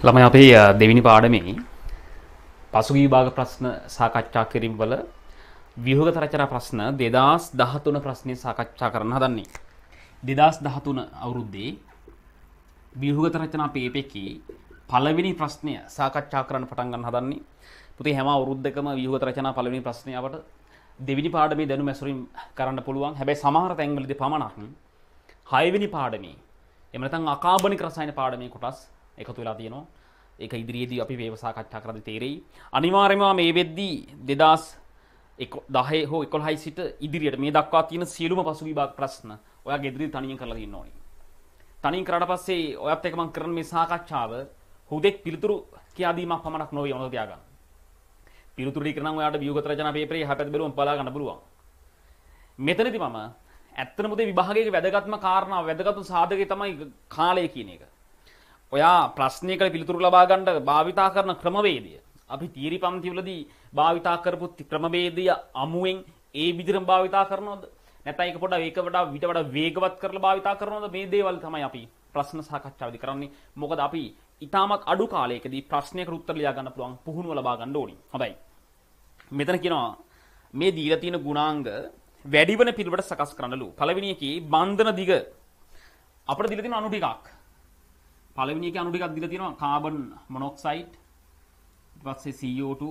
ළමයි අපේ අ, දෙවිනි පාඩමේ පසුගී භාග ප්‍රශ්න සාකච්ඡා කිරීම වල ව්‍යුහගත රචනා ප්‍රශ්න දෙදස් දහතුන ප්‍රශ්නය සාකච්ඡා කරන්න හදන්නේ. දෙදස් දහතුන අවුරුද්දේ ව්‍යුහගත රචනා පේපෙකි පලවෙනි ප්‍රශ්නය සාකච්ඡා කරන්න පටන්ගන්න හදන්නේ පුතේ හැම අවුරුද්ධකම ව්‍යුහගත රචනා පලවෙනි ප්‍රශ්නයාවට දෙවිනි පාඩමේ දැනු මැසුරින් කරන්න පුළුවන් හැබැයි සමහර තැන්වලද පමණක් හයවෙනි පාඩමේ එමනතන් අකාබනික රසායන පාඩමේ කොටස් එකතු වෙලා තියෙනවා ඒක ඉදිරියේදී අපි වේව සාකච්ඡා කරද්දී තේරෙයි අනිවාර්යයෙන්ම මේ වෙද්දී 2000 දහේ හෝ එකොළහයි සිට ඉදිරියට මේ දක්වා තියෙන සියලුම පසු විභාග ප්‍රශ්න ඔයා ගෙදරි තනියෙන් කරලා තියෙන්න ඕනේ. තනියෙන් කරාට පස්සේ ඔයත් එක්ක මම කරන මේ සාකච්ඡාව හුදෙක් පිළිතුරු කියා දීමක් පමණක් නොවේ මොනවද තියාගන්න. පිළිතුරු ටික නම් ඔයාට වියෝගත රචනා පේපරේ යහපැත බැලුවම බලා ගන්න පුළුවන්. මෙතනදී මම ඇත්තම මුදේ විභාගයේ වැදගත්ම කාරණා වැදගත්ම සාධකය තමයි කාලය කියන එක. ඔයා ප්‍රශ්නයකට පිළිතුරු ලබා ගන්නට භාවිතා කරන ක්‍රමවේදය. අපි තීරි පන්තිවලදී භාවිතා කරපු ක්‍රමවේදය අමුවෙන් ඒ විදිහටම භාවිතා කරනවද? නැත්නම් ඒක පොඩ්ඩක් ඒක වඩා විට වඩා වේගවත් කරලා භාවිතා කරනවද? මේ දේවල් තමයි අපි ප්‍රශ්න සාකච්ඡාවේදී කරන්නේ. මොකද අපි ඊටමත් අඩු කාලයකදී ප්‍රශ්නයකට උත්තර ලියා ගන්න පුළුවන් පුහුණුව ලබා ගන්න ඕනි. හොඳයි. මෙතන කියනවා මේ දීලා තියෙන ගුණාංග වැඩි වෙන පිළිවෙලට සකස් කරන්නලු. පළවෙනි එකේ බන්ධන දිග අපිට දීලා තියෙන අණු ටිකක්. පළවෙනි එකේ අණු ටිකක් දීලා තියෙනවා කාබන් මොනොක්සයිඩ් ඊට පස්සේ CO2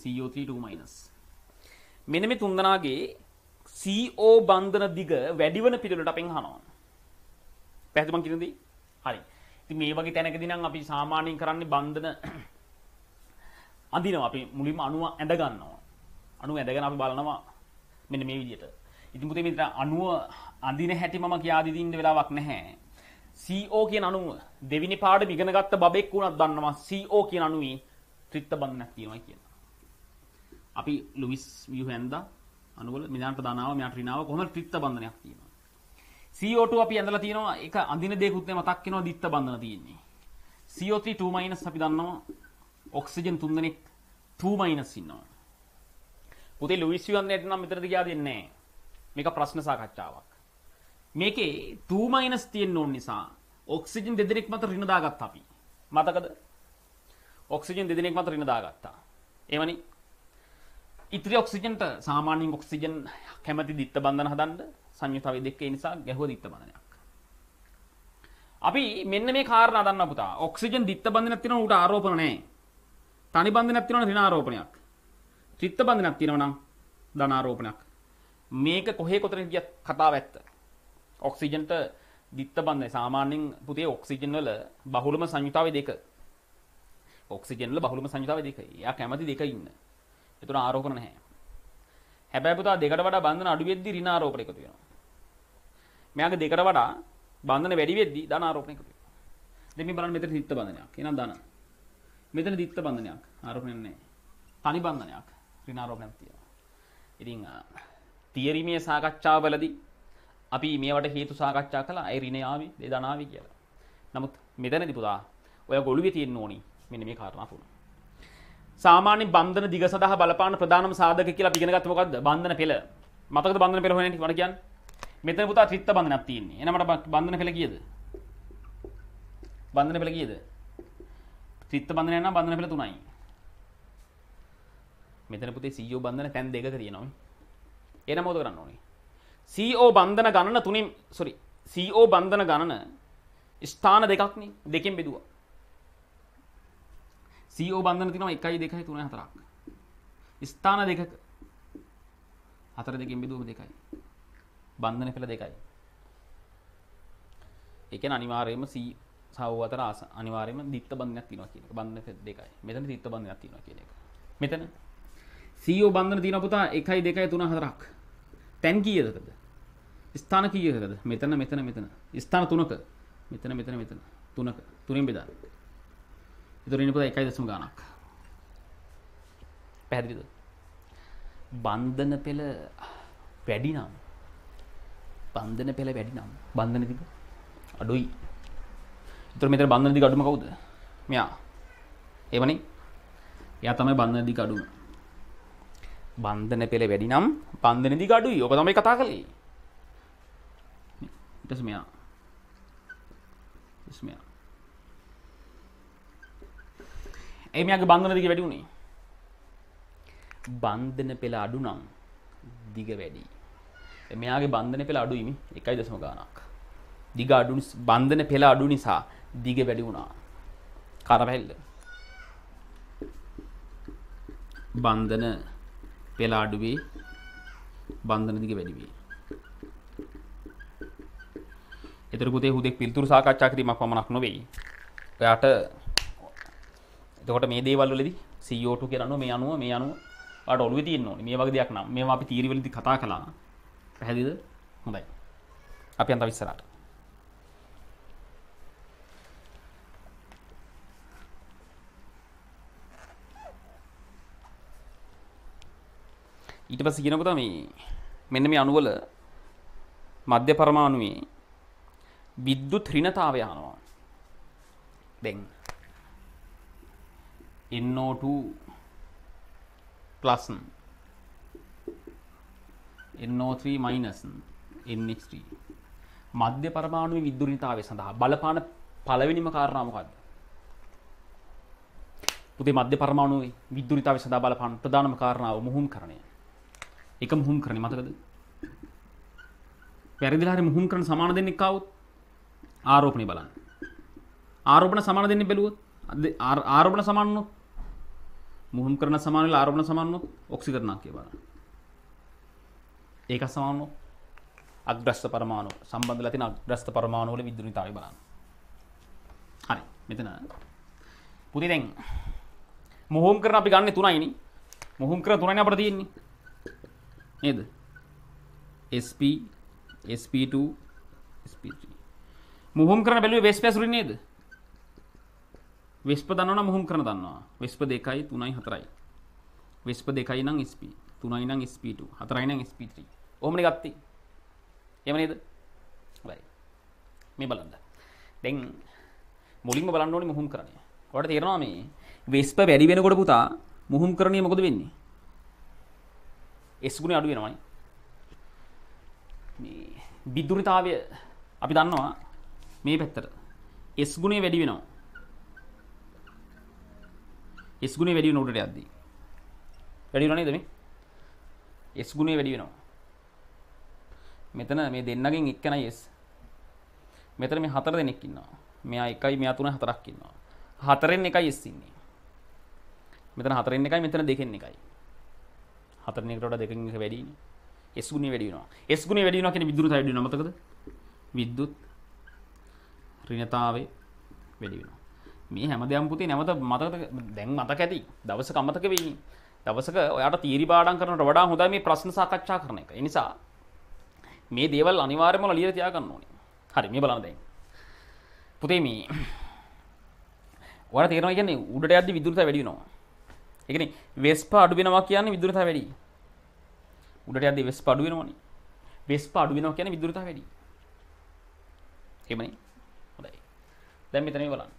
CO3 2- මෙන්න මේ තුන්දෙනාගේ CO බන්ධන දිග වැඩි වෙන පිළිවෙලට අපෙන් අහනවා. පැහැදිලි මං කියනදී? හරි. ඉතින් මේ වගේ තැනකදී නම් අපි සාමාන්‍යයෙන් කරන්නේ බන්ධන අඳිනවා අපි මුලින්ම අණුව ඇඳ ගන්නවා. අණුව ඇඳගෙන අපි බලනවා මෙන්න මේ විදිහට. ඉතින් පුතේ මෙතන අණුව අඳින හැටි මම කියා දෙදින්න වෙලාවක් නැහැ. CO කියන අණුව දෙවිනි පාඩම ඉගෙන ගත්ත බබෙක් වුණත් දන්නවා CO කියන අණුවේ ත්‍රිත්ත බන්ධනයක් තියෙනවා කියලා. අපි ලුයිස් වියු හැන්දා අණුවල මෙයාට දානාව මෙයාට රිනාව කොහොමද ත්‍රිත්ත බන්ධනයක් තියෙනවා. CO2 අපි ඇඳලා තියෙනවා ඒක අඳින දෙයක්ුත් නේ මතක් වෙනවා දිත්ත බන්ධන තියෙන්නේ. CO3 2- අපි දන්නවා ඔක්සිජන් තුන් දෙනෙක් 2- ඉන්නවා. පුතේ ලුයිස් වියු හන්දා නම් මෙතනද කියා දෙන්නේ නැහැ. මේක ප්‍රශ්න සාකච්ඡාවක්. මේකේ 2- තියෙන්න ඕන නිසා ඔක්සිජන් දෙදෙනෙක් මත ඍණ දාගත්තා අපි. මතකද? ඔක්සිජන් දෙදෙනෙක් මත ඍණ දාගත්තා. එවනි ඉතිරි ඔක්සිජන්ට සාමාන්‍යයෙන් ඔක්සිජන් කැමති දිත්ත බන්ධන හදන්න සංයුතවය දෙක ඒ නිසා ගැහුව දිත්ත බන්ධනයක්. අපි මෙන්න මේ කාරණා දන්න පුතා. ඔක්සිජන් දිත්ත බන්ධනයක් තියෙනවා උට ආරෝපණ නැහැ. තනි බන්ධනයක් තියෙනවා ඍණ ආරෝපණයක්. ත්‍රිත්ත බන්ධනයක් තියෙනවා නම් ධන ආරෝපණයක්. මේක කොහේ කොතන ගියත් කතාව ඇත්ත. ඔක්සිජන්ට දිත්ත බන්ධනය සාමාන්‍යයෙන් පුතේ ඔක්සිජන් වල බහුලම සංයුතාවය දෙක. ඔක්සිජන් වල බහුලම සංයුතාවය දෙක. එයා කැමති දෙක ඉන්න. එතන ආරෝපණ නැහැ. හැබැයි පුතා දෙකට වඩා බන්ධන අඩු වෙද්දී ඍණ ආරෝපණ එකතු වෙනවා. මෙයාගේ දෙකට වඩා බන්ධන වැඩි වෙද්දී ධන ආරෝපණ එකතු වෙනවා. දැන් මේ බලන්න මෙතන දිත්ත බන්ධනයක්. එහෙනම් ධන. මෙතන දිත්ත බන්ධනයක්. ආරෝපණයක් නැහැ. තනි බන්ධනයක්. ඍණ ආරෝපණයක් තියෙනවා. ඉතින් තියරිමේ සාකච්ඡාවවලදී අපි මේවට හේතු සාකච්ඡා කළා. අය ඍණ ආවි, ඒ ධන ආවි කියලා. නමුත් මෙතනදී පුතා ඔය ගොළුවේ තියෙන්න ඕනි මෙන්න මේ කාරණා තුන. සාමාන්‍ය බන්ධන දිග සඳහා බලපාන ප්‍රධානම සාධක කියලා අපි ඉගෙන ගත්තේ මොකද්ද? බන්ධන පෙළ. මතකද බන්ධන පෙළ හොයන්නේ මට කියන්න. මෙතන පුතා ත්‍රිත්ත බන්ධනක් තියෙන්නේ. එහෙනම් මට බන්ධන පෙළ කීයද? බන්ධන පෙළ කීයද? ත්‍රිත්ත බන්ධනය නම් බන්ධන පෙළ 3යි. මෙතන පුතේ CO බන්ධන තැන් දෙකක තියෙනවා. එහෙනම් මොකද කරන්න ඕනේ? සෝ බන්ධන ගණන තුනින් සොරි සෝ බන්ධන ගණන ස්ථාන දෙකක්න දෙකෙන් බෙදවා. සෝ බන්ධන තිනව එකයි දෙකයි තුන හතරක්. ස්ථාන දෙක හතර දෙකින් බිදුව දෙකයි. බන්ධන පෙළ දෙකයි. එක අනිවාරයම සී සව් අතර ආස අනිවාරයම දිත්ත බන්ධයක් තිනවා කියන බන්ධන දෙකයි. මෙතන දිත්ත බන්ධයක් තිනවා කියන එක. මෙතන සෝ බන්ධන තින පුතා එකයි දෙකයි තුන හතරක්. තැන් කියදකද ස්ථාන කීයකද? මෙතන මෙතන මෙතන. ස්ථාන තුනක. මෙතන මෙතන මෙතන. තුනක. තුනෙන් බෙදා. එතකොට ඉන්න පුතා 1.0 ගාණක්. පැහැදිලිද? බන්ධන පෙළ වැඩි නම් බන්ධන පෙළ වැඩි නම් බන්ධන දිග අඩුයි. එතකොට මෙතන බන්ධන දිග අඩුම කවුද? මෙයා. එවනේ. එයා තමයි බන්ධන දිග අඩුම. බන්ධන පෙළ වැඩි නම් බන්ධන දිග අඩුයි. ඔක තමයි කතා කළේ. ඊට පස්සේ මෙයා. ඊට පස්සේ මෙයා. ඇයි මෙයාගේ බන්ධන දිග වැඩි වුණේ? බන්ධන පෙළ අඩු නම් දිග වැඩි. මෙයාගේ බන්ධන පෙළ අඩුයි මේ 1.0 ගාණක්. දිග අඩු බන්ධන පෙළ අඩු නිසා දිග වැඩි වුණා. කරපැල්ල. බන්ධන පෙළ අඩුවේ බන්ධන දිග වැඩි වේ. එතර පුතේ හුදෙක් පිළිතුරු සාකච්ඡා කිරීමක් පමණක් නොවේ. ඔයාට එතකොට මේ දේවල් වලදී CO2 කියනවා මේ අණුව මේ අණුව ඔයාලට ඔළුවේ තියෙන්න ඕනේ. මේ වගේ දෙයක් නම් මේවා අපි තීරි වලදී කතා කළා. පැහැදිලිද? හොඳයි. අපි යන්න තව ඉස්සරහට. ඊට පස්සේ කියනකොට මේ මෙන්න මේ අණුවල මධ්‍ය පරමාණුවේ විද්‍යුත් ඍණතාවය අහනවා. දැන් NO2 plus NO3 minus NH3 මධ්‍ය පරමාණුවේ විද්‍යුත්තාවය සඳහා බලපාන පළවෙනිම කාරණාව මොකක්ද? පුතේ මධ්‍ය පරමාණුවේ විද්‍යුත්තාවය සඳහා බලපාන ප්‍රධානම කාරණාව මුහුම්කරණය. එක මුහුම්කරණය මතකද? වැරදිලා හරි මුහුම්කරණ සමාන දෙන්නෙක් ආවොත් ආරෝපණය බලන්න. ආරෝපණ සමාන දෙන්නේ බැලුවොත් ආරෝපණ සමාන වුණොත් මුහුම් කරන සමාන වෙලා ආරෝපණ සමාන වුණොත් ඔක්සිකරණක් කියලා බලන්න. ඒක සමාන වුණොත් අග්‍රස්ත පරමාණු සම්බන්ධ වෙලා තියෙන අග්‍රස්ත පරමාණු වල විද්‍යුත්තාවය බලන්න. හරි. මෙතන පුතේ දැන් මුහුම් කරන අපි ගන්න තුනයිනේ. මුහුම් කරන තුනයිනේ අපිට තියෙන්නේ. නේද? SP SP2 SP3 මුහුම් කරන බැලුවේ වෙස් පැසුරින් නේද? වෙස්ප දන්නවනම් මුහුම් කරන දන්නවා. වෙස්ප 2යි 3යි 4යි. වෙස්ප 2යි නම් SP 3යි නම් SP2 4යි නම් SP3. ඔහොමනේ ගත්තේ. එහෙම නේද? හොඳයි. මේ බලන්න. දැන් මුලින්ම බලන්න ඕනේ මුහුම් කරන්නේ. ඔයාලට තේරෙනවා මේ වෙස්ප වැඩි වෙනකොට පුතා මුහුම් කරන්නේ මොකද වෙන්නේ? S ගුණය අඩු වෙනවනේ. මේ විදුරිතාවය අපි දන්නවා මේ පැත්තට S ගුණය වැඩි වෙනවා. S ගුණය වැඩි වෙන උඩට යද්දී. වැඩි වෙනව නේද මේ? S ගුණය වැඩි වෙනවා. මෙතන මේ දෙන්නගෙන් එක්කනයි S. මෙතන මේ හතර දෙනෙක් ඉන්නවා. මෙයා එකයි මෙයා තුන හතරක් ඉන්නවා. හතරෙන් එකයි S ඉන්නේ. මෙතන හතරෙන් එකයි මෙතන දෙකෙන් එකයි. හතරෙන් එකට වඩා දෙකෙන් එක වැඩිනේ. S ගුණය වැඩි වෙනවා. S ගුණය වැඩි වෙනවා කියන්නේ විද්‍යුත් වැඩි වෙනවා මතකද? විද්‍යුත් ඍණතාවය වැඩි වෙනවා. මේ හැම දෙයක්ම පුතේ නැවත මතක දැන් මතක ඇති. දවසක අමතක වෙයි. දවසක ඔයාට තීරි පාඩම් කරනට වඩා හොඳයි මේ ප්‍රශ්න සාකච්ඡා කරන එක. ඒ නිසා මේ දේවල් අනිවාර්යයෙන්ම ලියලා තියාගන්න ඕනේ. හරි මේ බලන්න දැන්. පුතේ මේ ඔයාලා තේරෙනවා කියන්නේ උඩට යද්දි විදුලිතය වැඩි වෙනවා. ඒ කියන්නේ වෙස්ප අඩු වෙනවා කියන්නේ විදුලිතය වැඩි. උඩට යද්දි වෙස්ප අඩු වෙනවනේ. වෙස්ප අඩු වෙනවා කියන්නේ විදුලිතය වැඩි. එහෙමනේ. හොඳයි. දැන් මෙතන බලන්න.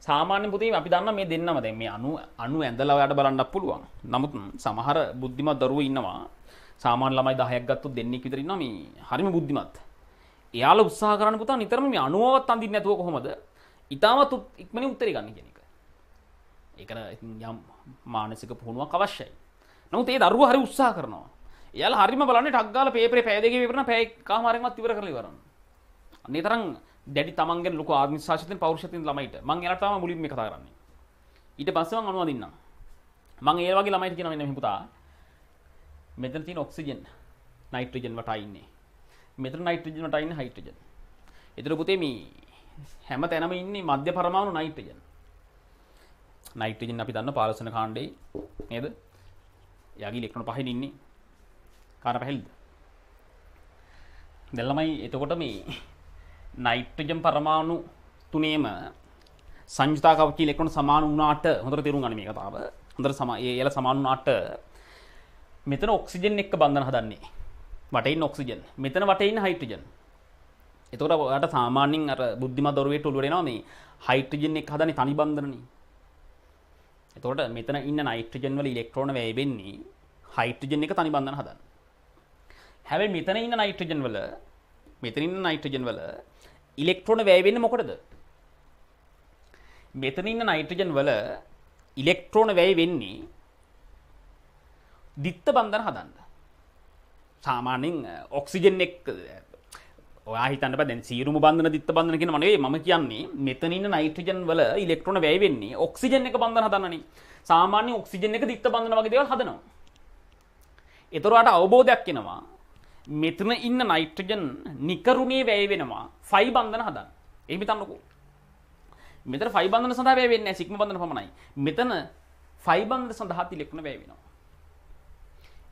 සාමාන්‍ය පුතේ අපි දන්න මේ දෙන්නම දැන් මේ අණු අණු ඇඳලා ඔයාලට බලන්නත් පුළුවන්. නමුත් සමහර බුද්ධිමත් දරුවෝ ඉන්නවා. සාමාන්‍ය ළමයි 10ක් ගත්තොත් දෙන්නෙක් විතර ඉන්නවා මේ හරිම බුද්ධිමත්. එයාලා උත්සාහ කරන්න පුතා නිතරම මේ අණුවවත් අඳින්න නැතුව කොහොමද? ඊටමත් ඉක්මනින් උත්තරේ ගන්න කියන එක. ඒකට යම් මානසික පුහුණුවක් අවශ්‍යයි. නමුත් ඒ දරුවා හරි උත්සාහ කරනවා. එයාලා හරිම බලන්නේ ටක් ගාලා පේපරේ පැය දෙකේ ඉවරන පැය එකමාරක්වත් ඉවර කරලා ඉවරන. අනේ තරම් දැඩි තමන්ගෙන් ලොකු ආත්මවිශ්වාසයෙන් පෞරුෂත්වයෙන් ළමයිට මම එයාලට තමයි මුලින්ම මේ කතා කරන්නේ. ඊට පස්සේ මම අනුවදින්නම්. මම ඒ වගේ ළමයිට කියනවා මෙන්න මේ පුතා. මෙතන තියෙන ඔක්සිජන් නයිට්‍රජන් වටා ඉන්නේ. මෙතන නයිට්‍රජන් වටා ඉන්නේ හයිඩ්‍රජන්. ඒතර පුතේ මේ හැම තැනම ඉන්නේ මධ්‍ය පරමාණු නයිට්‍රජන්. නයිට්‍රජන් අපි දන්න පාලසන කාණ්ඩේ නේද? එයාගේ ඉලෙක්ට්‍රෝන පහෙන් ඉන්නේ. කාර පැහැදිලිද? දැන් ළමයි එතකොට මේ නයිට්‍රජන් පරමාණු තුනේම සංයුතා කවචී ඉලෙක්ට්‍රෝන සමාන වුණාට හොඳට තේරුම් ගන්න මේ කතාව. හොඳට සමා ඒ එල සමාන වුණාට මෙතන ඔක්සිජන් එක්ක බන්ධන හදන්නේ. වටේ ඉන්න ඔක්සිජන්. මෙතන වටේ ඉන්න හයිඩ්‍රජන්. එතකොට ඔයාලට සාමාන්‍යයෙන් අර බුද්ධිමත් දරුවෙට ඔළුවට එනවා මේ හයිඩ්‍රජන් එක්ක හදන්නේ තනි බන්ධනනේ. එතකොට මෙතන ඉන්න නයිට්‍රජන් වල ඉලෙක්ට්‍රෝන වැය වෙන්නේ හයිඩ්‍රජන් එක තනි බන්ධන හදන්න. හැබැයි මෙතන ඉන්න නයිට්‍රජන් වල මෙතන ඉන්න නයිට්‍රජන් වල ඉලෙක්ට්‍රෝන වැය වෙන්නේ මොකටද? මෙතන ඉන්න නයිට්‍රජන් වල ඉලෙක්ට්‍රෝන වැය වෙන්නේ දිත්ත බන්ධන හදන්න. සාමාන්‍යයෙන් ඔක්සිජන් එක් ඔයා හිතන්න බෑ දැන් සීරුම බන්ධන දිත්ත බන්ධන කියන මනේ මම කියන්නේ මෙතන ඉන්න නයිට්‍රජන් වල ඉලෙක්ට්‍රෝන වැය වෙන්නේ ඔක්සිජන් එක බන්ධන හදන්නනේ. සාමාන්‍ය ඔක්සිජන් එක දිත්ත බන්ධන වගේ දේවල් හදනවා. එතකොට අවබෝධයක් එනවා මෙතන ඉන්න නයිට්‍රජන් නිකරුණේ වැය වෙනවා ෆයි බන්ධන හදන්න. එහෙම හිතන්නකෝ. මෙතන ෆයි බන්ධන සඳහා වැය වෙන්නේ නැහැ සිග්මා බන්ධන පමණයි. මෙතන ෆයි බන්ධන සඳහා ඉලෙක්ට්‍රෝන වැය වෙනවා.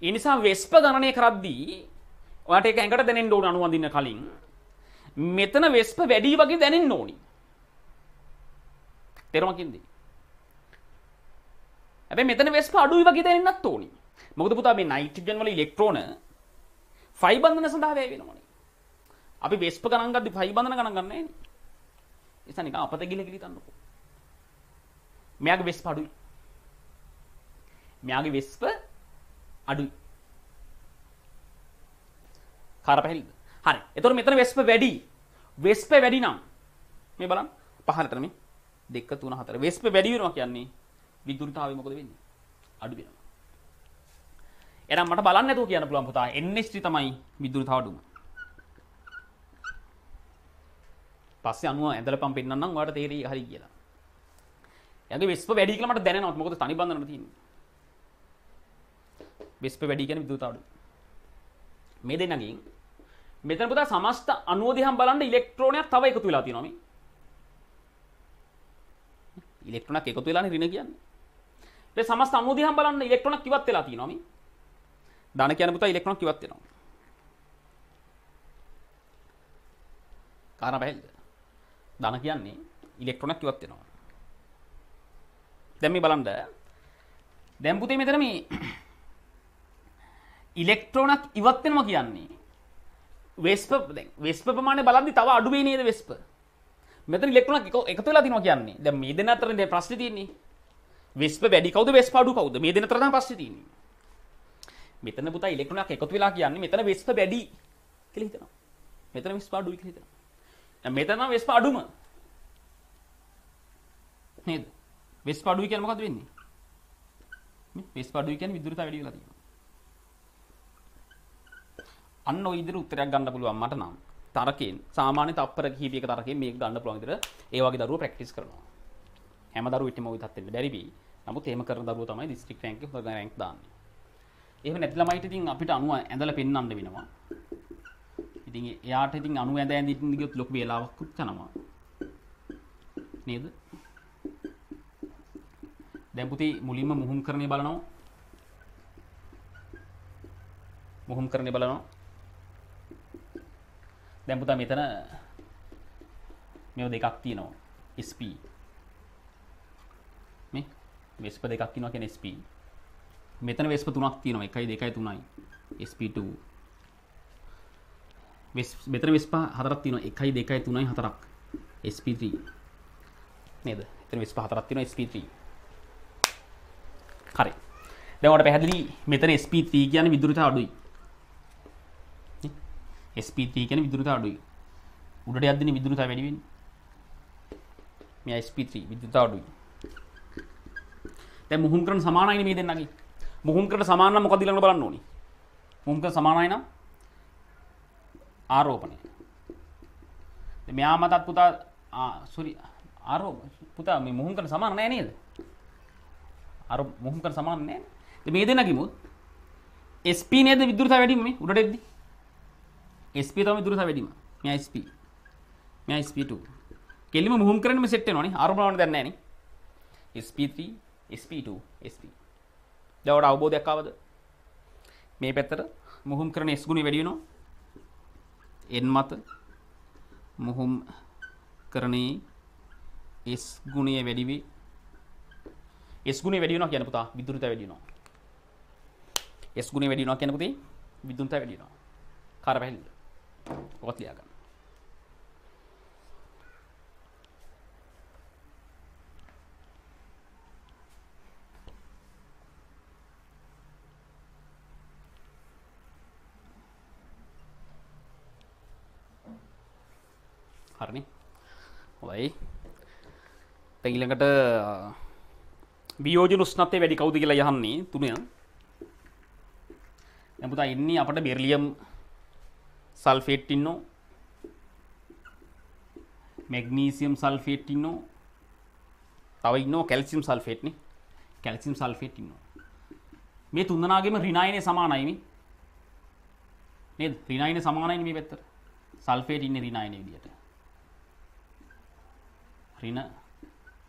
ඒ නිසා වෙස්ප ගණනය කරද්දී ඔයාට ඒක ඇඟට දැනෙන්න ඕන අනුවඳින්න කලින් මෙතන වෙස්ප වැඩි වගේ දැනෙන්න ඕනි. තේරුමකින්ද? හැබැයි මෙතන වෙස්ප අඩුයි වගේ දැනෙන්නත් ඕනි. මොකද පුතා මේ නයිට්‍රජන් වල ඉලෙක්ට්‍රෝන ෆයි බන්ධන සඳහා වැය වෙනවනේ. අපි වෙස්ප ගණන් ගද්දි ෆයි බන්ධන ගණන් ගන්න නැහැ නේ. නිසා නිකන් අපත ගිල ගිලි තන්නකෝ. මෙයාගේ වෙස්ප අඩුයි. මෙයාගේ වෙස්ප අඩුයි. කාර පැහැදිලිද? හරි. එතකොට මෙතන වෙස්ප වැඩි. වෙස්ප වැඩි නම් මේ බලන්න පහලට මේ 2 3 4 වෙස්ප වැඩි වෙනවා කියන්නේ විදුලිතාවය මොකද වෙන්නේ? අඩු වෙනවා. එහෙනම් මට බලන්න නැතුව කියන්න පුළුවන් පුතා NH3 තමයි විදුලිතාව අඩුම. පස්සේ අනුව ඇඳලා පෙන්නන්නම් ඔයාලට තේරෙයි හරි කියලා. එයාගේ වෙස්ප වැඩි කියලා මට දැනෙනවා මොකද තනි බන්ධනම තියෙන්නේ. වෙස්ප වැඩි කියන්නේ විදුලිතාව අඩු. මේ දෙන්නගෙන් මෙතන පුතා සමස්ත අණුව දිහා බලන්න ඉලෙක්ට්‍රෝනයක් තව එකතු වෙලා තියෙනවා මේ. ඉලෙක්ට්‍රෝනක් එකතු වෙලානේ ඍණ කියන්නේ. මේ සමස්ත අණුව දිහා බලන්න ඉලෙක්ට්‍රෝනක් ඉවත් වෙලා තියෙනවා මේ. ධන කියන පුතා ඉලෙක්ට්‍රෝනක් ඉවත් වෙනවා. කාරණා පැහැදිලිද? ධන කියන්නේ ඉලෙක්ට්‍රෝනක් ඉවත් වෙනවා. දැන් මේ බලන්න. දැන් පුතේ මෙතන මේ ඉලෙක්ට්‍රෝනක් ඉවත් වෙනවා කියන්නේ වෙස්ප දැන් වෙස්ප ප්‍රමාණය බලද්දි තව අඩු වෙයි නේද වෙස්ප මෙතන ඉලෙක්ට්‍රෝනක් එකතු වෙලා තිනවා කියන්නේ දැන් මේ දෙන්න අතර ඉතින් ප්‍රශ්නේ තියෙන්නේ වෙස්ප වැඩි කවුද වෙස්ප අඩු කවුද මේ දෙන්න අතර තමයි ප්‍රශ්නේ තියෙන්නේ මෙතන පුතා ඉලෙක්ට්‍රෝනක් එකතු වෙලා කියන්නේ මෙතන වෙස්ප වැඩි කියලා හිතනවා. මෙතන වෙස්ප අඩුයි කියලා හිතනවා. දැන් මෙතන නම් වෙස්ප අඩුම. නේද? වෙස්ප අඩුයි කියන්නේ මොකද්ද වෙන්නේ? මේ වෙස්ප අඩුයි කියන්නේ විදුලියතාව වැඩි වෙලා තියෙනවා. අන්න ඔය විදිහට උත්තරයක් ගන්න පුළුවන් මට නම්. තරකෙන් සාමාන්‍ය තප්පර කිහිපයක තරකෙන් මේක ගන්න පුළුවන් විදිහට ඒ වගේ දරුවෝ ප්‍රැක්ටිස් කරනවා. හැම දරුවෙක්ටම ওই තත් වෙන්න බැරි වෙයි. නමුත් එහෙම කරන දරුවෝ තමයි දිස්ත්‍රික් රැංක් එකේ හොඳ රැංක් දාන්නේ. එහෙම නැති ළමයිට ඉතින් අපිට අණුව ඇඳලා පෙන්වන්න වෙනවා. ඉතින් එයාට ඉතින් අණුව ඇඳ ඇඳ ඉන්න ගියොත් ලොකු වේලාවක් යනවා. නේද? දැන් පුතේ මුලින්ම මුහුම් කරන්නේ බලනවා. මුහුම් කරන්නේ බලනවා. දැන් පුතා මෙතන මේව දෙකක් තියෙනවා. SP මේ? වෙස්ප දෙකක් තියෙනවා කියන්නේ SP මෙතන වෙස්ප තුනක් තියෙනවා. 1යි 2යි 3යි SP2 වෙස් මෙතන වෙස්ප හතරක් තියෙනවා. 1යි 2යි 3යි 4ක් SP3 නේද? එතන වෙස්ප හතරක් තියෙනවා SP3 හරි. දැන් ඔයාලට පැහැදිලි මෙතන SP3 කියන්නේ විදුලිත අඩුයි. SP3 කියන්නේ විදුලියතාව අඩුයි. උඩට යද්දී විදුලියතාව වැඩි වෙන්නේ. මේ SP3 විදුලියතාව අඩුයි. දැන් මුහුම් කරන සමානයිනේ මේ දෙන්නගේ. මුහුම් කරන සමාන නම් මොකද ඊළඟට බලන්න ඕනේ. මුහුම් කරන සමානයි නම් ආරෝපණය. දැන් මෙයා මතත් පුතා ආ සෝරි ආරෝප පුතා මේ මුහුම් කරන සමාන නෑ නේද? අර මුහුම් කරන සමාන නෑ. දැන් මේ දෙන්නගෙමුත් SP නේද විදුලියතාව වැඩිම මේ උඩට එද්දී SP තමයි දුරස වැඩිම. මෙයා SP. මෙයා SP2. කෙලිම මුහුම් කරන්නේ මේ සෙට් වෙනවනේ. ආරම්භවන්න දැන් නැහැ නේ. SP3, SP2, SP. දැන් ඔයාලට අවබෝධයක් ආවද? මේ පැත්තට මුහුම් කරන S ගුණය වැඩි වෙනවා. N මත මුහුම් කරණේ S ගුණය වැඩි වේ. S ගුණය වැඩි වෙනවා කියන පුතා විදුලිත වැඩි වෙනවා. S ගුණය වැඩි වෙනවා කියන පුතේ විදුලිත වැඩි වෙනවා. කාර පැහැදිලිද? ඔකත් ලියා ගන්න. හරිනේ. හොඳයි. දැන් ඊළඟට වියෝජන උෂ්ණත්වය වැඩි කවුද කියලා යහන්නේ තුනය දැන් පුතා ඉන්නේ අපිට බෙරිලියම් සල්ෆේට් ඉන්නෝ මැග්නීසියම් සල්ෆේට් ඉන්නෝ තව ඉන්නෝ කැල්සියම් සල්ෆේට් නේ. කැල්සියම් සල්ෆේට් ඉන්නවා මේ තුන්දනාගේම ඍණායනය සමානයිනේ නේද? ඍණායනය සමානයිනේ මේ පැත්තට. සල්ෆේට් ඉන්නේ ඍණායනය විදියට. ඍණ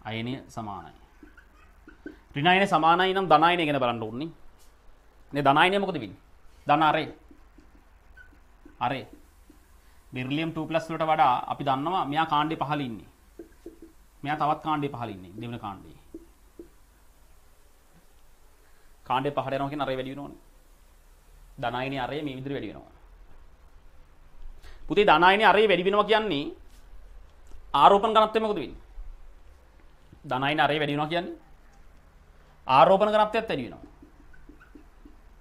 අයනය සමානයි. ඍණායනය සමානයි නම් ධනායනය ගැන බලන්න ඕනේ. නේ ධනායනය මොකද වෙන්නේ? ධන අරේ අරේ බෙර්ලියම් 2+ වලට වඩා අපි දන්නවා මෙයා කාණ්ඩේ පහළ ඉන්නේ. මෙයා තවත් කාණ්ඩේ පහළ ඉන්නේ දෙවෙනි කාණ්ඩේ. කාණ්ඩේ පහළ යනවා කියන අරේ වැඩි වෙනවනේ. ධනායනයේ අරේ මේ විදිහට වැඩි වෙනවා. පුතේ ධනායනයේ අරේ වැඩි වෙනවා කියන්නේ ආරෝපණ ඝනත්වය මොකද වෙන්නේ? ධනායනයේ අරේ වැඩි වෙනවා කියන්නේ. ආරෝපණ ඝනත්වයත් වැඩි වෙනවා.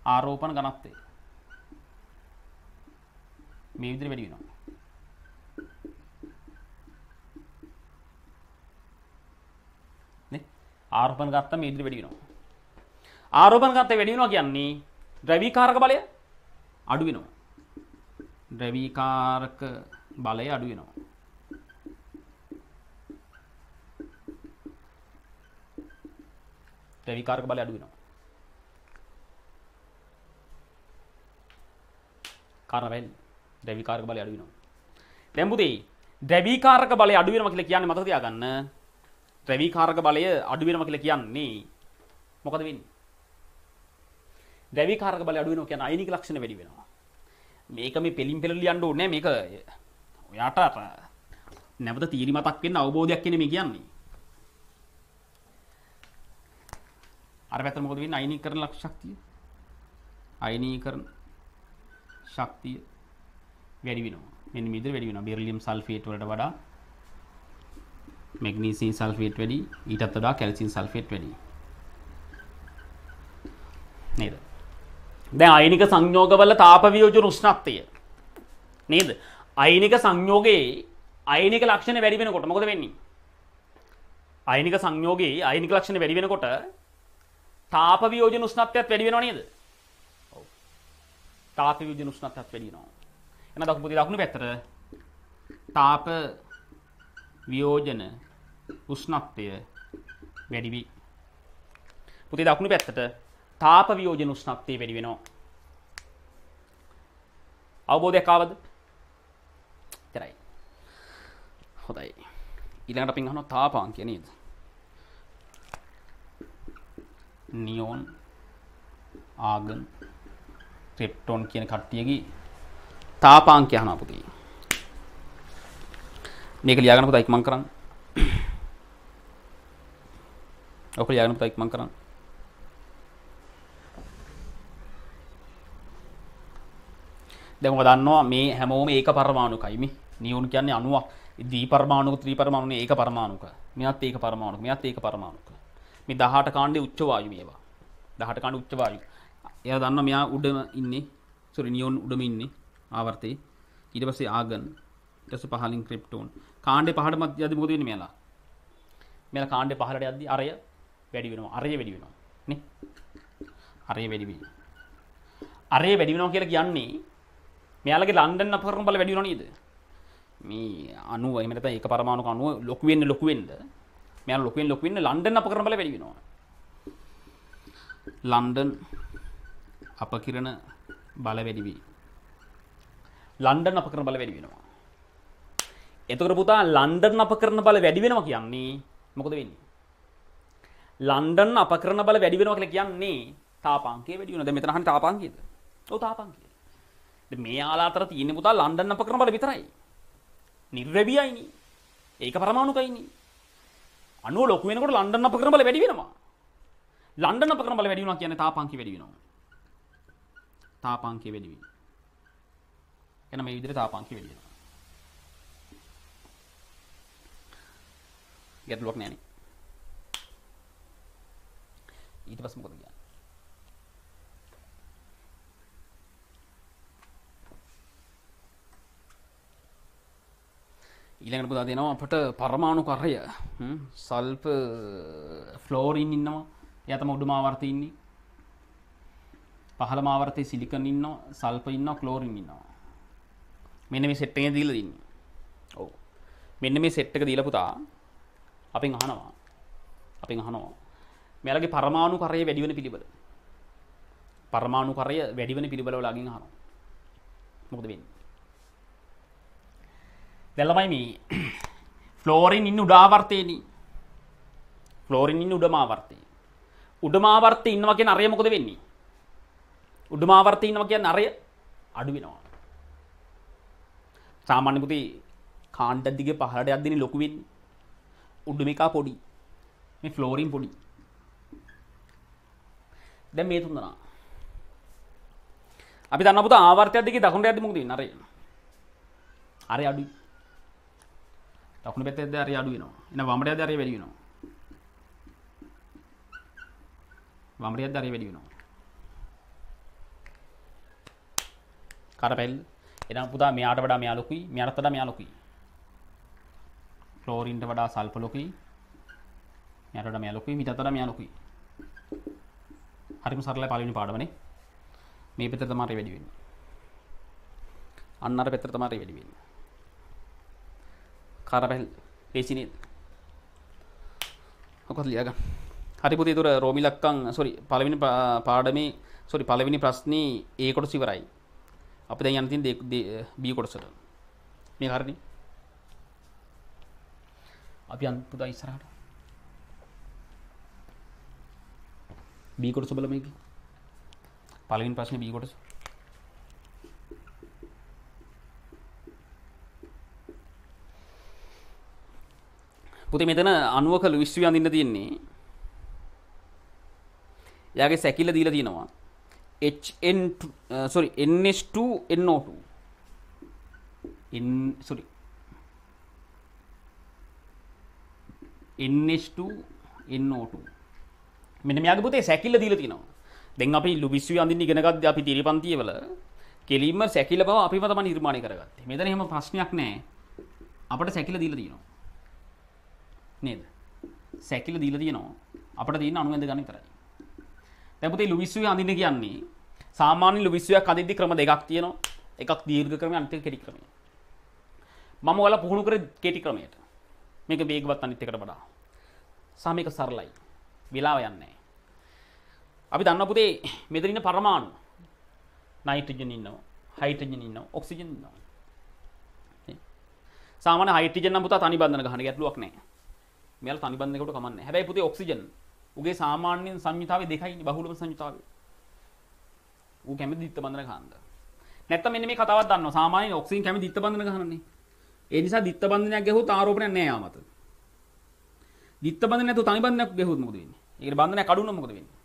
ආරෝපණ ඝනත්වය. මේ විදිහට වැඩි වෙනවා. නේ? ආරෝපණ ගත්තා මේ විදිහට වැඩි වෙනවා. ආරෝපණ ගත්තා වැඩි වෙනවා කියන්නේ ද්‍රවීකාරක බලය අඩු වෙනවා. ද්‍රවීකාරක බලය අඩු වෙනවා. ද්‍රවීකාරක බලය අඩු වෙනවා. කාරණා ද්‍රවීකාරක බලය අඩු වෙනවා. දැන් පුතේ ද්‍රවීකාරක බලය අඩු වෙනවා කියලා කියන්නේ මතක තියාගන්න. ද්‍රවීකාරක බලය අඩු වෙනවා කියලා කියන්නේ මොකද වෙන්නේ? ද්‍රවීකාරක බලය අඩු වෙනවා කියන්නේ අයනික ලක්ෂණ වැඩි වෙනවා. මේක මේ පෙලින් පෙළ ලියන්න ඕනේ. මේක ඔයාට අර නැවත තීරි මතක් වෙන්න අවබෝධයක් කියන්නේ මේ කියන්නේ. අර පැත්තට මොකද වෙන්නේ? අයනීකරණ ලක්ෂ ශක්තිය. අයනීකරණ ශක්තිය වැඩි වෙනවා. මෙන්න මේ විදිහට වැඩි වෙනවා. බෙරිලියම් සල්ෆේට් වලට වඩා මැග්නීසියම් සල්ෆේට් වැඩි ඊටත් වඩා කැල්සියම් සල්ෆේට් වැඩි. නේද? දැන් අයනික සංයෝගවල තාප වියෝජන උෂ්ණත්වය. නේද? අයනික සංයෝගයේ අයනික ලක්ෂණ වැඩි වෙනකොට මොකද වෙන්නේ? අයනික සංයෝගයේ අයනික ලක්ෂණ වැඩි වෙනකොට තාප වියෝජන උෂ්ණත්වයත් වැඩි වෙනව නේද? ඔව්. තාප වියෝජන උෂ්ණත්වයත් වැඩි වෙනවා. එහෙනම් දකුණු පුතේ දකුණු පැත්තට තාප වියෝජන උෂ්ණත්වය වැඩි වී. පුතේ දකුණු පැත්තට තාප වියෝජන උෂ්ණත්වය වැඩි වෙනවා. අවබෝධයක් ආවද? එතරයි හොඳයි. ඊළඟට අපි අහනවා තාපාංකය නේද? නියෝන් ආගන් ක්‍රිප්ටෝන් කියන කට්ටියගේ තාපාංකය අහනවා පුතේ. මේක ලියාගන්න පුතා ඉක්මන් කරන්න. ඔක ලියාගන්න පුතා ඉක්මන් කරන්න. දැන් ඔබ දන්නවා මේ හැමෝම ඒක පරමාණුකයි. මේ නියෝන් කියන්නේ 90ක් දී පරමාණුක ත්‍රි පරමාණුනේ ඒක පරමාණුක. මෙයත් ඒක පරමාණුක. මෙයත් ඒක පරමාණුක. මේ 18 කාණ්ඩේ උච්ච වායු මේවා. 18 කාණ්ඩේ උච්ච වායු. එයා දන්නවා මෙයා උඩම ඉන්නේ. සෝරි නියෝන් උඩම ඉන්නේ ආවර්තේ. ඊට පස්සේ ආගන්. ඊට පස්සේ පහලින් ක්‍රිප්ටෝන් කාණ්ඩේ පහළට මත යද්දි මොකද වෙන්නේ මෙයාලා? මෙයාලා කාණ්ඩේ පහළට යද්දි අරය වැඩි වෙනවා. අරය වැඩි වෙනවා. නේ? අරය වැඩි වෙනවා. අරය වැඩි වෙනවා කියලා කියන්නේ මෙයාලගේ ලන්ඩන් අපකරණ බල වැඩි වෙනව නේද? මේ 90 එහෙම නැත්නම් ඒක පරමාණුක 90 ලොකු වෙන්න ලොකු වෙන්න මෙයාලා ලොකු වෙන්න ලොකු වෙන්න ලන්ඩන් අපකරණ බල වැඩි වෙනවා. ලන්ඩන් අපකිරණ බල වැඩි වී. ලන්ඩන් අපකරණ බල වැඩි වෙනවා. එතකොට පුතා ලන්ඩන් අපකරණ බල වැඩි වෙනවා කියන්නේ මොකද වෙන්නේ? ලන්ඩන් අපකරණ බල වැඩි වෙනවා කියලා කියන්නේ තාපාංකය වැඩි වෙනවා. දැන් මෙතන අහන්නේ තාපාංකයද? ඔව් තාපාංකය. මේ යාලා අතර තියෙන පුතා ලන්ඩන් අපකරණ බල විතරයි. නිර්වැබියයිනි. ඒක පරමාණුකයිනි. අනුව ලොකු වෙනකොට ලන්ඩන් අපකරණ බල වැඩි වෙනවා. ලන්ඩන් අපකරණ බල වැඩි වෙනවා කියන්නේ තාපාංකය වැඩි වෙනවා. තාපාංකය වැඩි වෙනවා එන මේ විදිහට තාපාංකය වැඩි වෙනවා. ගැටලුවක් නෑනේ. ඊට පස්සේ මොකද කියන්නේ? ඊළඟට පුතා දෙනවා අපට පරමාණු කරය. සල්ප ෆ්ලෝරින් ඉන්නවා. එයා තමයි උඩුම ආවර්තයේ ඉන්නේ. පහළ මාවර්තයේ සිලිකන් ඉන්නවා සල්ප ඉන්නවා ක්ලෝරින් ඉන්නවා. මෙන්න මේ සෙට් එකේ දීලා දින්නේ. ඔව්. මෙන්න මේ සෙට් එක දීලා පුතා අපෙන් අහනවා. අපෙන් අහනවා. මෙයාලගේ පරමාණු කරය වැඩි වෙන පිළිවෙල පරමාණු කරය වැඩි වෙන පිළිවෙල වල අගින් අහනවා. මොකද වෙන්නේ? දැන් ළමයි මේ ෆ්ලෝරින් ඉන්න උඩාවර්තයේනේ ෆ්ලෝරින් ඉන්න උඩමාවර්තයේ උඩමාවර්තයේ ඉන්නවා කියන අරය මොකද වෙන්නේ? උඩමාවර්තයේ ඉන්නවා කියන්නේ අරය අඩු වෙනවා. සාමාන්‍ය පුතේ කාණ්ඩ දිගේ පහළට යද්දී ලොකු වෙන්නේ. උඩුම එකා පොඩි. මේ ෆ්ලෝරින් පොඩි. දැන් මේ තුන් දෙනා අපි දන්න පුතා ආවර්තයක් දිගේ දකුණට යද්දී මොකද වෙන්නේ? අරය. අරය අඩුයි. දකුණු පැත්තේ යද්දී අරය අඩු වෙනවා. එන වමට යද්දී අරය වැඩි වෙනවා. වමට යද්දී අරය වැඩි වෙනවා. කරපැල්. එනම් පුතා මෙයාට වඩා මෙයා ලොකුයි මෙයාට වඩා මෙයා ලොකුයි. ක්ලෝරින්ට වඩා සල්ප ලොකුයි. මෙයාට වඩා මෙයා ලොකුයි මීටත් වඩා මෙයා ලොකුයි. හරිම සරලයි පළවෙනි පාඩමනේ. මේ පැත්තට තමයි වැඩි වෙන්නේ. අන්න අර පැත්තට තමයි වැඩි වෙන්නේ. කරපැල් ලේසි නේද ඔකත් ලියගන්න හරි පුතේ ඒතර රෝමිලක්කම් සෝරි පළවෙනි පාඩමේ සෝරි පළවෙනි ප්‍රශ්නේ ඒ කොටස ඉවරයි අපි දැන් යන්න තියෙන B කොටසට. මේක හරිනේ. අපි යන්න පුතා ඉස්සරහට. B කොටස බලමු මේක. පළවෙනි ප්‍රශ්නේ B කොටස. පුතේ මෙතන 90ක ලුයිස් වි අඳින්න තියෙන්නේ. එයාගේ සැකිල්ල දීලා තියෙනවා. HN uh, sorry NH2 NO2 in sorry. NH2 NO2 මෙන්න මෙයාගේ පුතේ සැකිල්ල දීලා තිනවා දැන් අපි ලුබිස්සුවේ අඳින්න ඉගෙන ගත්තේ අපි තිරිපන්තිය වල කෙලින්ම සැකිල්ල බව අපිම තමයි නිර්මාණය කරගත්තේ. මෙතන එහෙම ප්‍රශ්නයක් නැහැ. අපිට සැකිල්ල දීලා තියෙනවා. නේද සැකිල්ල දීලා තියෙනවා අපිට තියෙන අණුවෙන්ද ගන්න කරයි දැන් පුතේ ලුවිස්සුවේ අඳින්න කියන්නේ සාමාන්‍ය ලුවිස්සුවක් අඳිද්දි ක්‍රම දෙකක් තියෙනවා. එකක් දීර්ඝ ක්‍රමය අනිත් එක කෙටි ක්‍රමය. මම ඔයාලා පුහුණු කරේ කෙටි ක්‍රමයට. මේක වේගවත් අනිත් එකට වඩා. සහ මේක සරලයි. වෙලාව යන්නේ අපි දන්නවා පුතේ මෙතන ඉන්න පරමාණු නයිට්‍රජන් ඉන්නවා, හයිඩ්‍රජන් ඉන්නවා, ඔක්සිජන් ඉන්නවා. සාමාන්‍ය හයිඩ්‍රජන් නම් පුතා තනි බන්ධන ගන්න ගැටලුවක් නැහැ. මෙයාලා තනි බන්ධනයකට කමන්නේ. හැබැයි පුතේ ඔක්සිජන් උගේ සාමාන්‍යයෙන් සංයුතාවේ දෙකයිනේ බහුලම සංයුතාවේ. ඌ කැමති දිත්ත බඳන ගහන්න. නැත්තම් මෙන්න මේ කතාවක් දන්නවා. සාමාන්‍යයෙන් ඔක්සිජන් කැමති දිත්ත බඳන ගහනනේ. ඒ නිසා දිත්ත බඳනයක් ගැහුවොත් ආරෝපණයක් නෑ යාමත. දිත්ත බඳන නැතුව තනි බඳනයක් ගැහුවොත් මොකද වෙන්නේ? ඒකට බඳනයක් අඩු වුණොත් මොකද වෙන්නේ?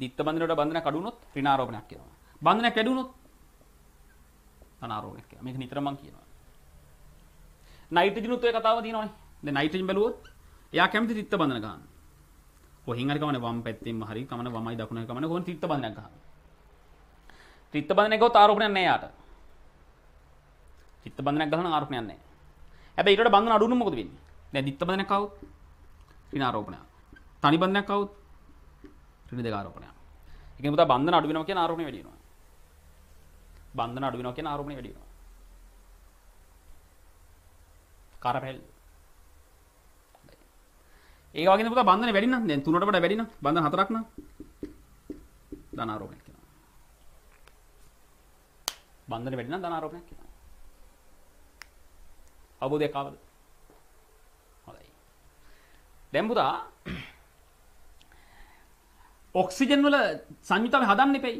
දිත්ත බඳනට බඳනයක් අඩු වුණොත් ඍණාරෝපණයක් කියනවා. බඳනයක් වැඩි වුණොත් ධනාරෝපණයක් කියනවා. මේක නිතරම මම කියනවා. නයිට්‍රජනුත් ඔය කතාව තියෙනවනේ. දැන් නයිට්‍රජන් බැලුවොත් එයා කැමති තිත්ත බඳන ගන්න. කොහෙන් හරි කමන වම් පැත්තෙන්ම හරි කමන වමයි දකුණයි කමන කොහෙන් තිත්ත බඳනක් ගන්න. තිත්ත බඳන එකවත් ආරෝපණයක් නැහැ යාට. තිත්ත බඳනක් ගහන ආරෝපණයක් නැහැ. හැබැයි ඊට වඩා බඳන අඩු වුණොත් මොකද වෙන්නේ? දැන් තිත්ත බඳනක් આવුත් ඍණ ආරෝපණයක්. තනි බඳනක් આવුත් ඍණ දෙක ආරෝපණයක්. ඒ කියන්නේ පුතා බඳන අඩු වෙනවා කියන ආරෝපණය වැඩි වෙනවා. බන්ධන අඩු වෙනවා කියන ආරෝපණය වැඩි වෙනවා. කරපැල් ඒක වගේ පුතා බන්ධන වැඩි නම් දැන් තුනට වඩා වැඩි නම් බන්ධන හතරක් නම් ධන ආරෝපණයක් කියනවා. බන්ධන වැඩි නම් ධන ආරෝපණයක් කියනවා. අවබෝධයක් ආවද? හොඳයි. දැන් පුතා ඔක්සිජන් වල සංයුතාව හදන්න එපයි.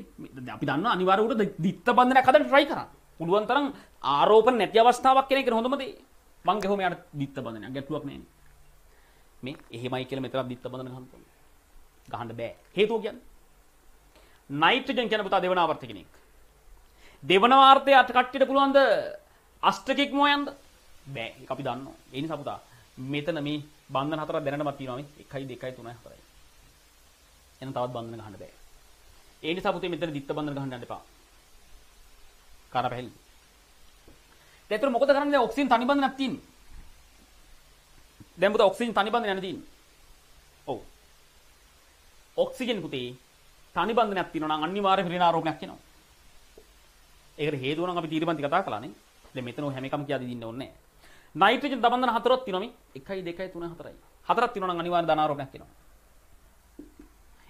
අපි දන්නවා අනිවාර්යයෙන්ම දිත්ත බන්ධනයක් හදන්න try කරන්න. පුළුවන් තරම් ආරෝපණ නැති අවස්ථාවක් කියන එක හොඳම දේ. මං ගහුවම යාට දිත්ත බන්ධනයක් ගැටලුවක් නැහැ. මේ එහෙමයි කියලා මෙතනක් දිත්ත බඳන ගන්න පුළුවන්. ගහන්න බෑ. හේතුව කියන්නේ නයිට්‍රජන් කියන පුතා දෙවන ආවර්ත කෙනෙක්. දෙවන ආවර්තය අට කට්ටියට පුළුවන්ද අෂ්ටකික් මොයන්ද? බෑ. ඒක අපි දන්නවා. ඒ නිසා පුතා මෙතන මේ බන්ධන හතරක් දැනටමත් තියෙනවා මේ 1 2 3 4යි. එහෙනම් තවත් බන්ධන ගහන්න බෑ. ඒ නිසා පුතේ මෙතන දිත්ත බන්ධන ගහන්න යන්න එපා. කාරා පැහැදිලි. ඒතර මොකද කරන්නේ දැන් ඔක්සිජන් තනි බන්ධනක් තියෙන්නේ. දැන් පුතා ඔක්සිජන් තනි බන්ධනයක් නේ තියෙන්නේ. ඔව්. ඔක්සිජන් පුතේ තනි බන්ධනයක් තියෙනවා නම් අනිවාර්ය ඍණාරෝපණයක් එනවා. ඒකට හේතුව නම් අපි තීරපන්ති කතා කළානේ. දැන් මෙතන හැම එකම කියා දෙන්න ඕනේ නැහැ. නයිට්‍රජන් දබන්ධන හතරක් තියෙනවා මේ 1 2 3 4යි. හතරක් තියෙනවා නම් අනිවාර්ය ධනාරෝපණයක් එනවා.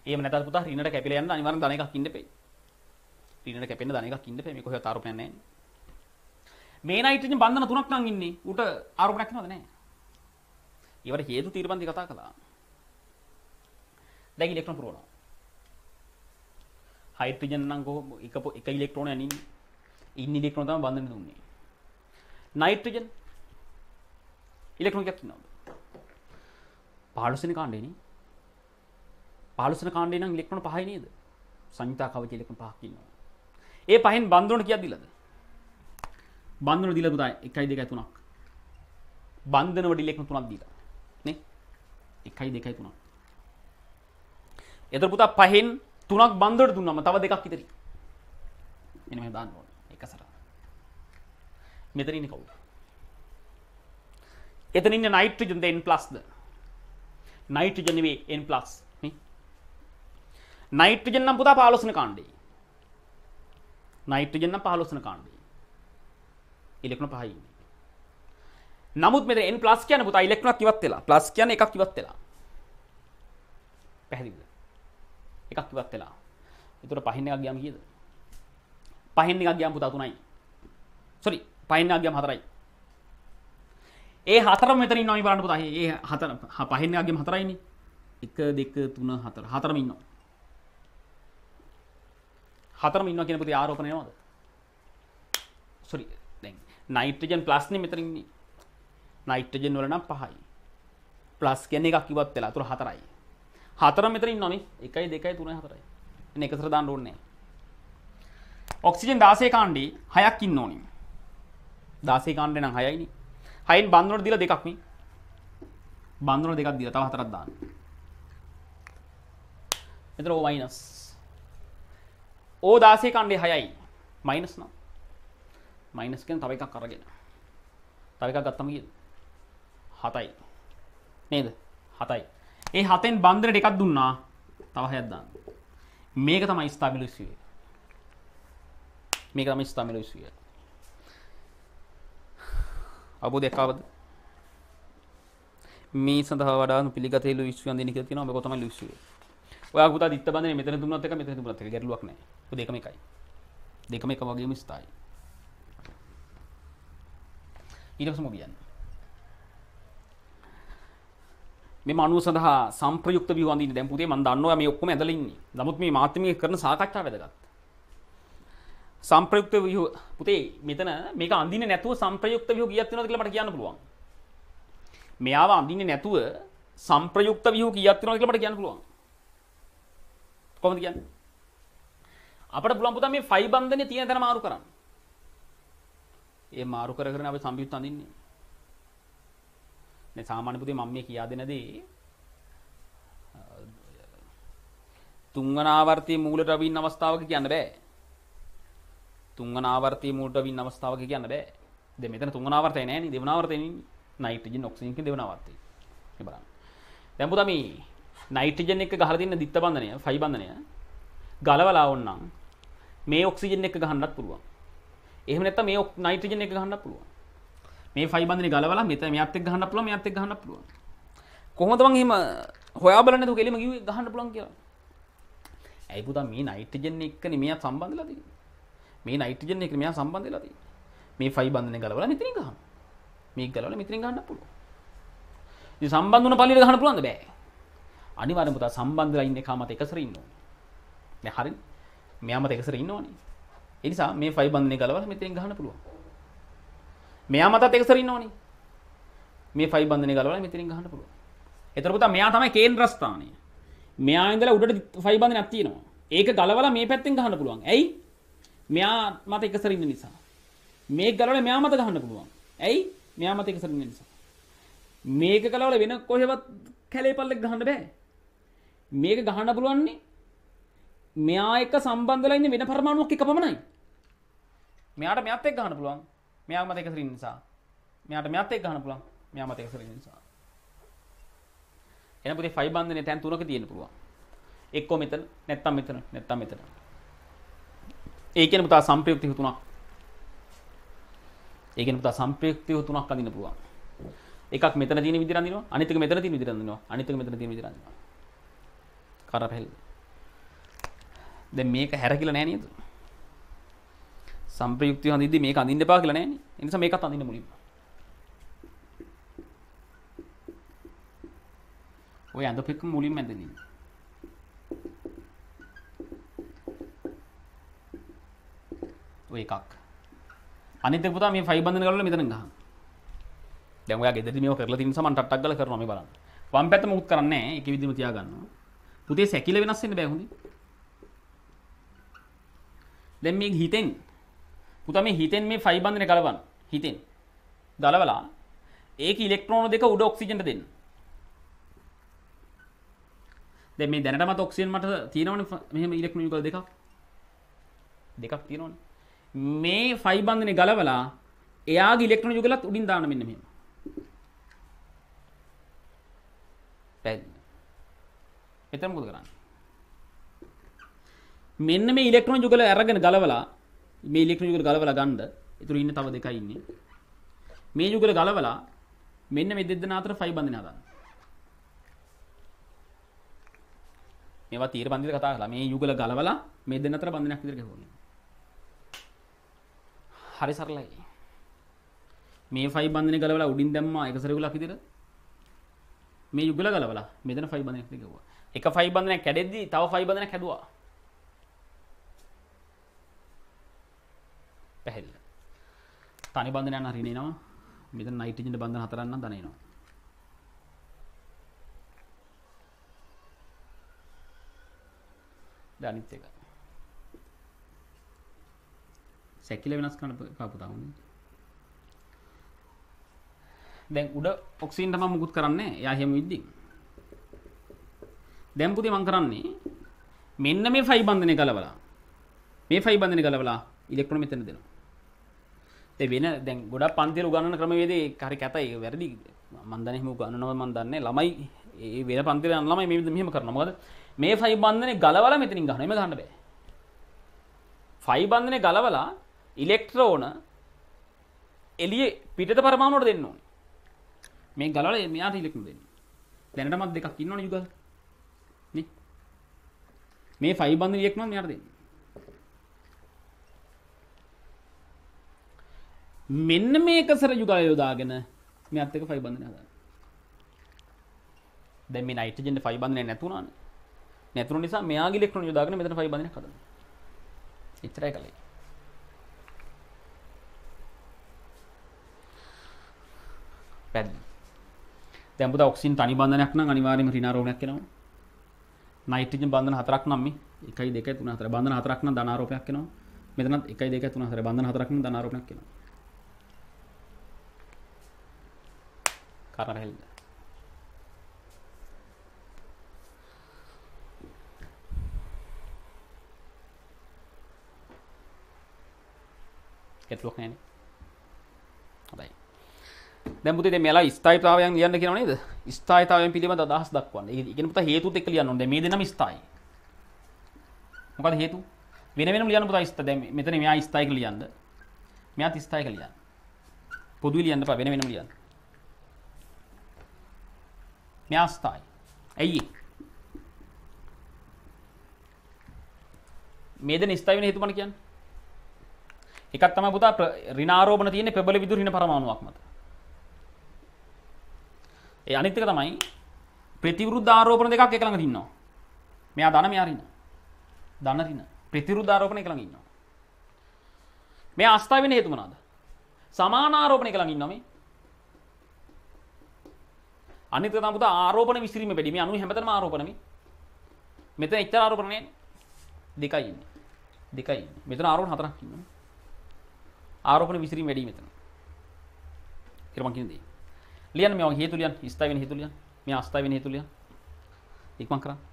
එහෙම නැත්නම් පුතා ඍණට කැපිලා යන්න අනිවාර්යෙන් ධන එකක් ඉන්න එපේ. ඍණට කැපෙන්න ධන එකක් ඉන්න එපේ. මේ කොහෙවත් ආරෝපණයක් නැහැ. මේ නයිට්‍රජන් බන්ධන තුනක් නම් ඉන්නේ. උට ආරෝපණයක් වෙනවද නැහැ? ඒවට හේතු තීරපන්ති කතා කළා. දැන් ඉලෙක්ට්‍රෝන පුරවනවා. හයිඩ්‍රජන් නම් කොහොම එක එක ඉලෙක්ට්‍රෝනයක් ඉන්නේ. ඉන්න ඉලෙක්ට්‍රෝන තමයි බන්ධන දුන්නේ. නයිට්‍රජන් ඉලෙක්ට්‍රෝන එකක් ඉන්නවද? 15 වෙනි කාණ්ඩේනේ. 15 වෙනි කාණ්ඩේ නම් ඉලෙක්ට්‍රෝන පහයි නේද? සංයුතා කවච ඉලෙක්ට්‍රෝන පහක් ඉන්නවා. ඒ පහෙන් බන්ධනට කීයක් දිලාද? බන්ධන දීලා පුතා 1 2 3ක්. බන්ධන වල ඉලෙක්ට්‍රෝන තුනක් දීලා. නේ? 1 2 3ක්. එතකොට පුතා පහෙන් තුනක් බන්ධනට දුන්නම තව දෙකක් ඉතිරි. මෙන්න මෙහෙම දාන්න ඕනේ. එක සරල. මෙතන ඉන්නේ කවුද? එතන ඉන්නේ නයිට්‍රජන් ද n+ද? නයිට්‍රජන් නෙවෙයි n+ නේ. නයිට්‍රජන් නම් පුතා 15 වෙනි කාණ්ඩේ. නයිට්‍රජන් නම් 15 වෙනි කාණ්ඩේ. ඉලෙක්ට්‍රෝන පහයි ඉන්නේ. නමුත් මෙතන n+ කියන්නේ පුතා ඉලෙක්ට්‍රෝනක් ඉවත් වෙලා. ප්ලස් කියන්නේ එකක් ඉවත් වෙලා. පැහැදිලිද? එකක් ඉවත් වෙලා. ඒතකොට පහින් එකක් ගියාම කීයද? පහින් එකක් ගියාම පුතා 3යි. සෝරි, පහින් එකක් ගියාම 4යි. ඒ හතරම මෙතන ඉන්නවා මේ බලන්න පුතා. ඒ හතර පහින් එකක් ගියාම 4යිනේ. 1 2 3 4. හතරම ඉන්නවා. හතරම ඉන්නවා කියන පුතේ ආරෝපණය වෙනවද? සෝරි. දැන් නයිට්‍රජන් ප්ලස් නේ මෙතන ඉන්නේ. නයිට්‍රජන් වල නම් 5යි. ප්ලස් කියන්නේ එකක් ඉවත් වෙලා. ඒතර 4යි. හතර මෙතන ඉන්නවනේ 1යි 2යි 3යි 4යි. එන්න එකසර දාන්න ඕනේ ඔක්සිජන් 16 කාණ්ඩේ 6ක් ඉන්න ඕනේ. 16 කාණ්ඩේ නම් 6යිනේ. 6න් බන්ධනවල දීලා දෙකක් නේ. බන්ධනවල දෙකක් දීලා තව හතරක් දාන්න. මෙතන O මයිනස්. O 16 කාණ්ඩේ 6යි. මයිනස් නම්. මයිනස් කියන්නේ තව එකක් අරගෙන. තව එකක් ගත්තම කීයද? 7යි. නේද? 7යි. ඒ හතෙන් බන්ධනට එකක් දුන්නා තව හයක් දාන්න. මේක තමයි ස්ථාමිල විශ්වය. මේක තමයි ස්ථාමිල විශ්වය. අවබෝධය එක්කවද? මේ සඳහා වඩා පිළිගත යුතු විශ්වයන් දෙන කියලා තියෙනවා මේක තමයි විශ්වය. ඔයා පුතා දිත්ත බඳනේ මෙතන දුන්නත් එක මෙතන දුන්නත් එක ගැටලුවක් නැහැ. ඔය දෙකම එකයි. දෙකම එක වගේම ස්ථායි. ඊට පස්සේ මොකද කියන්නේ? මේ අණුව සඳහා සම්ප්‍රයුක්ත ව්‍යුහ අඳින්න දැන් පුතේ මම දන්නවා මේ ඔක්කොම ඇදලා ඉන්නේ. නමුත් මේ මාත්‍මික කරන සාකච්ඡාව වැදගත්. සම්ප්‍රයුක්ත ව්‍යුහ පුතේ මෙතන මේක අඳින්නේ නැතුව සම්ප්‍රයුක්ත ව්‍යුහ කීයක් තියෙනවද කියලා මට කියන්න පුළුවන්. මෙයාව අඳින්නේ නැතුව සම්ප්‍රයුක්ත ව්‍යුහ කීයක් තියෙනවද කියලා මට කියන්න පුළුවන්. කොහොමද කියන්නේ? අපිට පුළුවන් පුතා මේ ෆයි බන්ධනේ තියෙන තැන මාරු කරන්න. ඒ මාරු කර කරන අපි සම්ප්‍රයුක්ත අඳින්නේ. මේ සාමාන්‍ය පුතේ මම මේ කියා දෙන දේ තුන්වන ආවර්තයේ මූලට අවින්න අවස්ථාවක කියන්න බෑ. තුන්වන ආවර්තයේ මූලට අවින්න අවස්ථාවක කියන්න බෑ. දැන් මෙතන තුන්වන ආවර්තය නෑනේ දෙවන ආවර්තය නේ නයිට්‍රජන් ඔක්සිජන් කියන දෙවන ආවර්තය. මේ බලන්න. දැන් පුතා මේ නයිට්‍රජන් එක ගහලා තියෙන දිත්ත බන්ධනය, ෆයි බන්ධනය ගලවලා වොන්නම් මේ ඔක්සිජන් එක ගහන්නත් පුළුවන්. එහෙම නැත්නම් මේ නයිට්‍රජන් එක ගහන්නත් පුළුවන්. මේ ෆයි බන්ධනේ ගලවලා මෙතන මෙයත් එක්ක ගහන්න පුළුවන් මෙයත් එක්ක ගහන්න පුළුවන්. කොහොමද මං එහෙම හොයා බලන්නේ නැතුව කෙලිම කිව්වේ ගහන්න පුළුවන් කියලා? ඇයි පුතා මේ නයිට්‍රජන් එක්කනේ මෙයා සම්බන්ධ වෙලා තියෙන්නේ? මේ නයිට්‍රජන් එක්ක මෙයා සම්බන්ධ වෙලා තියෙන්නේ. මේ ෆයි බන්ධනේ ගලවලා මෙතනින් ගහන්න. මේක ගලවලා මෙතනින් ගහන්න පුළුවන්. ඉතින් සම්බන්ධ වුණ පළියට ගහන්න පුළුවන්ද බෑ? අනිවාර්යෙන් පුතා සම්බන්ධ වෙලා ඉන්න එක මත එකසර ඉන්න ඕනේ. දැන් හරිනේ. මෙයා මත එකසර ඉන්න ඕනේ. ඒ නිසා මේ ෆයි බන්ධනේ ගලවලා මෙතනින් ගහන්න පුළුවන් මෙයා මතත් එකසර ඉන්නවනේ. මේ ෆයි බන්ධනේ ගලවලා මෙතනින් ගහන්න පුළුවන්. ඒතර පුතා මෙයා තමයි කේන්ද්‍රස්ථානය. මෙයා ඉඳලා උඩට ෆයි බන්ධනයක් තියෙනවා. ඒක ගලවලා මේ පැත්තෙන් ගහන්න පුළුවන්. ඇයි? මෙයා මත එකසර ඉන්න නිසා. මේක ගලවලා මෙයා මත ගහන්න පුළුවන්. ඇයි? මෙයා මත එකසර ඉන්න නිසා. මේක ගලවලා වෙන කොහෙවත් කැලේ පල්ලෙක් ගහන්න බෑ. මේක ගහන්න පුළුවන්නේ මෙයා එක්ක සම්බන්ධ වෙලා ඉන්න වෙන පරමාණුවක් එක පමණයි. මෙයාට මෙයත් එක්ක ගහන්න පුළුවන්. මෙයා මත එකතු වෙන නිසා. මෙයාට මෙයාත් එක්ක ගන්න පුළුවන්. මෙයා මත එකතු වෙන නිසා. එහෙනම් පුතේ 5 බන්ධනේ තැන් තුනක තියෙන්න පුළුවන්. එක්කෝ මෙතන නැත්තම් මෙතන නැත්තම් මෙතන. ඒ කියන්නේ පුතා සම්ප්‍රයුක්ති තුනක්. ඒ කියන්නේ පුතා සම්ප්‍රයුක්ති තුනක් අඳින්න පුළුවන්. එකක් මෙතන තියෙන විදිහට අඳිනවා අනිත් එක මෙතන තියෙන විදිහට අඳිනවා අනිත් එක මෙතන තියෙන විදිහට අඳිනවා. කරපෙල් දැන් මේක හැරකිලා නෑ නේද? සම්ප්‍රයුක්තිය හඳිද්දි මේක අඳින්න එපා කියලා නෑනේ. ඒ නිසා මේකත් අඳින්න මුලින්ම. ඔය ඇඳපෙක්ක මුලින්ම ඇඳින්න. ඔය එකක්. අනිත් එක පුතා මේ ෆයි බන්ධන කරලා මෙතන ගහන්න. දැන් ඔයා ගෙදරදී මේක කරලා තියෙන නිසා මම ටට්ටක් ගාලා කරනවා මේ බලන්න. වම් පැත්ත මුකුත් කරන්නේ නැහැ ඒක විදිහම තියාගන්නවා. පුතේ සැකිල වෙනස් වෙන්න බෑ හොඳින් දැන් මේ හිතෙන්. පුතා මේ හිතෙන් මේ ෆයි බන්ධනේ ගලවන්න. හිතෙන්. ගලවලා ඒක ඉලෙක්ට්‍රෝන දෙක උඩ ඔක්සිජන්ට දෙන්න. දැන් මේ දැනටමත් ඔක්සිජන් මට තියෙනවනේ මෙහෙම ඉලෙක්ට්‍රෝන යුගල දෙකක්. දෙකක් තියෙනවනේ. මේ ෆයි බන්ධනේ ගලවලා එයාගේ ඉලෙක්ට්‍රෝන යුගලත් උඩින් දාන්න මෙන්න මෙහෙම. පැහැදිලි එතන මොකද කරන්නේ? මෙන්න මේ ඉලෙක්ට්‍රෝන යුගල අරගෙන ගලවලා මේ ඉලෙක්ට්‍රෝන යුගල ගලවලා ගන්න. ඉතුරු ඉන්න තව දෙකයි ඉන්නේ. මේ යුගල ගලවලා මෙන්න මේ දෙදෙනා අතර ෆයි බන්ධනය හදන්න. මේවා තීර බන්ධනය කතා කරලා මේ යුගල ගලවලා මේ දෙන්න අතර බන්ධනයක් විදිහට ගහුවා හරි සරලයි. මේ ෆයි බන්ධනය ගලවලා උඩින් දැම්මා එක සරයුගලක් විදිහට. මේ යුගල ගලවලා මෙතන ෆයි බන්ධනයක් විදිහට ගහුවා. එක ෆයි බන්ධනයක් කැඩෙද්දි තව ෆයි බන්ධනයක් හැදුවා පැහැදිලි. තනි බන්ධනයන් හරි නේනවා. මෙතන නයිට්‍රජන් බන්ධන හතරක් නම් දනේනවා දැන් අනිත් එක. සැකිල වෙනස් කරන්න එපා පුතා හොඳේ දැන් උඩ ඔක්සිජන් තමයි මුකුත් කරන්නේ එයා එහෙම විද්දි. දැන් පුතේ මම කරන්නේ මෙන්න මේ ෆයි බන්ධනය ගලවලා. මේ ෆයි බන්ධනය ගලවලා ඉලෙක්ට්‍රෝන මෙතන දෙනවා. ඒ වෙන දැන් ගොඩක් පන්තිවල උගන්වන ක්‍රමවේදේ හරි කැතයි. වැරදි. මම දන්නේ එහෙම උගන්වනවා මම දන්නේ ළමයි ඒ වෙන පන්තිවල යන ළමයි මේ මෙහෙම කරනවා. මොකද මේ ෆයි බන්ධනේ ගලවලා මෙතනින් ගන්නවා එමෙ ගන්න බෑ. ෆයි බන්ධනේ ගලවලා ඉලෙක්ට්‍රෝන එළිය පිටත පරමාණුවට දෙන්න ඕනේ. මේ ගලවලා මෙයාට ඉලෙක්ට්‍රෝන දෙන්න. දැනටමත් දෙකක් ඉන්නවනේ යුගල්. නේ? මේ ෆයි බන්ධනේ ඉලෙක්ට්‍රෝන මෙයාට දෙන්න. මෙන්න මේක සර යුගල යොදාගෙන මෙත් එක ෆයි බන්ධනය හදන්න දැන් මේ නයිට්‍රජන් ෆයි බන්ධනය නැතුණානේ. නැතුණු නිසා මෙයාගේ ඉලෙක්ට්‍රෝන යොදාගෙන මෙතන ෆයි බන්ධනයක් හදන්න එච්චරයි කලේ. පැද්ද. දැන් පුතා ඔක්සිජන් තනි බන්ධනයක් නම් අනිවාර්යයෙන්ම ඍණාරෝපණයක් වෙනවා නයිට්‍රජන් බන්ධන හතරක් නම් මේ 1 2 3 4 බන්ධන හතරක් නම් ධනාරෝපණයක් වෙනවා මෙතනත් 1 2 3 4 බන්ධන හතරක් නම් ධනාරෝපණයක් වෙනවා කරන හෙල්ද ගැටලුවක් නෑනේ. හොඳයි. දැන් පුතේ දැන් මෙයාලා ස්ථායීතාවයන් ලියන්න කියනව නේද? ස්ථායීතාවයන් පිළිබඳ අදහස් දක්වන්න. ඒ කියන්නේ පුතා හේතුත් එක්ක ලියන්න ඕනේ. දැන් මේ දෙනම ස්ථායි. මොකද හේතු? වෙන වෙනම ලියන්න පුතා ස්ථා. දැන් මෙතන මෙයා ස්ථායි කියලා ලියන්න. මෙයාත් ස්ථායි කියලා ලියන්න. පොදුවේ ලියන්න එපා. වෙන වෙනම ලියන්න. මෙයා ස්ථායි ඇයි මේ දෙන ස්ථායි වෙන හේතු මොන කියන්නේ එකක් තමයි පුතා ඍණාරෝපණ තියෙන්නේ ප්‍රබල විදුර ඍණ පරමාණුවක් මත. ඒ අනිත් එක තමයි ප්‍රතිවිරුද්ධ ආරෝපණ දෙකක් එක ළඟ තියෙනවා. මෙයා ධන මෙයා ඍණ. ධන ඍණ. ප්‍රතිවිරුද්ධ ආරෝපණ එක ළඟ ඉන්නවා. මෙයා අස්ථාය වෙන හේතු මොනවාද? සමාන ආරෝපණ එක ළඟ ඉන්නවා මේ. අනිත් එක තමයි පුතා ආරෝපණ විසිරීම වැඩි. මේ අණු හැමතැනම ආරෝපණ මේ. මෙතන එච්චර ආරෝපණ නෑ. දෙකයි ඉන්නේ. දෙකයි. මෙතන ආරෝපණ හතරක් ඉන්නවා. ආරෝපණ විසිරීම වැඩි මෙතන. කියලා මම කියන්නේ. ලියන්න මේ හේතු ලියන්න. ස්ථායි වෙන හේතු ලියන්න. මේ අස්ථායි වෙන හේතු ලියන්න. ඉක්මන් කරන්න.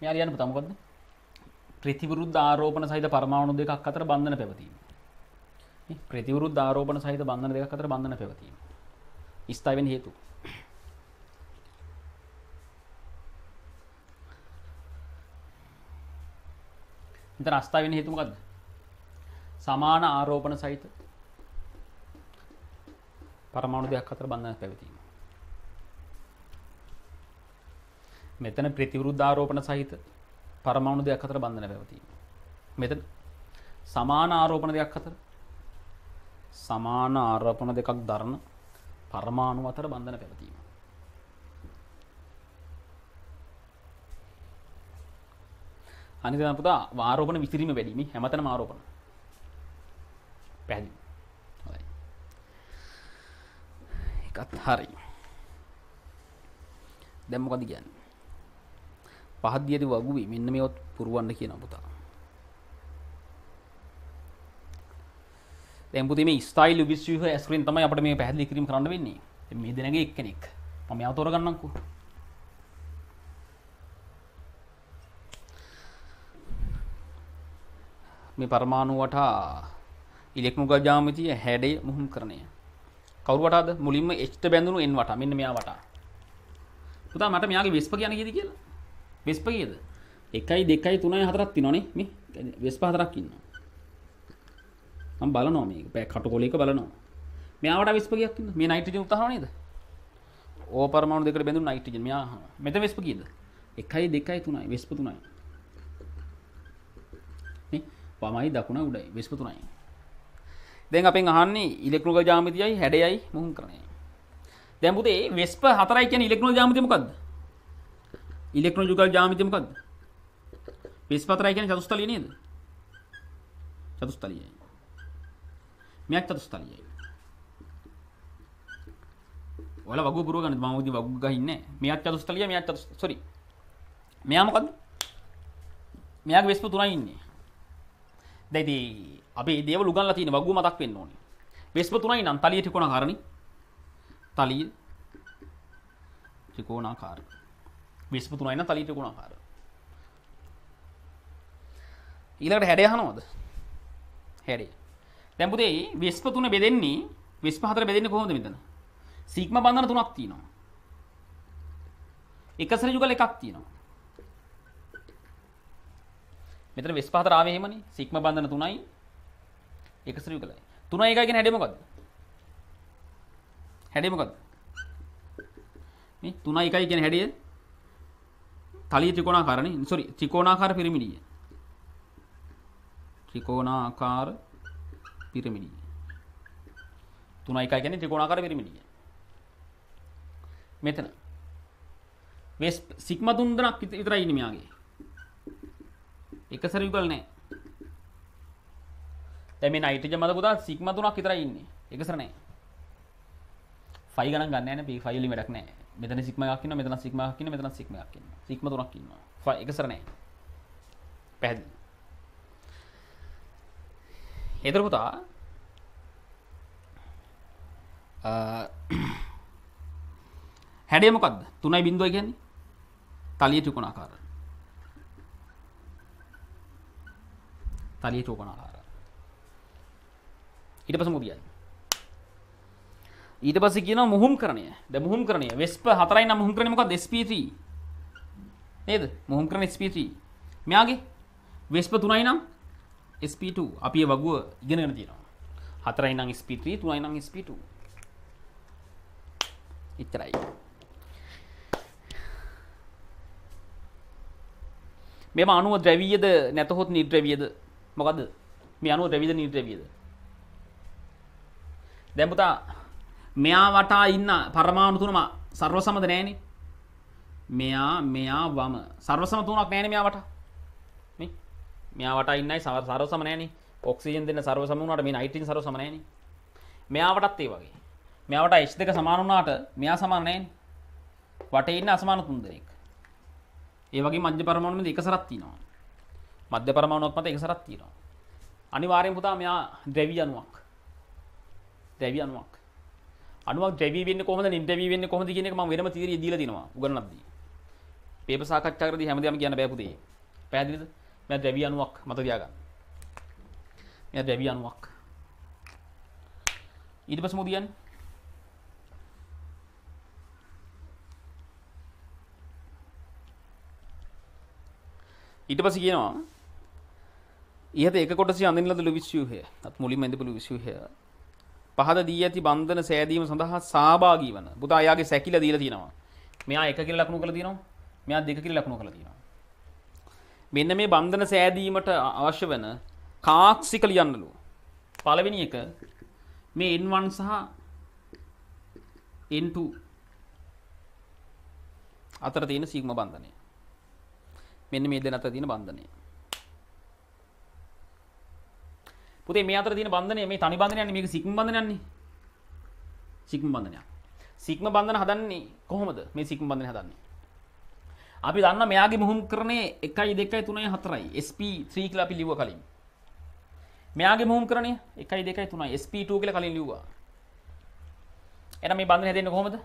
මෙයා ලියන්න පුතා මොකද්ද? ප්‍රතිවිරුද්ධ ආරෝපණ සහිත පරමාණු දෙකක් අතර බන්ධන පැවතීම. නේ? ප්‍රතිවිරුද්ධ ආරෝපණ සහිත බන්ධන දෙකක් අතර බන්ධන පැවතීම. ස්ථායි වෙන හේතු. මෙතන අස්ථායි වෙන හේතු මොකද්ද? සමාන ආරෝපණ සහිත පරමාණු දෙකක් අතර බන්ධන පැවතීම. මෙතන ප්‍රතිවිරුද්ධ ආරෝපණ සහිත පරමාණු දෙකක් අතර බන්ධන පැවතීම. මෙතන සමාන ආරෝපණ දෙකක් අතර සමාන ආරෝපණ දෙකක් දරන පරමාණු අතර බන්ධන පැවතීම. අනිත් දා පුතා ආරෝපණ විසිරීම වැඩි මේ හැමතැනම ආරෝපණ. පැහැදිලි. හොඳයි. ඒකත් හරි. දැන් මොකද කියන්නේ? පහදියේදී වගුවේ මෙන්න මේවත් පුරවන්න කියන පුතා. දැන් පුතේ මේ ස්ටයිල් විශ්වවිහ ඇස්ක්‍රීන් තමයි අපිට මේ පැහැදිලි කිරීම කරන්න වෙන්නේ. දැන් මේ දෙනගේ එක්කෙනෙක්. මම යාව තෝරගන්නම්කෝ. මේ පරමාණු වටා ඉලෙක්ට්‍රෝනික ජ්‍යාමිතිය හැඩය මුහුම් කරණය. කවුරු වටාද? මුලින්ම H ට බැඳුණු N වටා. මෙන්න මෙයා වටා. පුතා මට මෙයාගේ වෙස්ප කියන්නේ කීයද කියලා? වෙස්ප කීයද? 1යි 2යි 3යි 4ක් තියෙනවනේ මේ. වෙස්ප හතරක් ඉන්නවා. මම බලනවා මේක. පෑ කටුකොලයක බලනවා. මෙයාවට වෙස්ප කීයක් ඉන්නවද? මේ නයිට්‍රජන් උත්හාව නේද? ඕ පරමාණු දෙකට බැඳුණු නයිට්‍රජන්. මෙයා මෙතන වෙස්ප කීයද? 1යි 2යි 3යි වෙස්ප 3යි. නේ? වමයි දකුණ උඩයි වෙස්ප 3යි. දැන් අපෙන් අහන්නේ ඉලෙක්ට්‍රෝනික ජ්‍යාමිතියයි හැඩයයි මුහුම් කරණයයි. දැන් පුතේ වෙස්ප හතරයි කියන්නේ ඉලෙක්ට්‍රෝන ජ්‍යාමිතිය මොකද්ද? ඉලෙක්ට්‍රෝන යුගල් ජ්‍යාමිතිය මොකද්ද? වෙස්ප හතරයි කියන්නේ චතුස්තලිය නේද? චතුස්තලියයි. මෙයක් චතුස්තලියයි. ඔයාලා වගුව පුරව ගන්න මම උදි වගුව ගහින්නේ මෙයක් චතුස්තලිය මෙයක් චතුස් සෝරි. මෙයා මොකද්ද? මෙයාගේ වෙස්ප තුනයි ඉන්නේ. දැන් ඉතින් අපි මේ දේවල් උගන්ලා තියෙන වගුව මතක් වෙන්න ඕනේ. වෙස්ප තුනයි නම් තලිය ත්‍රිකෝණාකාරනේ. තලිය ත්‍රිකෝණාකාර. වෙස්ප තුනයි නම් තලිය ත්‍රිකෝණාකාර. ඊළඟට හැඩය අහනවද? හැඩය. දැන් පුතේ වෙස්ප තුන බෙදෙන්නේ වෙස්ප හතර බෙදෙන්නේ කොහොමද මෙතන? සිග්මා බන්ධන තුනක් තියෙනවා. එකසර යුගල එකක් තියෙනවා. මෙතන වෙස්ප හතර ආවේ එහෙමනේ. සිග්මා බන්ධන තුනයි එකසර යුගලයි. 3 1 කියන හැඩය මොකද්ද? හැඩය මොකද්ද? මේ 3 1 කියන හැඩය තලිය ත්‍රිකෝණාකාරනේ. සෝරි ත්‍රිකෝණාකාර පිරමිඩිය. ත්‍රිකෝණාකාර පිරමිඩිය. 3 1 කියන්නේ ත්‍රිකෝණාකාර පිරමිඩිය. මෙතන වෙස් සිග්මා තුන් දෙනක් විතරයි ඉන්නේ මෙයාගේ. එකසර යුගල් නැහැ. දැන් මේ නයිට්‍රජන් මත පුතා සිග්මා තුනක් විතරයි ඉන්නේ. එකසර නැහැ. ෆයි ගණන් ගන්න නැහැ නේ P5 වලින් වැඩක් නැහැ. මෙතන සිග්මා එකක් ඉන්නවා මෙතන සිග්මා එකක් ඉන්නවා මෙතන සිග්මා එකක් ඉන්නවා. සිග්මා තුනක් ඉන්නවා. ෆයි එකසර නැහැ. පැහැදිලි. ඒතර පුතා හැඩය මොකක්ද 3.0 කියන්නේ තලිය ත්‍රිකෝණාකාර. තලිය ත්‍රිකෝණාකාර. ඊට පස්සේ මොකද කියන්නේ? ඊට පස්සේ කියනවා මුහුම් කරණය. දැන් මුහුම් කරණය වෙස්ප හතරයි නම් මුහුම් කරණය මොකක්ද? sp3. නේද? මුහුම් කරණය sp3. මෙයාගේ වෙස්ප තුනයි නම් sp2. අපි ඒ වගුව ඉගෙනගෙන තියෙනවා. හතරයි නම් sp3, තුනයි නම් sp2. එච්චරයි. මෙම අණුව ද්‍රවීයද නැතහොත් නිර්ද්‍රවීයද? මොකද්ද? මේ අණුව ද්‍රවීයද නිර්ද්‍රවීයද? දැන් පුතා මෙයා වටා ඉන්න පරමාණු තුනම සර්ව සමද නෑනේ. මෙයා මෙයා වම සර්ව සම තුනක් නෑනේ මෙයා වටා. මේ මෙයා වටා ඉන්නයි සර්ව සම නෑනේ. ඔක්සිජන් දෙන්න සර්ව සම වුණාට මේ නයිට්‍රජන් සර්ව සම නෑනේ. මෙයා වටත් ඒ වගේ. මෙයා වටා H2 සමාන වුණාට මෙයා සමාන නෑනේ. වටේ ඉන්න අසමාන තුන් දෙනෙක්. ඒ වගේ මධ්‍ය පරමාණු මැද එක සරක් තියෙනවා. මධ්‍ය පරමාණුවක් මත එක සරක් තියෙනවා. අනිවාර්යෙන් පුතා මෙයා ද්‍රව්‍ය අණුවක්. ද්‍රව්‍ය අණුවක්. අණුවක් ද්‍රව්‍ය වෙන්නේ කොහොමද නිර්ද්‍රව්‍ය වෙන්නේ කොහොමද කියන එක මම වෙනම තීරිය දීලා තිනවා උගන්වන්නක්දී. පේපර් සාකච්ඡා කරද්දී හැමදේම කියන්න බෑ පුතේ. පැහැදිලිද? මම ද්‍රව්‍ය අණුවක් මත තියාගන්න. මෙයා ද්‍රව්‍ය අණුවක්. ඊට පස්සේ මොකද කියන්නේ? ඊට පස්සේ කියනවා ඉහත එක කොටසේ අඳින ලද ලුවිස් ව්‍යුහය. අත් මුලින්ම ඉඳපු ලුවිස් ව්‍යුහය. පහද දී ඇති බන්ධන සෑදීම සඳහා සහභාගී වන. පුතා යාගේ සැකිල දීලා තියෙනවා. මෙයා එක කියලා ලකුණු කරලා තියෙනවා. මෙයා දෙක කියලා ලකුණු කරලා තියෙනවා. මෙන්න මේ බන්ධන සෑදීමට අවශ්‍ය වෙන කාක්සික ලියන්නලු. පළවෙනි එක මේ N1 සහ N2 අතර තියෙන සිග්ම බන්ධනය. මෙන්න මේ දෙන අතර තියෙන බන්ධනය. පුතේ මේ අතර තියෙන බන්ධනය මේ තනි බන්ධනය යන්නේ මේක සිග්ම බන්ධනයන්නේ. සිග්ම බන්ධනයක්. සිග්ම බන්ධන හදන්නේ කොහොමද? මේ සිග්ම බන්ධනය හදන්නේ. අපි දන්න මෙයාගේ මුහුම් කරණය 1 2 3 4යි SP3 කියලා අපි ලිව්වා කලින්. මෙයාගේ මුහුම් කරණය 1 2 3යි SP2 කියලා කලින් ලිව්වා. එහෙනම් මේ බන්ධනය හැදෙන්නේ කොහොමද?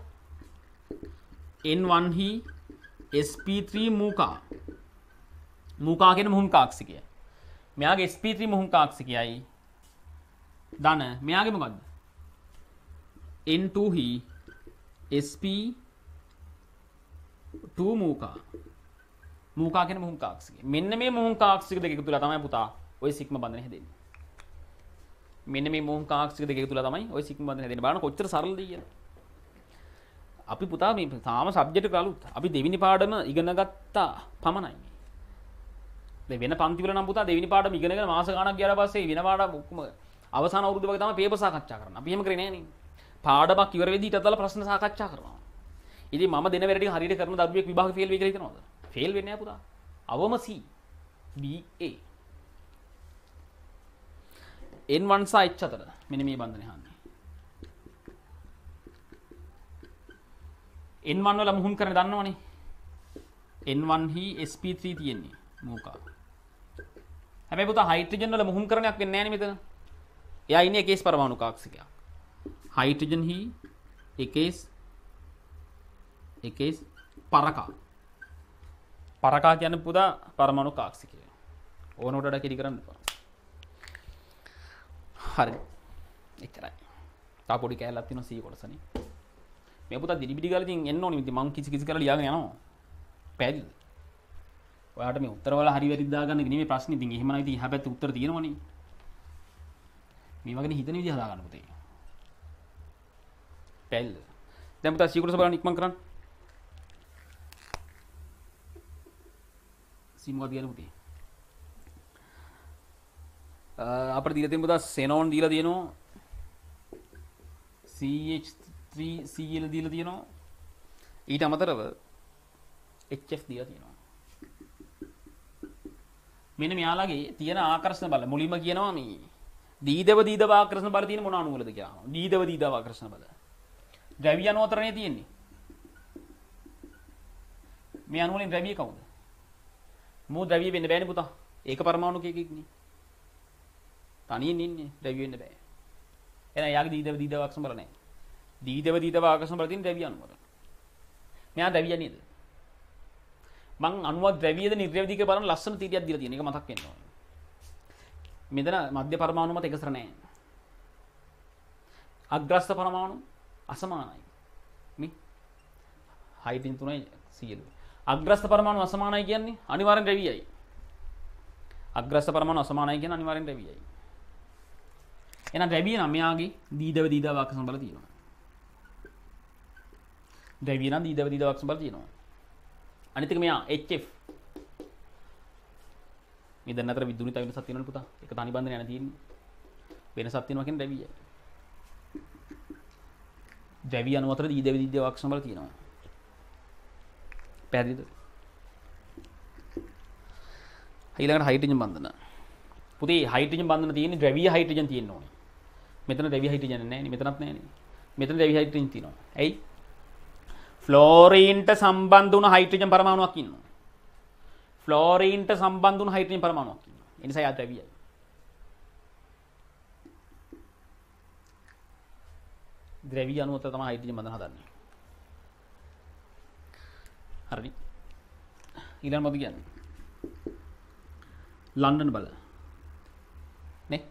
N1 හි SP3 මූකා මූකා කියන මුහුම් කාක්ෂිකය. මෙයාගේ SP3 මුහුම් කාක්ෂිකයයි ධන මෙයාගේ මොකද්ද? N2 හි SP 2 මූකා මූකා කියන මුහුම් කාක්ෂිකය. මෙන්න මේ මුහුම් කාක්ෂික දෙක එකතු වෙලා තමයි පුතා ওই සිග්ම බන්ධනය හැදෙන්නේ. මෙන්න මේ මුහුම් කාක්ෂික දෙක එකතු වෙලා තමයි ওই සිග්ම බන්ධනය හැදෙන්නේ. බලන්න කොච්චර සරලද කියලා. අපි පුතා මේ තාම සබ්ජෙක්ට් එක අලුත්. අපි දෙවෙනි පාඩම ඉගෙන ගත්තා පමණයි. දැන් වෙන පන්තිවල නම් පුතා දෙවෙනි පාඩම ඉගෙනගෙන මාස ගාණක් ගියාට පස්සේ වෙන පාඩම් ඔක්කොම අවසාන අවුරුද්ද වගේ තමයි පේපර් සාකච්ඡා කරන්නේ. අපි එහෙම කරේ නෑනේ. පාඩමක් ඉවර වෙද්දී ඊට අදාළ ප්‍රශ්න සාකච්ඡා කරනවා. ඉතින් මම දෙන වැඩ ටික හරියට කරන දරුවෙක් විභාග ෆේල් වෙයි කියලා හිතනවද? ෆේල් වෙන්නේ නෑ පුතා. අවම C BA N1 සහ H අතර මෙන්න මේ බන්ධනය හන්නේ. N1 වල මුහුන් කරන දන්නවනේ. N1 හි SP3 තියෙන්නේ මූකා. හැබැයි පුතා හයිඩ්‍රජන් වල මුහුන් කරණයක් වෙන්නේ නැහැ නේ මෙතන. එයා ඉන්නේ එකේස් පරමාණු කාක්ෂිකයක්. හයිඩ්‍රජන් හි එකේස් එකේස් පරකා. පරකා කියන්නේ පුතා පරමාණු කාක්ෂිකය. ඕනකට වඩා කිරි කරන්න එපා. හරි. එච්චරයි. තා පොඩි කෑල්ලක් තියෙනවා C කොටසනේ. මේ පුතා දිඩිබිඩි ගාලා ඉතින් එන්න ඕනේ. ඉතින් මං කිසි කිසි කරලා ලියාගෙන යනවා. පැහැදිලිද? ඔයාට මේ උත්තර වල හරි වැරදි දාගන්න නෙමෙයි ප්‍රශ්නේ. ඉතින් එහෙම නම් ඉතින් එහා පැත්තේ උත්තර තියෙනවනේ. මේ වගේ හිතන විදිහ හදාගන්න පුතේ. පැහැදිලිද? දැන් පුතා C කොටස බලන්න ඉක්මන් කරන්න. මොකක්ද කියන්නේ පුතේ? අපට දීලා තියෙන පුතා සෙනෝන් දීලා තියෙනවා CH3Cl දීලා තියෙනවා ඊට අමතරව HF දීලා තියෙනවා මෙන්න මෙයාලගේ තියෙන ආකර්ෂණ බල මුලින්ම කියනවා මේ දීදව දීදව ආකර්ෂණ බල තියෙන මොන අණුවලද කියලා. දීදව දීදව ආකර්ෂණ බල. ද්‍රව්‍ය අණු අතරනේ තියෙන්නේ. මේ අණු වලින් ද්‍රව්‍ය කවුද? මූ ද්‍රව්‍ය වෙන්න බෑනේ පුතා. ඒක පරමාණු කීකෙක්නේ. තනියෙන් ඉන්නේ ද්‍රව්‍ය වෙන්න බෑ. එහෙනම් යාගේ දීදව දීදව ආකර්ෂණ බල නැහැ. දීදව දීදව ආකර්ෂණ බල තියෙන ද්‍රව්‍ය අණු වල. මෙයා ද්‍රව්‍ය නේද? මං අණුවක් ද්‍රව්‍යද නිර්ද්‍රව්‍යද කියලා බලන ලස්සන තීරියක් දීලා තියෙන එක මතක් වෙන්න ඕනේ. මෙතන මධ්‍ය පරමාණු මත එකසර නැහැ. අග්‍රස්ත පරමාණු අසමානයි. මේ හයිඩ්‍රජන් 3යි 100. අග්‍රස්ත පරමාණු අසමානයි කියන්නේ අනිවාර්යෙන් ද්‍රව්‍යයි. අග්‍රස්ත පරමාණු අසමානයි කියන්නේ අනිවාර්යෙන් ද්‍රව්‍යයි. එහෙනම් ද්‍රව්‍ය නම් මෙයාගේ දීදව දීදව ආකර්ෂණ බල තියෙනවා. ද්‍රව්‍ය නම් දීදව දීදව ආකර්ෂණ බල තියෙනවා. අනිතික මෙයා HF මේ දැන් අතර විදුලිත වෙනසක් තියෙනවනේ පුතා. ඒක තනි බන්ධන යන තියෙන්නේ. වෙනසක් තියෙනවා කියන්නේ ද්‍රව්‍යයි. ද්‍රව්‍ය අණු අතර දී දෙවි දී වක්ෂණ බල තියෙනවා. පැහැදිලිද? ඊළඟට හයිඩ්‍රජන් බන්ධන. පුතේ හයිඩ්‍රජන් බන්ධන තියෙන්නේ ද්‍රව්‍ය හයිඩ්‍රජන් තියෙන්න ඕනේ. මෙතන ද්‍රව්‍ය හයිඩ්‍රජන් නැහැ නේ. මෙතනත් නැහැ නේ. මෙතන ද්‍රව්‍ය හයිඩ්‍රජන් තියෙනවා. ඇයි? ෆ්ලෝරීන්ට සම්බන්ධ වුණ හයිඩ්‍රජන් පරමාණුවක් ඉන්නවා. ෆ්ලෝරීන්ට සම්බන්ධ වුණ හයිඩ්‍රජන් පරමාණුවක් ඉන්නවා. ඒ නිසා යා ද්‍රව්‍යයි. ද්‍රව්‍ය අණු අතර තමයි හයිඩ්‍රජන් බඳන හදන්නේ. හරිනේ. ඊළඟ මොකද කියන්නේ ලන්ඩන් බල නේ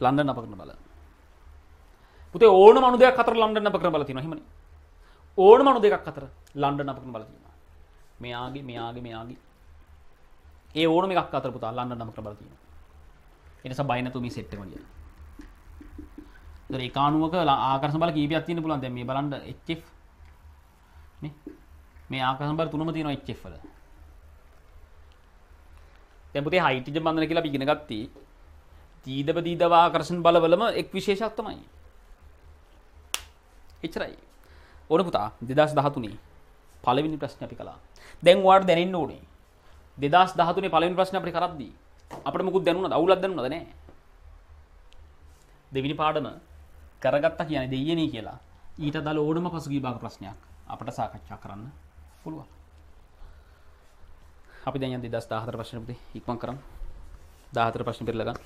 ලන්ඩන් අප කරන බල පුතේ ඕන මනු දෙයක් අතර ලන්ඩන් අප කරන බල තියෙනවා එහෙමනේ ඕන මනු දෙකක් අතර ලන්ඩන් අප කරන බල තියෙනවා මෙයාගේ මෙයාගේ මෙයාගේ ඒ ඕනම එකක් අතර පුතා ලන්ඩන් අප කරන බල තියෙනවා. ඒ නිසා බය නැතුව මේ සෙට් එකම ලියන්න ඒතර ඒ කාණුවක ආකර්ෂණ බල කීපයක් තියෙන්න පුළුවන්. දැන් මේ බලන්න HF නේ? මේ ආකර්ෂණ බල තුනම තියෙනවා HF වල. දැන් පුතේ හයිඩ්‍රජන් බන්ධන කියලා අපි ඉගෙන ගත්තී තීදව දීදව ආකර්ෂණ බලවලම එක් විශේෂයක් තමයි එච්චරයි. ඕන පුතා 2013 පළවෙනි ප්‍රශ්නේ අපි කළා. දැන් ඔයාලට දැනෙන්න ඕනේ. 2013 පළවෙනි ප්‍රශ්නේ අපිට කරද්දී. අපිට මොකුත් දැනුණාද? අවුලක් දැනුණාද? නැහැ දෙවිනි පාඩම කරගත්තා කියන්නේ දෙයියනේ කියලා. ඊට අදාළ ඕනම පසුගිය භාග ප්‍රශ්නයක් අපිට සාකච්ඡා කරන්න පුළුවන්. අපි දැන් යන්නේ 2014 ප්‍රශ්න පුතේ ඉක්මන් කරන්න 14 ප්‍රශ්න පෙරලා ගන්න.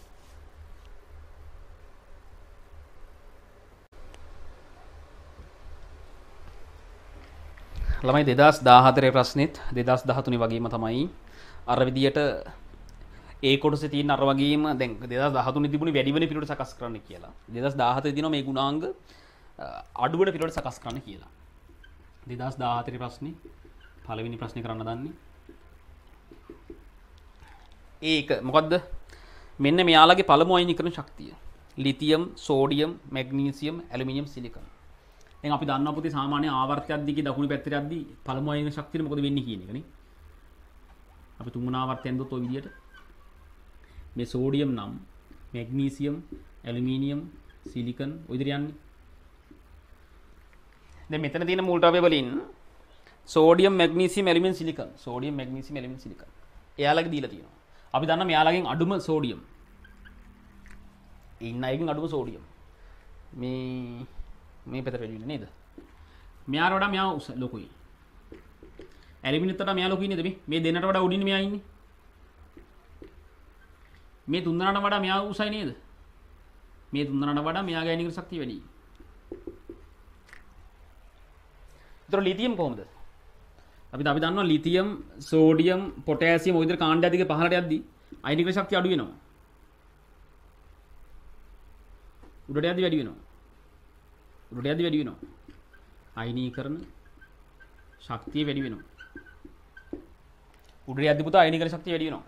ළමයි දෙදස් දාහතරය ප්‍රශ්නෙත් දෙදස් දහතුනි වගේම තමයි අර විදියට ඒ කොටස තිය අර වගේම දැන් දෙදස් දහතුනි තිබුණ වැඩිවන පිට සකස් කරන්න කියලා. දෙදස් දාහත දින මේ ගුණාංග අඩුවට පිට සකස් කරන්න කියලා. දෙදස් දාහතරි ප්‍රශ්නි පලවිනි ප්‍රශ්නය කරන්න දන්නේ. ඒක මොකක්ද මෙන්න මෙයාලගේ පළමු අයිනි කරන ශක්තිය. Lithium sodium magnesium aluminium silicon දැන් අපි දන්නවා පුතේ සාමාන්‍ය ආවර්තයක් දිගේ දකුණු පැත්තට යද්දී පළමු අයින ශක්තිය මොකද වෙන්නේ කියන එකනේ අපි තුන්වෙනි ආවර්තයෙන් දොත් ඔය විදියට. මේ සෝඩියම් නම් මැග්නීසියම් ඇලුමිනියම් සිලිකන් ඔය විදිහට යන්නේ. දැන් මෙතන තියෙන මූල ද්‍රව්‍ය වලින් sodium magnesium aluminium silicon. Sodium magnesium aluminium silicon. එයාලගේ දීලා තියෙනවා. අපි දන්නවා මෙයාලගෙන් අඩුම සෝඩියම්. ඉන්න අයගෙන් අඩුම සෝඩියම්. මේ මේ පැතර වැඩි නේද? මෙයාට වඩා මෙයා උස ලොකුයි. ඇලිමිනිත්තට මෙයා ලොකුයි නේද මේ? මේ දෙන්නට වඩා උඩින් මෙයා ඉන්නේ. මේ තුන්දෙනාට වඩා මෙයා උසයි නේද? මේ තුන්දෙනාට වඩා මෙයා ගෑනික ශක්තිය වැඩි ඒතර ලිතියම් කොහොමද? අපි අපි දන්නවා ලිතියම් සෝඩියම් පොටෑසියම් ඔය විදිහට කාණ්ඩය දිගේ පහළට යද්දී අයනික ශක්තිය අඩු වෙනවා. උඩට යද්දී වැඩි වෙනවා. උඩට යද්දී වැඩි වෙනවා. අයනීකරණ ශක්තිය වැඩි වෙනවා උඩට යද්දී පුතා අයනීකරණ ශක්තිය වැඩි වෙනවා.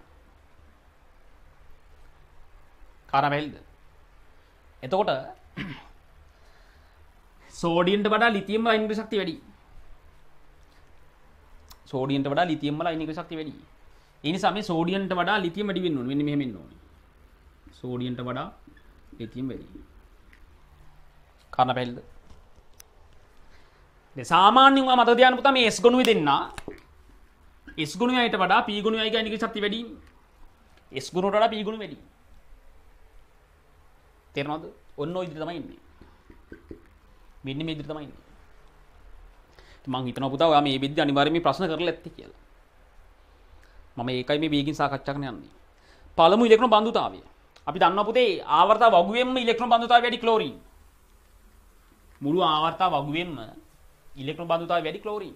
කාරණා එතකොට සෝඩියන්ට වඩා ලිතියම් අයනික ශක්තිය වැඩි. සෝඩියන්ට වඩා ලිතියම් වල අයනික ශක්තිය වැඩි. ඒ නිසා මේ සෝඩියන්ට වඩා ලිතියම් වැඩි වෙන්න ඕනේ. මෙන්න මෙහෙම ඉන්න ඕනේ. සෝඩියන්ට වඩා ලිතියම් වැඩි. කන පැල්ද සාමාන්‍යයෙන් මතක තියාගන්න පුතා මේ S ගුණුවේ දෙන්න. S ගුණුවයිට වඩා P ගුණුවයි ගානික ශක්තිය වැඩි. S ගුණුවට වඩා P ගුණුව වැඩි. තේරෙනවද? ඔන්න ඔය විදිහට තමයි ඉන්නේ. මෙන්න මේ විදිහට තමයි ඉන්නේ. මං හිතනවා පුතා ඔයා මේ විදිහට අනිවාර්යයෙන් මේ ප්‍රශ්න කරලා ඇත්තේ කියලා. මම ඒකයි මේ වේගින් සාකච්ඡා කරන්න යන්නේ. පළමු ඉලෙක්ට්‍රෝන බන්ධුතාවය. අපි දන්නවා පුතේ ආවර්ත වගුවෙන්ම ඉලෙක්ට්‍රෝන බන්ධුතාවය වැඩි ක්ලෝරින් මුළු ආවර්ත වගුවෙන්ම ඉලෙක්ට්‍රෝන බන්ධුතාවය වැඩි ක්ලෝරින්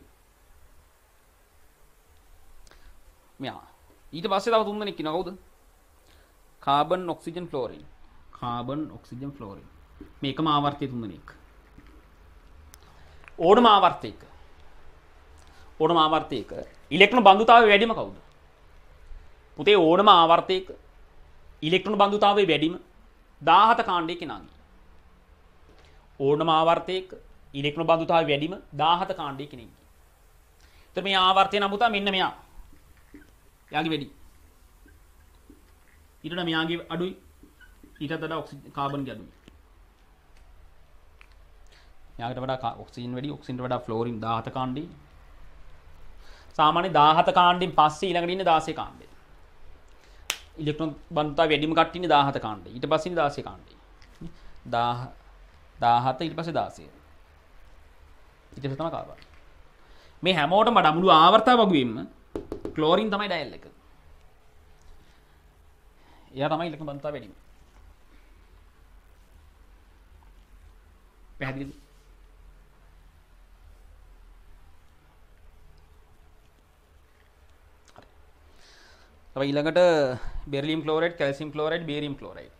මෙයා. ඊට පස්සේ තව තුන් දෙනෙක් ඉන්නවා කවුද? Carbon oxygen fluorine carbon oxygen fluorine මේකම ආවර්තය තුන් දෙනෙක්. ඕනම ආවර්තයක. ඕනම ආවර්තයක. ඉලෙක්ට්‍රෝන බන්ධුතාවය වැඩිම කවුද? පුතේ ඕනම ආවර්තයක. ඉලෙක්ට්‍රෝන බන්ධුතාවය වැඩිම 17 කාණ්ඩයේ කෙනාගේ. ඕනම ආවර්තයක ඉලෙක්ට්‍රෝන බන්ධුතාවය වැඩිම 17 කාණ්ඩයේ කෙනෙක්ගේ. එතකොට මේ ආවර්තය නම් පුතා මෙන්න මෙයා. එයාගේ වැඩි. ඊට වඩා මෙයාගේ අඩුයි. ඊටත් වඩා ඔක්සිජන් කාබන්ගේ අඩුයි. මෙයාට වඩා ඔක්සිජන් වැඩි ඔක්සිජන්ට වඩා ෆ්ලෝරින් 17 කාණ්ඩේ. සාමාන්‍ය 17 කාණ්ඩෙන් පස්සේ ඊළඟට ඉන්නේ 16 කාණ්ඩේ. ඉලෙක්ට්‍රෝන බන්ධුතාවය වැඩිම කට්ටිය ඉන්නේ 17 කාණ්ඩේ. ඊට පස්සේ ඉන්නේ 16 කාණ්ඩේ. 10 17 ඊට පස්සේ 16. ඊට පස්සේ තමයි කාබන්. මේ හැමෝටම වඩා මුළු ආවර්තය වගුවෙන්න ක්ලෝරින් තමයි ඩයල් එක. එයා තමයි ඉලෙක්ට්‍රෝන බන්ධුතාවය වැඩිම. පැහැදිලිද? තව ඊළඟට beryllium chloride calcium chloride barium chloride.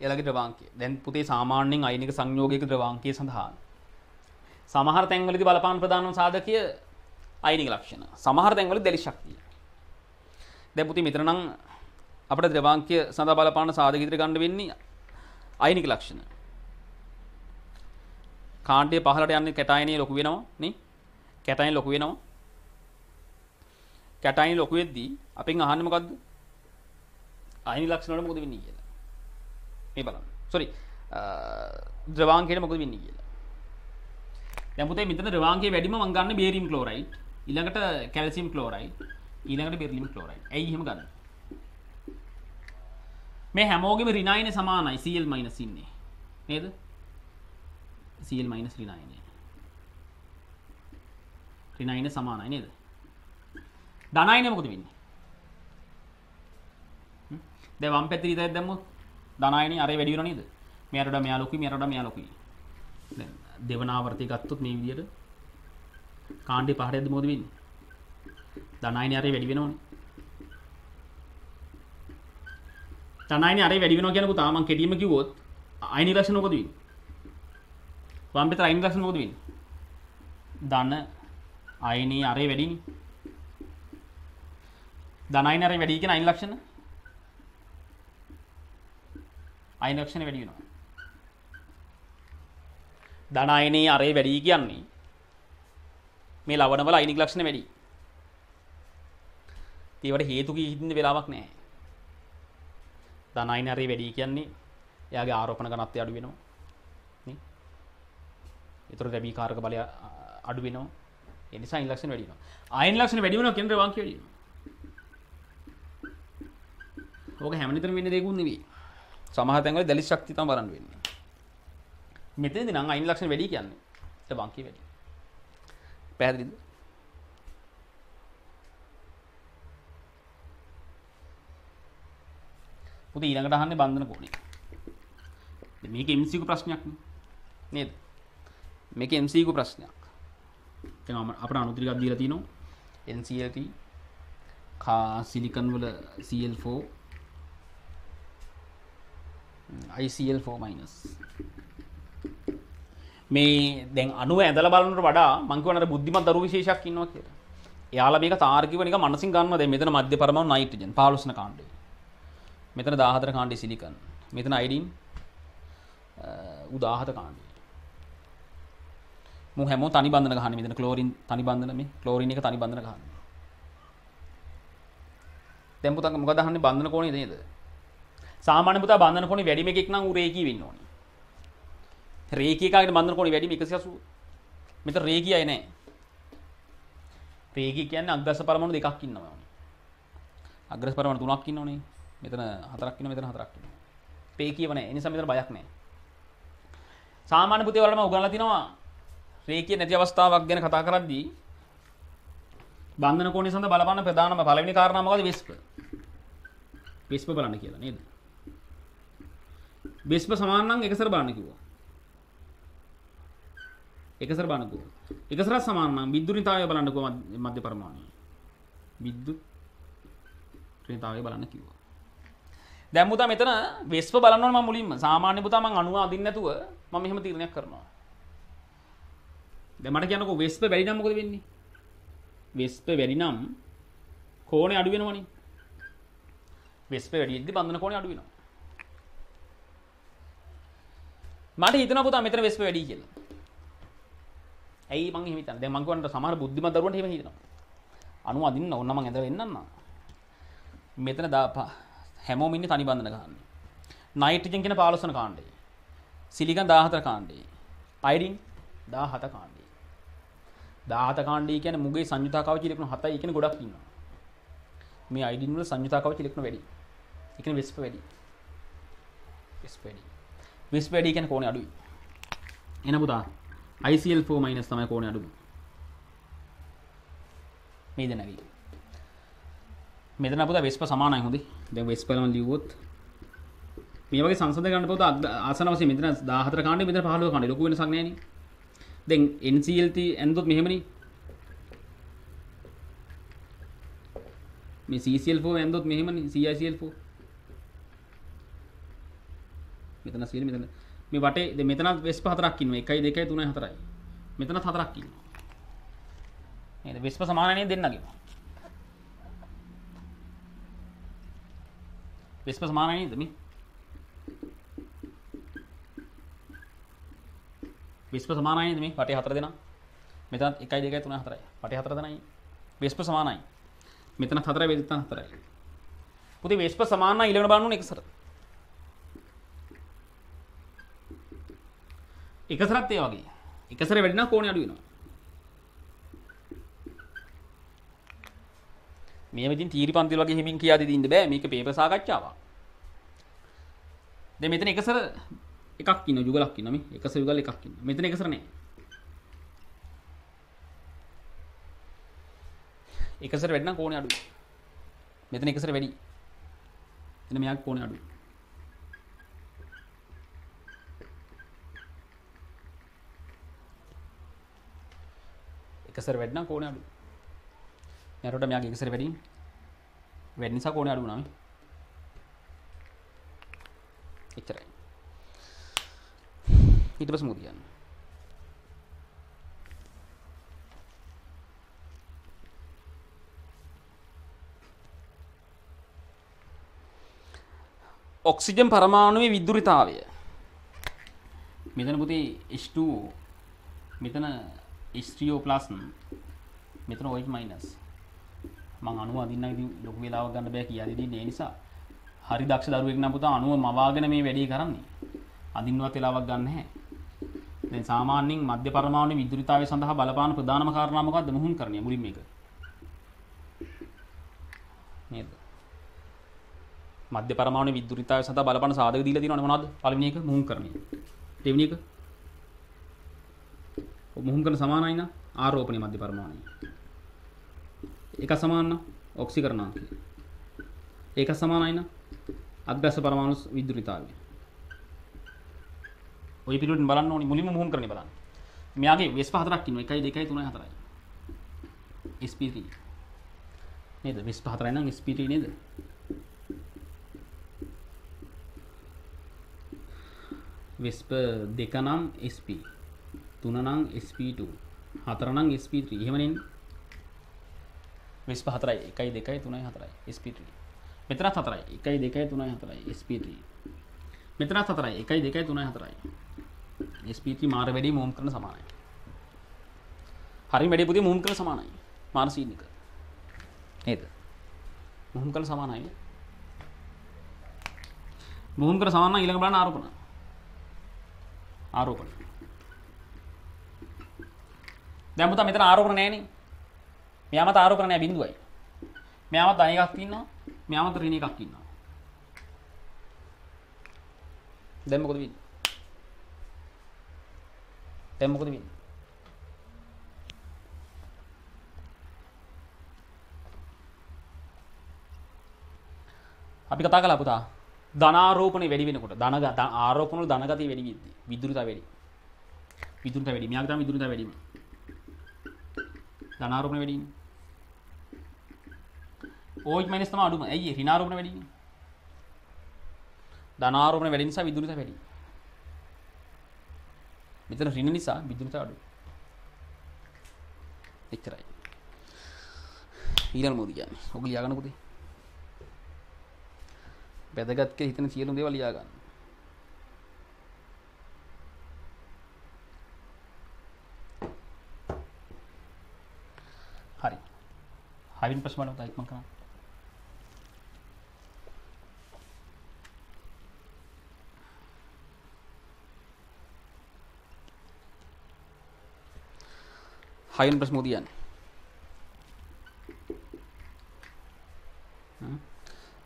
ඊළඟ ද්‍රවාංකය. දැන් පුතේ සාමාන්‍යයෙන් අයනික සංයෝගයක ද්‍රවාංකය සඳහා. සමහර තැන්වලදී බලපාන ප්‍රධානම සාධකය අයනික ලක්ෂණ. සමහර තැන්වල දැලි ශක්තිය. දැන් පුතේ මෙතන නම් අපිට ද්‍රවාංකය සඳහා බලපාන සාධක ඉදිරි ගන්න වෙන්නේ අයනික ලක්ෂණ. කාණ්ඩය පහලට යන්නේ කැටායනය ලොකු වෙනවා නේ? කැටයින් ලොකු වෙනවා. කැටයින් ලොකු වෙද්දී අපෙන් අහන්නේ මොකද්ද? අයනි ලක්ෂණ වල මොකද වෙන්නේ කියලා. මේ බලන්න. සොරි ද්‍රවාංකයට මොකද වෙන්නේ කියලා. දැන් පුතේ මෙතන ද්‍රවාංකයේ වැඩිම මම ගන්න බේරියම් ක්ලෝරයිඩ්. ඊළඟට කැල්සියම් ක්ලෝරයිඩ්. ඊළඟට බෙරිලියම් ක්ලෝරයිඩ්. ඇයි එහෙම ගන්න? මේ හැමෝගෙම රිනයින සමානයි Cl මයිනස් ඉන්නේ. නේද? Cl minus රිනයිනේ. රිනයින සමානයි නේද? ධනයින මොකද වෙන්නේ? දැන් වම් පැත්තේ ඉතින් දැම්මොත් ධනයිනේ අර වැඩි වෙනව නේද? මෙයාට වඩා මෙයා ලොකුයි මෙයාට වඩා මෙයා ලොකුයි. දැන් දෙවන ආවර්තය ගත්තොත් මේ විදිහට කාණ්ඩේ පහට යද්දි මොකද වෙන්නේ? ධනයිනේ අර වැඩි වෙනවනේ. ධනයිනේ අර වැඩි වෙනවා කියනකොට තාම මම කෙටියෙන්ම කිව්වොත්. අයිනි ලක්ෂණ මොකද වෙන්නේ? වම් පැත්තේ අයිනි ලක්ෂණ මොකද වෙන්නේ? ධන අයිනී අරේ වැඩිනි ධනයින අරේ වැඩි කියන අයින් ලක්ෂණ? අයින් ලක්ෂණ වැඩි වෙනවා. ධනයිනේ අරේ වැඩි කියන්නේ මේ ලවණවල අයිනික ලක්ෂණ වැඩි. ඒවට හේතු කී හිටින්න වෙලාවක් නැහැ. ධනයින අරේ වැඩි කියන්නේ එයාගේ ආරෝපණ ඝනත්වය අඩු වෙනවා නේ ඒතර රැබීකාරක බලය අඩු වෙනවා ඒ නිසා අයින් ලක්ෂණ වැඩි වෙනවා අයින් ලක්ෂණ වැඩි වෙනවා කියන වාක්‍ය වැඩි වෙනවා ඕක හැමනිතර වෙන්න දෙකුත් නෙවෙයි. සමහර තැන්වල දැලිස් ශක්තිය තමයි බලන්න වෙන්නේ. මෙතනදී නම් අයින් ලක්ෂණ වැඩි කියන්නේ. ඒක බංකි වැඩි. පැහැදිලිද? පුතේ ඊළඟට අහන්නේ බන්ධන කෝණය. මේක MCQ ප්‍රශ්නයක් නේද? මේක MCQ ප්‍රශ්නයක්. දැන් අපිට අනුත්‍රිකක් දීලා තිනවා NCLT කා සිලිකන් වල CL4 ICL4 මයිනස් මේ දැන් අනුව ඇඳලා බලනට වඩා මං කියවනට බුද්ධිමත් දරු විශේෂයක් ඉන්නවා කියලා. එයාලා මේක තාර්කිකව නිකන් මනසින් ගන්නවා දැන් මෙතන මධ්‍ය පරමාණු නයිට්‍රජන් 15 වෙනි කාණ්ඩේ. මෙතන 14 කාණ්ඩේ සිලිකන්. මෙතන අයිඩින් උ 17 කාණ්ඩේ. මු හැමෝම තනි බන්ධන ගහන්නේ මෙතන ක්ලෝරින් තනි බන්ධන මේ ක්ලෝරින් එක තනි බන්ධන ගහන්නේ. දැන් පුතන් මොකද අහන්නේ බන්ධන කෝණේ නේද? සාමාන්‍ය පුතා බන්ධන කෝණේ වැඩිම එකෙක් නම් ඌ රේකී වෙන්න ඕනේ. රේකී එකකට බන්ධන කෝණේ වැඩිම 180. මෙතන රේකී අය නැහැ. රේකී කියන්නේ අග්‍රස පරමාණු දෙකක් ඉන්නවා. අග්‍රස පරමාණු තුනක් ඉන්නෝනේ. මෙතන හතරක් ඉන්නවා මෙතන හතරක් ඉන්නවා. පේ කියව නැහැ. ඒ නිසා මෙතන බයක් නැහැ. සාමාන්‍ය පුතේ වලම උගන්ලා තිනවා රේකී නැති අවස්ථාවක් ගැන කතා කරද්දී බන්ධන කෝණය සඳ බලපන්න ප්‍රධානම පළවෙනි කාරණා මොකද විස්ප. විස්ප බලන්න කියලා නේද? විස්ප සමාන නම් එකසර බලන්න කිව්වා. එකසර බලන්න කිව්වා. එකසර සමාන නම් විද්‍යුත්තාවය බලන්න කිව්වා මධ්‍ය පරමාණු. විද්‍යුත් ත්‍රිතාවය බලන්න කිව්වා. දැන් මුදා මෙතන විස්ප බලන්න ඕන මම මුලින්ම සාමාන්‍ය පුතා මම අණුව අදින්න නැතුව මම මෙහෙම තීරණයක් කරනවා. දැන් මට කියන්නකෝ විස්ප වැඩි නම් මොකද වෙන්නේ? විස්ප වැඩි නම් කෝණය අඩු වෙනවනේ. විස්ප වැඩි වෙද්දි බන්ධන කෝණය අඩු වෙනවා. මට හිතෙනවා පුතා මෙතන විස්ප වැඩි කියලා. ඇයි මං එහෙම හිතන්නේ? දැන් මං කියවන්නට සමහර බුද්ධිමත් දරුවන්ට එහෙම හිතනවා. අනු අදින්න ඕන මං ඇදලා එන්නන්න. මෙතන දා හැමෝම ඉන්නේ තනි බන්ධන ගහන්නේ. නයිට්‍රජන් කියන 15 වන කාණ්ඩේ. සිලිකන් 14 කාණ්ඩේ. අයඩින් 17 කාණ්ඩේ. 17 කාණ්ඩේ කියන්නේ මුගේ සංයුතා කවච ඉලෙක්ට්‍රෝන 7යි කියන්නේ ගොඩක් ඉන්නවා. මේ අයඩින් වල සංයුතා කවච ඉලෙක්ට්‍රෝන වැඩි. ඒ කියන්නේ විස්ප වැඩි. විස්ප වැඩි. විස්ප වැඩි කියන්නේ කෝණේ අඩුයි. එන පුතා ICL4- තමයි කෝණේ අඩුයි. මේ දෙනගේ. මෙතන අපුතා වෙස්ප සමානයි හොඳේ. දැන් වෙස්ප බලන්න ලියුවොත් මේ වගේ සංසන්දනය කරන්න පුතා ආසන වශයෙන් මෙතන 14 කාණ්ඩේ මෙතන 15 කාණ්ඩේ ලොකු වෙනසක් නැහැ නේ. දැන් NCLT ඇන්දොත් මෙහෙමනේ. මේ CCl4 වැන්දොත් මෙහෙමනේ CiCl4 මෙතන සීල මෙතන. මේ වටේ දැන් මෙතනත් වෙස්ප හතරක් ඉන්නවා. 1 2 3 4යි මෙතනත් හතරක් ඉන්නවා. නේද? වෙස්ප සමාන නේද? දෙන්නගේ වෙස්ප සමාන නේද මේ විස්ප සමානයිද මේ පටේ හතර දෙනා මෙතනත් එකයි දෙකයි තුන හතරයි පටේ හතර දෙනයි විස්ප සමානයි මෙතන හතරයි වෙදිතන හතරයි පුතේ විස්ප සමාන ඊළඟට බලන්න ඕනේ එකසර එකසරත් ඒ වගේ එකසර වැඩි නම් කෝණය අඩු වෙනවා මේ විදිහින් තීරි පන්තිල් වගේ හිමින් කියා දෙදී ඉන්න බෑ. මේක පේපර් සාකච්ඡාවක්. දැන් මෙතන එකසර එකක් ඉන්න යුගලක් ඉන්න මේ. එකසර යුගල එකක් ඉන්න මෙතන එකසර නෑ. එකසර වැඩි නම් කෝණය අඩුයි. මෙතන එකසර වැඩි. එතන මෙයාගේ කෝණය අඩුයි. එකසර වැඩි නම් කෝණය අඩුයි. මෙයාට මෙයාගේ එකසර වැඩි. වැඩි නිසා කෝණය අඩු වුණා මේ එච්චරයි. ඊට පස්සේ මොකද කියන්නේ? ඔක්සිජන් පරමාණුවේ විද්දුරිතාවය මෙතන පුතේ H2 මෙතන H3O+ මෙතන OH- මං අණුව අදින්න ඉතින් ලොකු වෙලාවක් ගන්න බෑ කියලා දෙන්නේ ඒ නිසා. හරි දක්ෂ දරුවෙක් නම් පුතා අණුව මවාගෙන මේ වැඩේ කරන්නේ. අදින්නවත් වෙලාවක් ගන්න නැහැ. දැන් සාමාන්‍යයෙන් මධ්‍ය පරමාණු විද්‍යුතාවය සඳහා බලපාන ප්‍රධානම කාරණා මොකක්ද මුහුන් කරන්නේ මුලින් මේක නේද? මධ්‍ය පරමාණු විද්‍යුතාවය සඳහා බලපාන සාධක දීලා තියෙනවනේ මොනවද? පළවෙනි එක මුහුන් කරන්නේ දෙවෙනි එක? මුහුන් කරන සමානයි නා ආරෝපණය මධ්‍ය පරමාණු එක සමාන ඔක්සිකරණාංකය ඒක සමානයි නා අද්ගස පරමාණු විද්‍යුතාවය ඔය පිළිවෙලින් බලන්න ඕනි. මුලින්ම මුහුන් කරන්නේ බලන්න. මෙයාගේ වෙස් පහතරක් ඉන්නවා. 1 2 3 4යි. SP3 නේද? වෙස් පහතරයි නම් SP3 නේද? වෙස්ප දෙක නම් SP තුන නම් SP2 හතර නම් SP3 එහෙමනේ වෙස්ප හතරයි 1 2 3 4යි SP3 මෙතනත් හතරයි. 1 2 3 4යි SP3 මෙතනත් හතරයි. 1 2 3 4යි ස්පීති මාර වැඩි මෝම් කරන සමානයි. හරි වැඩි පුති මුහම් කළ සමානයි. මානසීනික නේද? මුහම් කළ සමානයි. මුහම් කර සමාන ඉළඟ බලන්න ආරෝපන ආරෝපන දැමුත මෙතන ආරෝපන නෑනේ මෙයාමත ආරෝපන නෑ බිඳුවයි මෙයාමත් අය එකක් ඉන්නවා මෙයාමත ඍණ එකක් ඉන්නවා දැන් මොකද වෙන්නේ දැන් මොකද වෙන්නේ? අපි කතා කළා පුතා ධනාරෝපණය වැඩි වෙනකොට ධන ආරෝපණ වල ධන ගතිය වැඩි වෙද්දී විදුලිතා වැඩි. විදුලිතා වැඩි. මෙයාගේ තමයි විදුලිතා වැඩිම. ධනාරෝපණ වැඩි. OH මයිනස් තමයි අඩුම. ඇයි ඍණාරෝපණ වැඩි? ධනාරෝපණ වැඩි නිසා විදුලිතා වැඩි. මෙතන රින නිසා විදුලිත අඩු. එච්චරයි. ඊළඟ මොකද කියන්නේ? ඔක ලියාගන්න පුතේ. වැදගත් කියලා හිතන සියලුම දේවල් ලියා ගන්න. Hawin pa sa manong kahit man ka. Hawin plus mudi yan.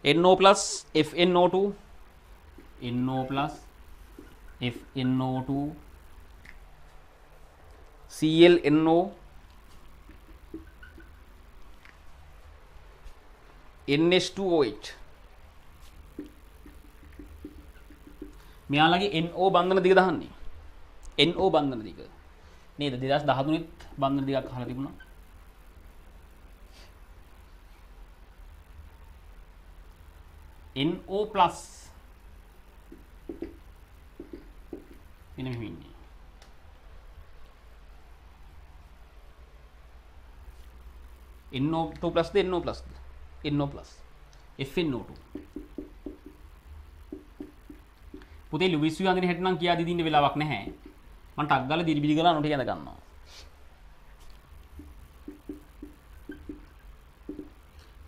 NO plus FNO2 NO plus FNO2 ClNO NH2OH මෙයාලගේ NO බන්ධන දිග දහන්නේ. NO බන්ධන දිග. නේද? 2013 ත් බන්ධන දිගක් අහලා තිබුණා. NO+ මෙන්න මෙහෙම ඉන්නේ. NO2 ප්ලස්ද NO ප්ලස්ද NO ප්ලස් FNO2 පුතේ ලුවිස් වී අඳින හැටි නම් කියා දී දින්න වෙලාවක් නැහැ. මම ටක් ගාලා දිරිබිලි ගාලා අනුට යන ගන්නවා.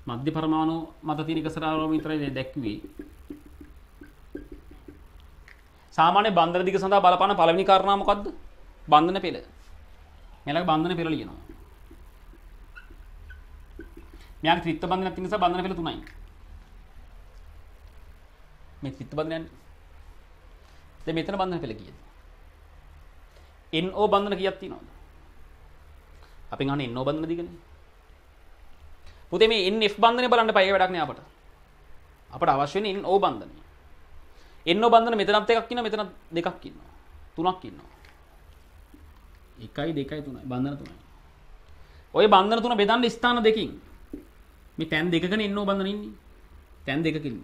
මධ්‍ය පරමාණු මත තියෙන එක සරාරෝම විතරයි දැක්ුවේ සාමාන්‍ය බන්ධන දිග සඳහා බලපාන පළවෙනි කාරණා මොකද්ද? බන්ධන පෙළ. මෙලක බන්ධන පෙළ ලියනවා. මෙයාගේ ත්‍රිත්ව බන්ධනයක් තියෙන නිසා බන්ධන පෙළ තුනයි. මේ ත්‍රිත්ව බන්ධනයන් දැන් මෙතන බන්ධන පෙළ කීයද NO බන්ධන කීයක් තියෙනවද? අපෙන් අහන්නේ NO බන්ධන දිගනේ. පුතේ මේ NF බන්ධනය බලන්න පය වැඩක් නෑ අපට. අපට අවශ්‍ය වෙන්නේ NO බන්ධනය NO බන්ධන මෙතනත් එකක් ඉන්නවා මෙතනත් දෙකක් ඉන්නවා. තුනක් ඉන්නවා. 1යි 2යි 3යි බන්ධන තුනයි. ඔය බන්ධන තුන බෙදන්න ස්ථාන දෙකින් මේ තැන් දෙකකනේ NO බන්ධන ඉන්නේ. තැන් දෙකකින්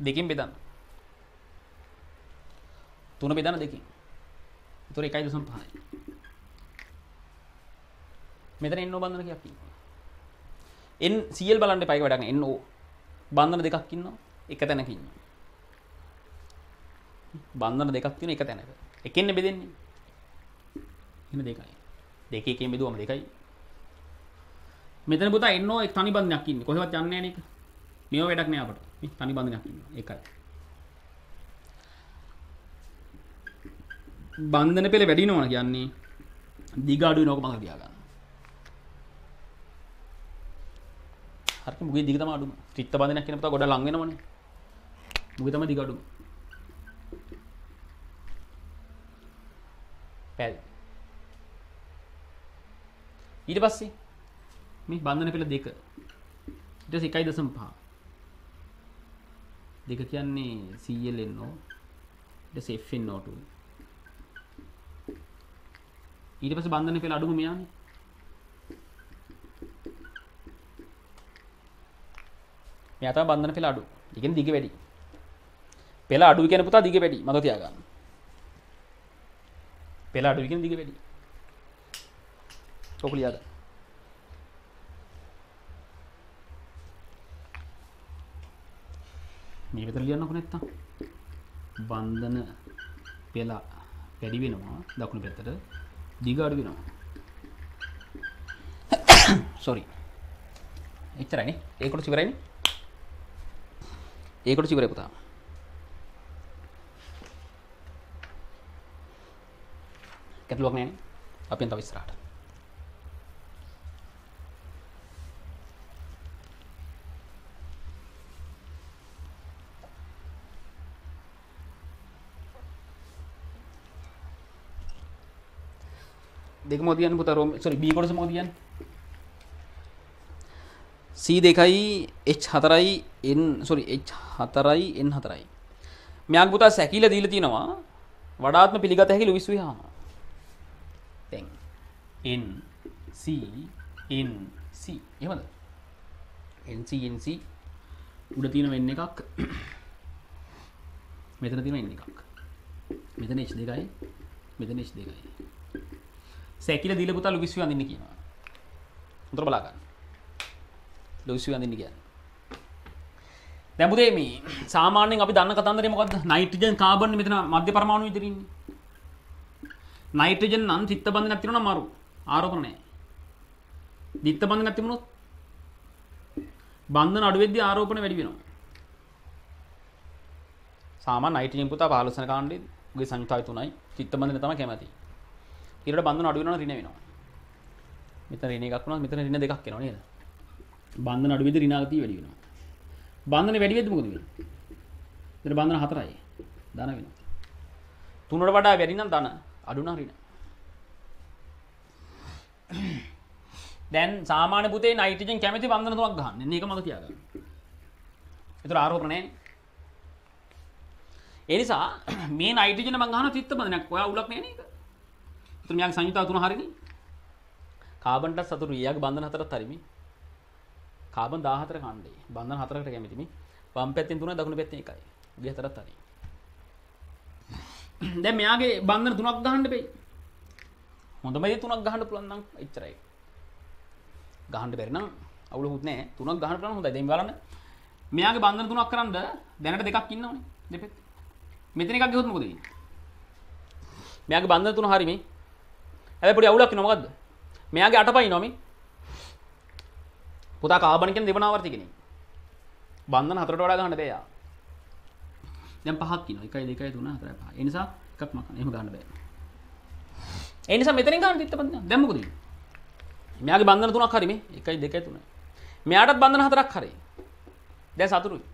දෙකින් බෙදන්න. තුන බෙදන්න දෙකින්. ඒතොර 1.5යි මෙතන NO බන්ධන කීයක් ඉන්නවා N CL බලන්න එපා ඒක වැඩක් නෑ. NO බන්ධන දෙකක් ඉන්නවා එක තැනක ඉන්නවා. බන්ධන දෙකක් තියෙන එක තැනක. එකෙන් බෙදෙන්නේ? එන්න දෙකයි. දෙක එකෙන් බෙදුවම දෙකයි. මෙතන පුතා NO එක තනි බන්ධනයක් ඉන්නේ කොහෙවත් යන්නේ නැහැ නේද මේව වැඩක් නෑ අපට මේ තනි බන්ධනයක් ඉන්නවා ඒකයි බන්ධන පෙළ වැඩි වෙනවා කියන්නේ දිග අඩු වෙනවක මතක තියාගන්න හරියට මුගේ දිග තමයි අඩුම. ත්‍රිත්ත බන්ධනයක් කියන පුතා ගොඩ ලං වෙනවනේ. මුගේ තමයි දිග අඩුම. පැල්. ඊට පස්සේ මේ බන්ධන පෙළ දෙක. ඊට පස්සේ 1.5. දෙක කියන්නේ CLNO ඊට පස්සේ FNO2. ඊට පස්සේ බන්ධන පෙළ අඩුම මෙයානේ. මෙයා තමයි බන්ධන පෙළ අඩු. ඒ කියන්නේ දිග වැඩි. පෙළ අඩු කියන පුතා දිග වැඩි. මතක තියාගන්න. පෙළ අඩු කියන දිග වැඩි. ඔක ලියාගන්න. මේ විතර ලියන්නකො නැත්තම්. බන්ධන පෙළ වැඩි වෙනවා දකුණු පැත්තට දිග අඩු වෙනවා. සෝරි. එච්චරයිනේ. ඒකට ඉවරයිනේ. ඒකට චිවරය පුතා ගැටලුවක් නෑනේ අපි තව ඉස්සරහට දෙක මොකද කියන්නේ පුතා රෝම සෝරි B කොටස මොකද කියන්නේ C දෙකයි H හතරයි N සොරි H හතරයි N හතරයි. මෙයාගේ පුතා සැකිල දීලා තියෙනවා වඩාත්ම පිළිගත හැකි ලුයිස් විහාම. දැන් N C N C. එහෙමද? N C N C. උඩ තියෙන වෙන්න එකක්. මෙතන තියෙන එන්න එකක්. මෙතන H දෙකයි. මෙතන H දෙකයි. සැකිල දීලා පුතා ලුයිස් විහාම අඳින්න කියනවා උතර බලා ගන්න ලොයිසි අඳින්න කියන්නේ. දැන් පුතේ මේ සාමාන්‍යයෙන් අපි දන්න කතන්දරේ මොකද්ද? නයිට්‍රජන් කාබන් මෙතන මධ්‍ය පරමාණු විතර ඉන්නේ. නයිට්‍රජන් නම් චිත්ත බන්ධනයක් තියෙනවා මරු. ආරෝපණ නැහැ. දිත්ත බන්ධනයක් තිබුණොත් බන්ධන අඩු වෙද්දී ආරෝපණ වැඩි වෙනවා. සාමාන්‍ය නයිට්‍රජන් පුතා 15 වෙනි කාණ්ඩේ උගේ සංයුක්තය තුනයි. චිත්ත බන්ධන තමයි කැමති. ඊළඟ බන්ධන අඩු වෙනවා ඍණ වෙනවා. මෙතන ඍණ එකක් වුණා මෙතන ඍණ දෙකක් එනවා නේද? බන්ධන අඩු වෙද්දී ඍණාගතිය වැඩි වෙනවා. බන්ධන වැඩි වෙද්දී මොකද වෙන්නේ? එතන බන්ධන හතරයි. ධන වෙනවා. තුනට වඩා වැඩි නම් ධන අඩු නම් ඍණ. දැන් සාමාන්‍ය පුතේ නයිට්‍රජන් කැමති බන්ධන තුනක් ගන්න. මේක මතක තියාගන්න. ඒතර ආරෝපණ නැහැ. ඒ නිසා මේ නයිට්‍රජන් මම ගන්න තිත්ත බන්ධනයක්. ඔයා උලක් නැහැ නේද? ඒතර මෙයාගේ සංයුතාව තුන හරිනේ. කාබන්ටත් සතුරු ඊයාගේ බන්ධන හතරත් හරිමි. කාබන් 14 කණ්ඩේ බන්ධන හතරකට කැමතිමි වම් පැත්තෙන් තුනයි දකුණු පැත්තෙන් එකයි. උගේ හතරත් හරි. දැන් මෙයාගේ බන්ධන තුනක් ගහන්න බෑ. හොඳම දේ තුනක් ගහන්න පුළුවන් නම් එච්චරයි. ගහන්න බැරි නම් අවුලකුත් නැහැ. තුනක් ගහන්න පුළුවන් හොඳයි. දැන් බලන්න. මෙයාගේ බන්ධන තුනක් කරන්න දැනට දෙකක් ඉන්නවනේ. දෙපැත්තේ. මෙතන එකක් ගියොත් මොකද වෙන්නේ? මෙයාගේ බන්ධන තුන හරි මේ. හැබැයි පොඩි අවුලක් වෙනවා මොකද්ද? මෙයාගේ අටපයින්නවා මේ. පුතා කාබන් කියන දෙවනාවර්ති කෙනෙක්. බන්ධන හතරට වඩා ගන්න බෑ යා. දැන් පහක් ඉන්නවා. 1 2 3 4 5. ඒ නිසා එකක් මකන. එහෙම ගන්න බෑ. ඒ නිසා මෙතනින් ගන්න තිත්ත බන්ධන. දැන් මොකද වෙන්නේ? මෙයාගේ බන්ධන තුනක් හරි මේ 1 2 3. මෙයාටත් බන්ධන හතරක් හරි. දැන් සතුටුයි.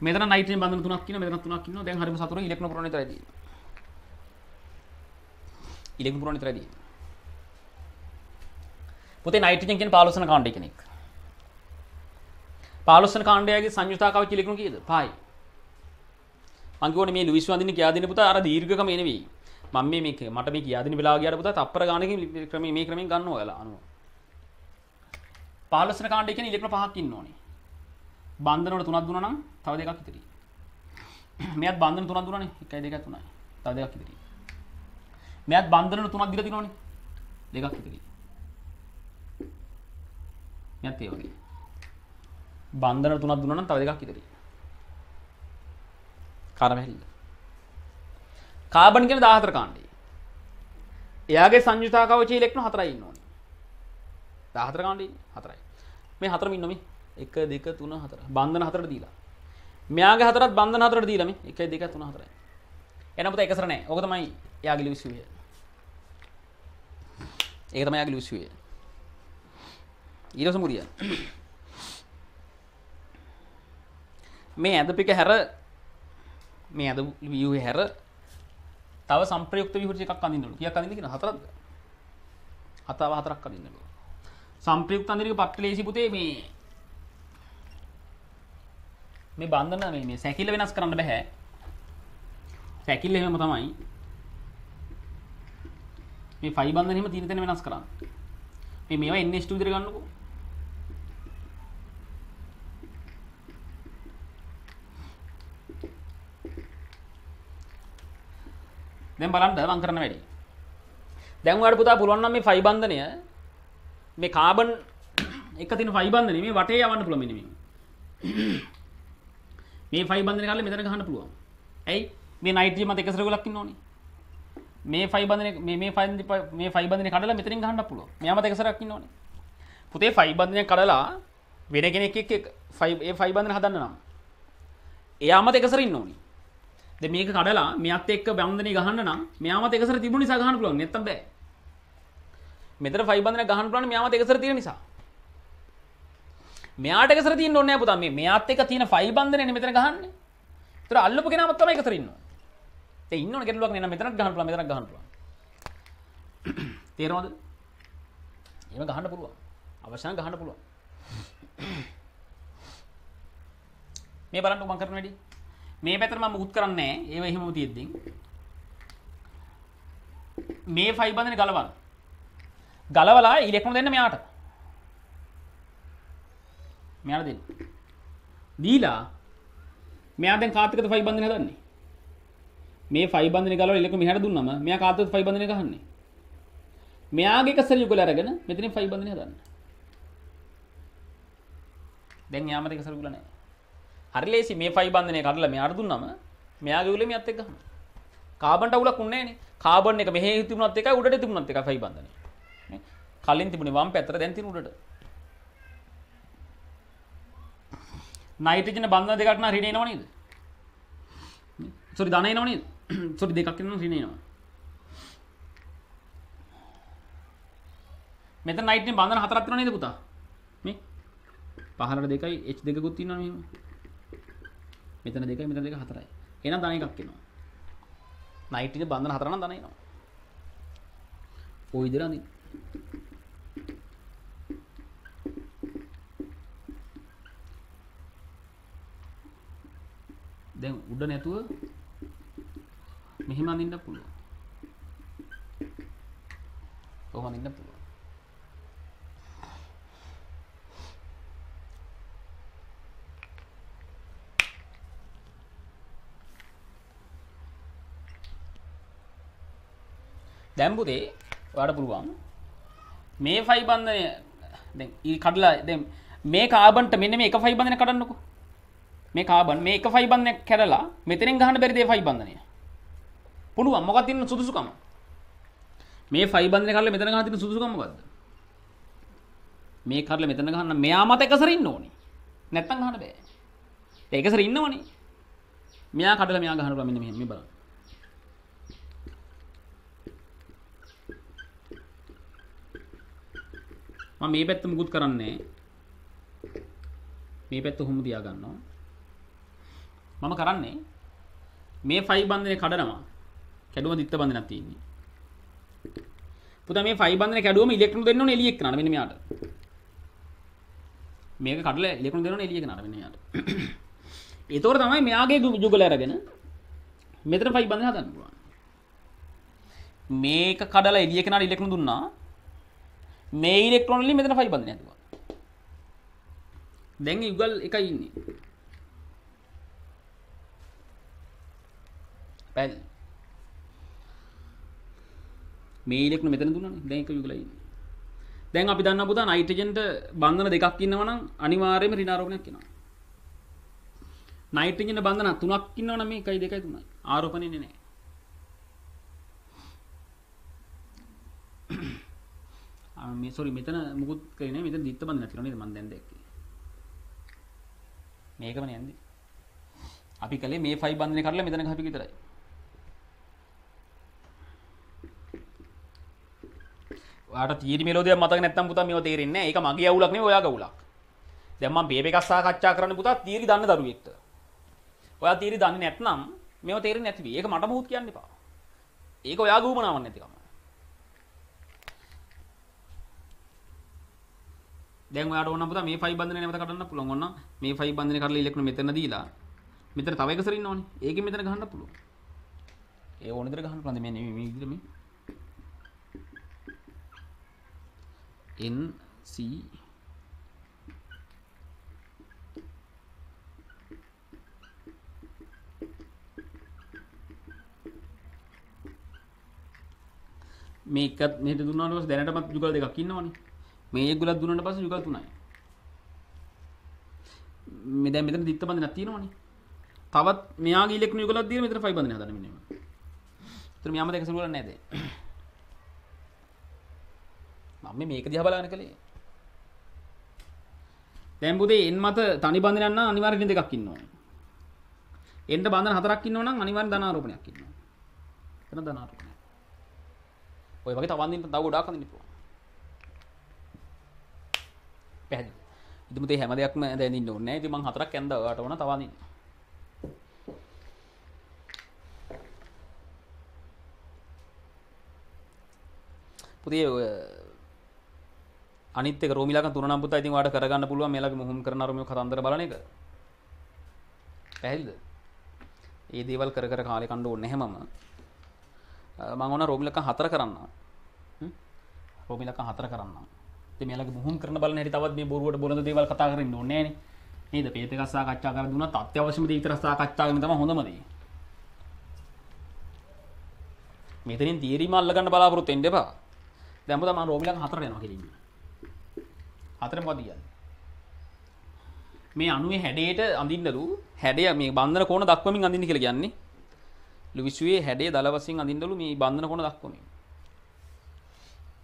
මෙතන නයිට්‍රජන් බන්ධන තුනක් ඉන්නවා. මෙතන තුනක් ඉන්නවා. දැන් හරිම සතුටුයි. ඉලෙක්ට්‍රෝන ප්‍රෝටෝන විතරයි තියෙන්නේ. ඉලෙක්ට්‍රෝන ප්‍රෝටෝන විතරයි තියෙන්නේ. පුතේ නයිට්‍රජන් කියන 15 වන කාණ්ඩය කෙනෙක්. 15 වන කාණ්ඩයගේ සංයුතා කවච ඉලෙක්ට්‍රෝන කීයද? 5යි. මං කියවනේ මේ ලුයිස් වඳින්න කියා දෙන්න පුතා අර දීර්ඝකම නෙවෙයි. මම මේ මේක මට මේ කියා දෙන්න වෙලාව ගියාට පුතා තප්පර ගානකින් ක්‍රමයෙන් මේ ක්‍රමයෙන් ගන්න ඔයාලා අනුව. 15 වන කාණ්ඩය කියන්නේ ඉලෙක්ට්‍රෝන පහක් ඉන්න ඕනේ. බන්ධන වල තුනක් දුන්නා නම් තව දෙකක් ඉතිරි. මෙයත් බන්ධන තුනක් දුන්නානේ 1 2 3යි. තව දෙකක් ඉතිරි. මෙයත් බන්ධන වල තුනක් දීලා තිනවනේ. දෙකක් ඉතිරි. මෙයත් ඒ වගේ. බන්ධන තුනක් දුන්නා නම් තව දෙකක් ඉතිරි. කරමැල්ල. කාබන් කියන 14 කාණ්ඩේ. එයාගේ සංයුතා කවචයේ ඉලෙක්ට්‍රෝන හතරයි ඉන්න ඕනේ. 14 කාණ්ඩේ හතරයි. මේ හතරම ඉන්න මේ 1 2 3 4. බන්ධන හතරට දීලා. මෙයාගේ හතරත් බන්ධන හතරට දීලා මේ 1 2 3 4යි. එනම පුතා එක සර නැහැ. ඕක තමයි එයාගේ ලිවිස් ව්‍යුය. ඒක තමයි එයාගේ ලිවිස් ව්‍යුය. ඊළඟ මුරිය. මේ ඇඳපික හැර මේ ඇඳ වියුවේ හැර තව සම්ප්‍රයුක්ත විහෘති එකක් අඳින්නලු. කීයක් අඳින්නද කියන හතරක්ද? හතව හතරක් අඳින්නලු. සම්ප්‍රයුක්ත අඳිනක පට්ටලේසි පුතේ මේ මේ බන්ධන මේ මේ සැකිල්ල වෙනස් කරන්න බෑ. සැකිල්ල එහෙමම තමයි. මේ ෆයි බන්ධන එහෙම තියෙන තැන වෙනස් කරන්න. මේ මේවා NH2 විදිහට ගන්නකො. දැන් බලන්න මං කරන වැඩි. දැන් ඔයාලට පුතා පුළුවන් නම් මේ ෆයි බන්ධනය මේ කාබන් එක තියෙන ෆයි බන්ධනය මේ වටේ යවන්න පුළුවන් මෙන්න මේ. මේ ෆයි බන්ධනය කාලේ මෙතන ගහන්න පුළුවන්. ඇයි? මේ නයිට්‍රජන් මත එක සරගලක් ඉන්න ඕනේ. මේ ෆයි බන්ධනය මේ මේ ෆයි මේ ෆයි බන්ධනය කඩලා මෙතනින් ගහන්න පුළුවන්. මෙයා මත එක සරක් ඉන්න ඕනේ. පුතේ ෆයි බන්ධනය කඩලා වෙන කෙනෙක් එක්ක ෆයි ඒ ෆයි බන්ධනය හදන්න නම් එයා මත එක සර ඉන්න ඕනේ. ද මේක කඩලා මෙත් එක්ක බන්ධනය ගහන්න නම් මෙයාමත් එකසර තිබුණ නිසා ගහන්න පුළුවන් නැත්තම් බෑ මෙතන ෆයි බන්ධනය ගහන්න පුළුවන් මෙයාමත් එකසර තියෙන නිසා මෙයාට එකසර තියෙන්න ඕනේ පුතා මේ මෙයාත් එක්ක තියෙන ෆයි බන්ධනයනේ මෙතන ගහන්නේ ඒතර අල්ලපු කෙනාමත් තමයි එකසර ඉන්නවා ඒ ඉන්නවනේ කෙනෙක් නේ මෙතනත් ගහන්න පුළුවන් මෙතනත් ගහන්න පුළුවන්. තේරෙනවද? එහෙම ගහන්න පුළුවන්. අවශ්‍ය නම් ගහන්න පුළුවන්. මේ බලන්න මම කරන වැඩි. මේ පැතර මම මුකුත් කරන්නේ ඒව එහෙමම තියෙද්දි මේ ෆයි බඳනේ ගලවන්න. ගලවලා ඉලෙක්ට්‍රෝන දෙන්න මෙයාට. මෙයාට දෙන්න. දීලා මෙයා දැන් කාත් එක්කද ෆයි බඳනේ හදන්නේ? මේ ෆයි බඳනේ ගලවලා ඉලෙක්ට්‍රෝන මෙහාට දුන්නම මෙයා කාත් එක්කද ෆයි බඳනේ ගහන්නේ මෙයාගේ එක සරි යුගල අරගෙන මෙතනින් ෆයි බඳනේ හදන්න දැන් යාමත එක සරි යුගල නැහැ හරි ලේසි මේ ෆයි බන්ධනය කඩලා මෙයාට දුන්නම මෙයාගේ උලේ මෙයත් එක්ක ගහනවා. කාබන්ට අවුලක් උන්නේ නැහනේ. කාබන් එක මෙහෙ තිබුණත් එකයි උඩට තිබුණත් එකයි ෆයි බන්ධනය. නේ? කලින් තිබුණේ වම් පැත්තට දැන් තියෙන උඩට. නයිට්‍රජන් බන්ධන දෙකක් නම් ඍණ එනව නේද? සෝරි ධන එනව නේද? සෝරි දෙකක් එනවා ඍණ එනවා. මෙතන නයිට්‍රජන් බන්ධන හතරක් තියෙනව නේද පුතා? මේ පහළට දෙකයි H දෙකකුත් තියෙනවා මෙහෙම. මෙතන දෙකයි මෙතන දෙක හතරයි. එහෙනම් ධන එකක් එනවා. නයිට්‍රජන් බන්ධන හතර නම් ධන එනවා. ওই විදිහට අඳින්න. දැන් උඩ නැතුව මෙහෙම අඳන්න පුළුව කොහොම අඳන්න පුළුව දැම්පුදේ වඩ පුළුවන් මේ ෆයි බන්ධනය කඩලා දෙ මේ කාබන්ට මෙන්න මේ එක ෆයි බඳන කඩන්නකු. මේ කාබන් මේ එක ෆයි බන්න කැරලා මෙතනින් ගහන්න බැරිදේ ෆයි බන්ධනය? පුළුවන්. මොකක්ද තියෙන සුදුසුකම? මේ ෆයි බන්ධනය කරලා මෙතන ගහන තියෙන සුදුසුකම මොකද්ද මේ කරලා මෙතන ගහන්න මෙයා මත එක සැර ඉන්න ඕනේ. නැත්තම් ගහන්න බෑ. ඒක සැර ඉන්නවනේ. මෙයා කඩලා මෙයා ගහන්න පුළුවන් මෙන්න මෙහෙම. මේ බලන්න. මම මේ පැත්ත මුකුත් කරන්නේ මේ පැත්ත හුම තියා ගන්නවා. මම කරන්නේ මේ ෆයි බන්ධනය කඩනවා. කැඩුම දිත්ත බන්ධනක් තියෙන්නේ. පුතා මේ ෆයි බන්ධනය කැඩුවම ඉලෙක්ට්‍රෝන දෙන්න ඕනේ එළියෙක් කරන්න මෙන්න මෙයාට. මේක කඩලා ඉලෙක්ට්‍රෝන දෙන්න ඕනේ එළියෙක කරන්න මෙන්න මෙයාට. ඒතකොට තමයි මෙයාගේ යුගල අරගෙන මෙතන ෆයි බන්ධනය හදන්න පුළුවන්. මේක කඩලා එළියෙක කරන්න ඉලෙක්ට්‍රෝන දුන්නා. මේ ඉලෙක්ට්‍රෝන වලින් මෙතන ෆයි බන්ධනය හැදුවා දැන් යුගල් එකයි ඉන්නේ. පැල්. මේ ඉලෙක්ට්‍රෝන මෙතන දුන්නානේ. දැන් එක යුගලයි. ඉන්නේ දැන් අපි දන්නවා පුතා නයිට්‍රජන්ට බන්ධන දෙකක් ඉන්නවා නම් අනිවාර්යයෙන්ම ඍණාරෝපණයක් වෙනවා නයිට්‍රජන් බන්ධන තුනක් ඉන්නවා නම් මේ 1 2 3යි ආරෝපණයනේ නැහැ. මේ සොරි මෙතන මුකුත් කරේ නැහැ. මෙතන දිත්ත බඳින්න තියෙනවා නේද? මම දැන් දැක්කේ. මේකමනේ යන්නේ අපි කලේ මේ 5 බන්ධනය කරලා මෙතන ගහපි විතරයි. ඔයාට තීරි මෙලෝදියක් මතක නැත්තම් පුතා මේව තේරෙන්නේ නැහැ. ඒක මගේ අවුලක් නෙවෙයි ඔයාගේ අවුලක්. දැන් මම බේබ එකක් සාකච්ඡා කරන්න පුතා තීරි දන්න දරුවෙක්ට. ඔයා තීරි දන්නේ නැත්නම් මේව තේරෙන්නේ නැති වෙයි. ඒක මට මොහොත් කියන්න එපා. ඒක ඔයාගේ උමනාවක් නැතිකම දැන් ඔයාට ඕන පුතා මේ ෆයි බන්ධනය නැවත කඩන්න පුළුවන්. ඕන මේ ෆයි බන්ධනය කරලා ඉලෙක්ට්‍රෝන මෙතන දීලා මෙතන තව එක සැර ඉන්න ඕනේ. ඒකෙන් මෙතන ගහන්න පුළුවන්. ඒ ඕන විදිහට ගහන්න පුළුවන්. මේ මේ විදිහට මේ N C මේකත් මෙහෙට දුන්නාට පස්සේ දැනටමත් යුගල් දෙකක් ඉන්නවනේ මේ යුගලක් දුන්නාට පස්සේ යුගල් තුනයි මේ දැන් මෙතන දිත්ත බඳිනක් තියෙනවනේ තවත් මෙයාගේ ඉලෙක්ට්‍රෝන යුගලක් දීලා මෙතන ෆයි බඳින හදන්න මෙන්න මේ. ඒතර මෙයාම දෙක සුළු කරන්නේ නැහැ දැන්. මම මේක දිහා බලන්න කලේ. දැන් පුතේ එන් මත තනි බඳිනක් නම් අනිවාර්යෙන් දෙකක් ඉන්න ඕනේ. එන්න බඳින හතරක් ඉන්නව නම් අනිවාර්යෙන් ධනාරෝපණයක් ඉන්නවා. එතන ධනාරෝපණයක්. ඔය වගේ තව අඳින්න තව ගොඩාක් අඳින්න පුළුවන්. පැහැදිලි. ඉතින් මුතේ හැම දෙයක්ම දැනින්න ඕනේ නැහැ. ඉතින් මං හතරක් ඇන්දා ඔයාට ඕන තව අඳින්න. පුතේ ඔය අනිත් එක රෝමිලාක තුන නම් පුතා ඉතින් ඔයාලට කරගන්න පුළුවන් මේලගේ මුහුම් කරන අරමුණු කතන්දර බලන එක. පැහැදිලිද? ඒ දේවල් කර කර කාලේ කන්න ඕනේ නැහැ මම. මං ඕන රෝමිලක හතර කරන්න. රෝමිලක හතර කරන්න. ඉතින් මේලගේ මුහුම් කරන බලන හැටි තවත් මේ බොරුවට බොළඳ දේවල් කතා කරන්න ඕනේ නෑනේ. නේද? පේත එකක් සාකච්ඡා කරලා දුන්නත් අත්‍යවශ්‍යම දේ විතර සාකච්ඡා කරන තමයි හොඳම දේ. මෙතනින් තීරීම අල්ලගන්න බලාපොරොත්තු වෙන්න එපා. දැන් මොකද මම රෝමිලක හතරට යනවා කෙලින්ම. හතරම මොකද කියන්නේ? මේ අණුවේ හැඩයට අඳින්නලු හැඩය මේ බන්ධන කෝණ දක්වමින් අඳින්න කියලා කියන්නේ. ලුවිසුවේ හැඩය දල වශයෙන් අඳින්නලු මේ බන්ධන කෝණ දක්වමින්.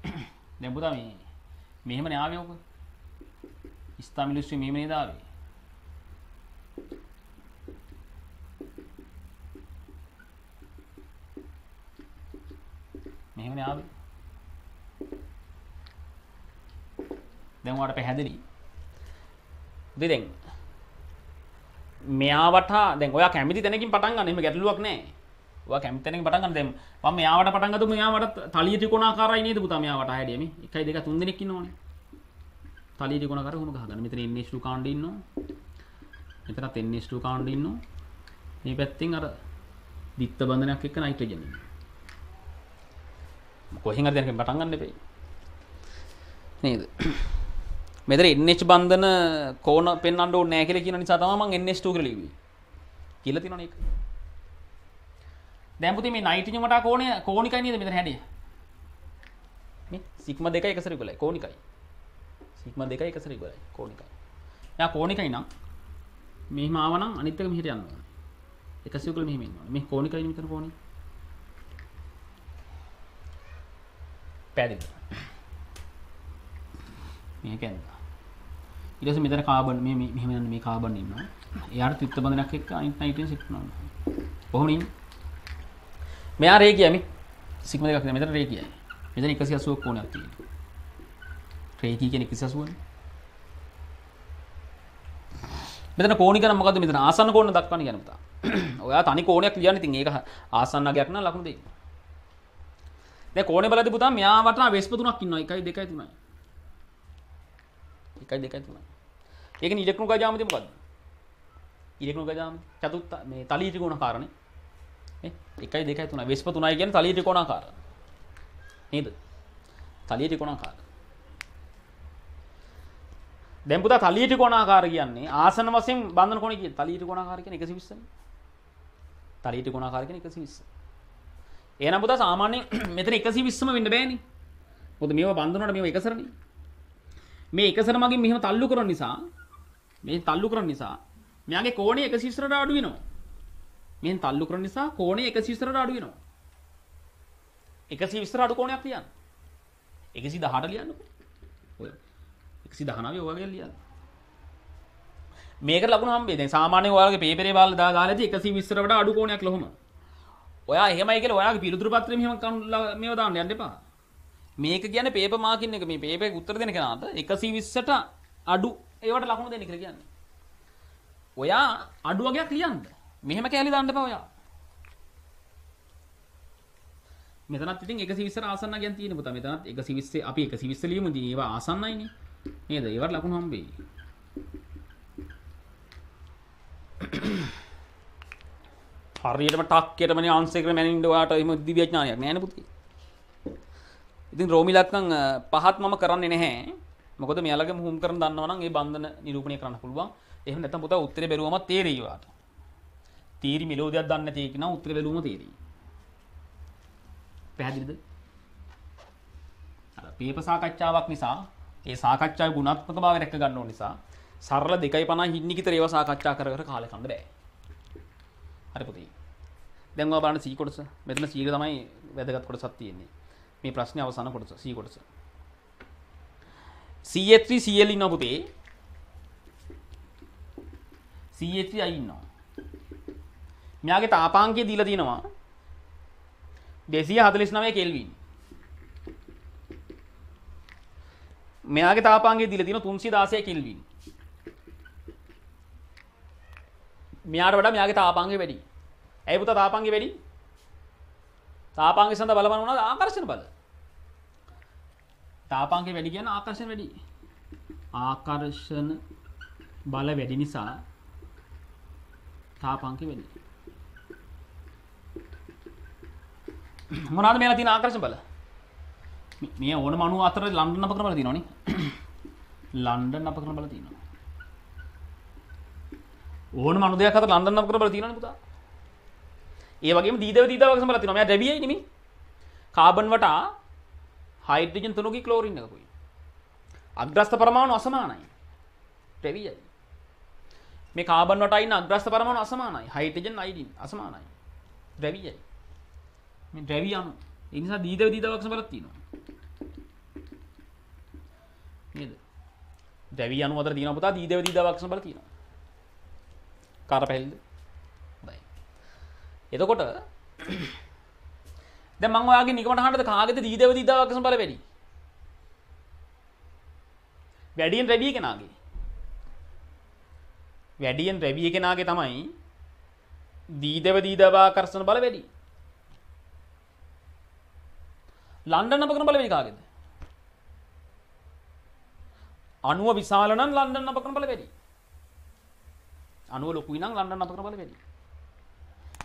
දැන් පුතා මේ මෙහෙමනේ ආවේ ඔක. ඉස්තාමිලුස්සේ මෙහෙම නේද ආවේ? මෙහෙමනේ ආවේ. දැන් ඔයාලට පැහැදිලි. උදේ දැන් මෙයා වටා දැන් ඔයා කැමති තැනකින් පටන් ගන්න. එහෙම ගැටලුවක් නැහැ. ඔයා කැමති තැනකින් පටන් ගන්න. දැන් මම මෙයාවට පටන් ගත්තොත් මෙයාවට තලිය ත්‍රිකෝණාකාරයි නේද පුතා මෙයා වටා හැඩය මේ. 1 2 3 දෙනෙක් ඉන්නවනේ. තලිය ත්‍රිකෝණාකාරය කොහොම ගහගන්න. මෙතන NH2 කාණ්ඩ ඉන්නවා. මෙතනත් NH2 කාණ්ඩ ඉන්නවා. මේ පැත්තෙන් අර දිත්ත බන්ධනයක් එක්ක නයිට්‍රජන් ඉන්නවා. කොහෙන් හරි දැනගෙන පටන් ගන්න එපේ. නේද? මෙතන NH බන්ධන කෝණ පෙන්වන්න ඕනේ නැහැ කියලා කියන නිසා තමයි මම NH2 කියලා ලිව්වේ. කියලා තියෙනවනේ ඒක. දැන් පුතේ මේ නයිට්‍රජන් වටා කෝණය කෝණිකයි නේද මෙතන හැඩය? සිග්ම දෙකයි එකසර ඉවරයි කෝනිකයි සිග්ම දෙකයි එකසර ඉවරයි කෝනිකයි එයා කෝනිකයි නම් මෙහෙම ආවනම් අනිත් එක මෙහෙට යන්න ඕනේ. 120 මෙහෙම ඉන්න ඕනේ මේ කෝනිකයි නේ මෙතන කෝණි. පැහැදිලිද? මේක ඇඳලා ඊට පස්සේ මෙතන කාබන් මේ මේ- මෙහෙම යන මේ කාබන් ඉන්නවා. එයාට ත්‍රිත්ව බන්ධනයක් එක්ක අනිත් නයිට්‍රජන් සිට් කරනවා කොහොමද ඉන්නේ? මෙයා රේ කියමි සිග්ම දෙකක් නේ මෙතන රේ කියයි මෙතන 180ක් කෝණයක් තියෙනවා. රේකී කියන 180 නේ මෙතන කෝණික නම් මොකද්ද? මෙතන ආසන්න කෝණ දක්වන්න කියන පුතා. ඔයා තනි කෝණයක් ලියන්න ඉතින් ඒක ආසන්නගයක් නම් ලකුණු දෙන්න. දැන් කෝණේ බලද්දි පුතා මෙයා වටා වෙස්ප තුනක් ඉන්නවා. 1 2 3යි 1 2 3යි ඒකනේ ඉලෙක්ට්‍රෝන ගාජාමතිය මොකද්ද? ඉලෙක්ට්‍රෝන ගාජාමතිය චතුත් මේ තලී ත්‍රිකෝණාකාරනේ නේ? 1 2 3යි වෙස්ප තුනයි කියන්නේ තලී ත්‍රිකෝණාකාර නේද? තලී ත්‍රිකෝණාකාර දැන් පුතා තලිය ත්‍රිකෝණාකාර කියන්නේ ආසන වශයෙන් බන්ධන කෝණය කියන්නේ තලිය ත්‍රිකෝණාකාර කියන්නේ 120 නේ. තලිය ත්‍රිකෝණාකාර කියන්නේ 120. එහෙනම් පුතා සාමාන්‍යයෙන් මෙතන 120ම වෙන්න බෑනේ. මොකද මේව බන්ධනවල මේව එකසරනේ. මේ එකසර මගින් මෙහෙම තල්ලු කරන නිසා මේ තල්ලු කරන නිසා මෙයාගේ කෝණය 120ට අඩු වෙනවා. මෙහෙන් තල්ලු කරන නිසා කෝණය 120ට අඩු වෙනවා. 120ට අඩු කෝණයක් ලියන්න. 118 ලියන්නකෝ. ඔය එකසි දහනාව ඔයගේ ලියන්න මේක ලකුණු හම්බේ දැන් සාමාන්‍යයෙන් ඔයාලගේ පේපරේ බලලා දා දාලා තියෙ 120ට වඩා අඩු කෝණයක් ලොහම ඔයා එහෙමයි කියලා ඔයාගේ පිළිතුරු පත්‍රෙ මෙහෙම කන්- මේව දාන්න යන්න එපා මේක කියන්නේ පේපර් මාකින් එක. මේ පේපර් උත්තර දෙන කෙනාට 120ට අඩු ඒවට ලකුණු දෙන්න කියලා කියන්නේ. ඔයා අඩු වගේක් ලියන්න. මෙහෙම කැලි දාන්න එපා ඔයා. මෙතනත් ඉතින් 120ට ආසන්න ගැන තියෙන පුතා. මෙතනත් 120 අපි 120 ලියමු. ඉතින් ඒවා ආසන්නයිනේ. නේද? ඒවට ලකුණු හම්බෙයි. හරියටම ටක්කයටම නේ ආන්සර් කරගෙන මැනින්න ඔයාට එහෙම දිව්‍ය ඥානයක් නෑ නේ පුතේ. ඉතින් රෝමි ලක්කම් අ, පහත් මම කරන්නේ නැහැ මොකද මෙයාලගේ මුහුම් කරන දන්නවා නම් ඒ බන්ධන නිරූපණය කරන්න පුළුවන් එහෙම නැත්නම් පුතා උත්තරේ බැලුවම තේරෙයි ඔයාට තීරි මෙලෝදියක් දන්නේ නැති එක නම් උත්තරේ බැලුවම තේරෙයි පැහැදිලිද අර පේප සාකච්ඡාවක් නිසා ඒ සාකච්ඡාවේ ගුණාත්මක භාවය රැක ගන්න ඕන නිසා සරල 2.50 හින්නිකිතර ඒවා සාකච්ඡා කර කර කාලේ කන්න බෑ. හරි පුතේ. දැන් ඔයා බලන්න C කොටස. මෙතන C එක තමයි වැදගත් කොටසක් තියෙන්නේ. මේ ප්‍රශ්නේ අවසාන කොටස C කොටස. CH3 Cl ඉන්නවා පුතේ. CH3 I ඉන්නවා. මෙයාගේ තාපාංකය දීලා තියෙනවා 249 කෙල්වින්. මෙයාගේ තාපාංගය දීලා තියෙනවා 316 කෙල්වින්. මෙයාට වඩා මෙයාගේ තාපාංගය වැඩි. ඇයි පුතා තාපාංගය වැඩි? තාපාංගය සඳහා බලපන්න මොනවද? ආකර්ෂණ බල. තාපාංගය වැඩි කියන්නේ ආකර්ෂණ වැඩි. ආකර්ෂණ බල වැඩි නිසා තාපාංගය වැඩි. මොනවද මේලා තියෙන ආකර්ෂණ බල? මේ- මේ ඕනම අණු අතර ලන්ඩන් අපකරන බල තියෙනවනේ. ලන්ඩන් අපකරන බල තියෙනවා. ඕනම අණු දෙයක් අතර ලන්ඩන් අපකරන බල තියෙනවනේ පුතා. ඒ වගේම දීදව දීදව වගේ බල තියෙනවා. මෙයා ද්‍රව්‍යයි නෙමෙයි. කාබන් වටා හයිඩ්‍රජන් තුනකී ක්ලෝරින් එකකුයි. අග්‍රස්ත පරමාණු අසමානයි. ද්‍රව්‍යයි. මේ කාබන් වටා ඉන්න අග්‍රස්ත පරමාණු අසමානයි. හයිඩ්‍රජන් අයිඩින් අසමානයි. ද්‍රව්‍යයි. මේ ද්‍රව්‍ය අණු. ඒ නිසා දීදව දීදව වගේ බලක් තියෙනවා. නේද? ද්‍රව්‍ය අණු අතර තියෙනවා පුතා දීදව දීදව වගේ බල තියෙනවා. කාර පැහැදිලිද? හොඳයි. එතකොට දැන් මම ඔයාගේ නිකමට අහන්නද කාගේද දීදව දීදව වගේ බල වැඩි? වැඩියෙන් ද්‍රව්‍ය කෙනාගේ. වැඩියෙන් ද්‍රව්‍ය කෙනාගේ තමයි දීදව දීදව ආකර්ෂණ බල වැඩි. ලන්ඩන් අපකරන බල වැඩි කාගේද? අණුව විශාල නම් ලන්ඩන් අපකරන බල වැඩි. අණුව ලොකුයි නම් ලන්ඩන් අපකරන බල වැඩි.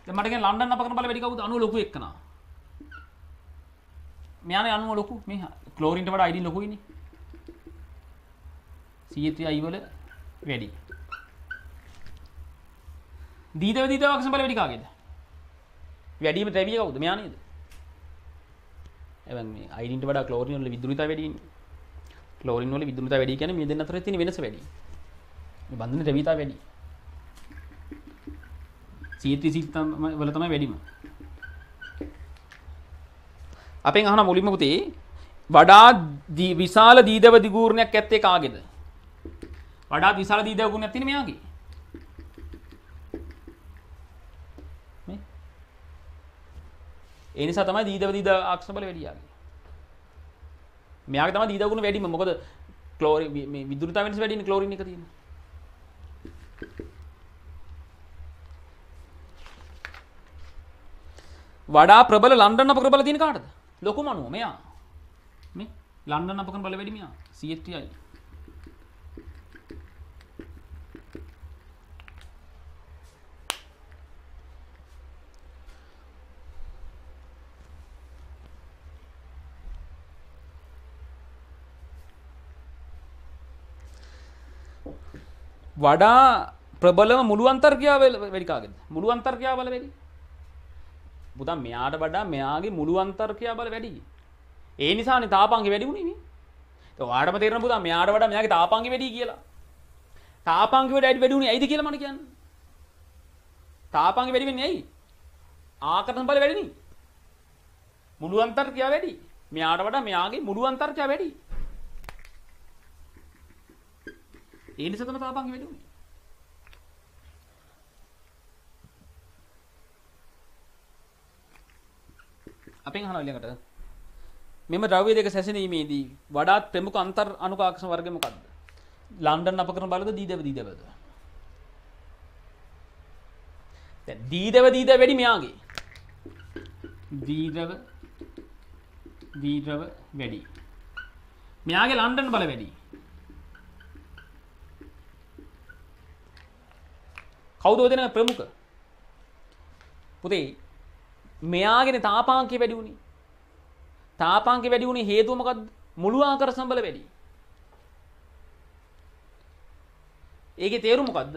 දැන් මට කියන ලන්ඩන් අපකරන බල වැඩි කවුද? අණුව ලොකු එක්කනා. මෙයානේ අණුව ලොකු. මේ ක්ලෝරින්ට වඩා අයිඩින් ලොකුයිනේ. C3I වල වැඩි. දීදව දීදව වක්ෂණ බල වැඩි කාගේද? වැඩිම ද්‍රව්‍ය කවුද? මෙයා නේද? එවන් මේ අයිඩන්ට වඩා කලෝරින් වල විදුලිතා වැඩි කලෝරින් වල විදුලිතා වැඩි කියන්නේ මේ දෙන්න අතර තියෙන වෙනස වැඩි මේ බන්ධන ද්‍රවීතා වැඩි සීති සිත් වල තමයි වැඩිම අපෙන් අහන මුලින්ම පුතේ වඩා විශාල දීදව දිගූර්ණයක් ඇත්තේ කාගේද වඩා විශාල දීදව ගුණයක් තියෙන මෙයාගේ ඒ නිසා තමයි දීදව දීද අක්ෂ බල වැඩි යාගේ. මෙයාගේ තමයි දීදව ගුණ වැඩිම. මොකද ක්ලෝරින් මේ විදුලිතා වෙනස වැඩිනේ ක්ලෝරින් එක තියෙන්නේ. වඩා ප්‍රබල ලන්ඩන් අපකර බල තියෙන කාටද? ලොකුම අණුව මෙයා. මේ ලන්ඩන් අපකර බල වැඩි මෙයා. CH3I. වඩා ප්‍රබලම මුළු අන්තර්ක්‍යාව වැඩිකාගෙද මුළු අන්තර්ක්‍යා බල වැඩි බුදම් මෙයාට වඩා මෙයාගේ මුළු අන්තර්ක්‍යා බල වැඩි. ඒ නිසා තාපන්ගේ වැඩි වුණේ වාටම තේරන පුදා මෙයාට වඩා මෙයාගේ තාපන්ගේ වැඩි කියලා. තාපන්ගේ වැඩ වැඩි වුණේ ඇයිද කියලා මට කියන්න. තාපන්ගේ වැඩි වෙන්නේ ඇයි? ආකර්ෂණ බල වැඩිනේ මුළු අන්තර්ක්‍යා වැඩි. මෙයාට වඩා මෙයාගේ මුළු අන්තර්ක්‍යා වැඩි. ඒ නිසා තමයි තාපංග වැඩි උනේ. අපෙන් අහනවා ඊළඟට මෙම ද්‍රව්‍ය දෙක සැසඳීමේදී වඩාත් ප්‍රමුඛ අන්තර් අනුකාක්ෂණ වර්ගය මොකක්ද? ලන්ඩන් අපකරන බලද දීදව දීදවද? දැන් දීදව දීදව වැඩි මෙයාගේ. දීදව දීදව වැඩි. මෙයාගේ ලන්ඩන් බල වැඩි. කවුද දෙන ප්‍රමුඛ පුතේ මෙයාගෙන තාපාංකය වැඩි වුණේ. තාපාංකය වැඩි වුණේ හේතුව මොකද්ද? මුළු ආකාර සම්බල වැඩි. ඒකේ තේරුම මොකද්ද?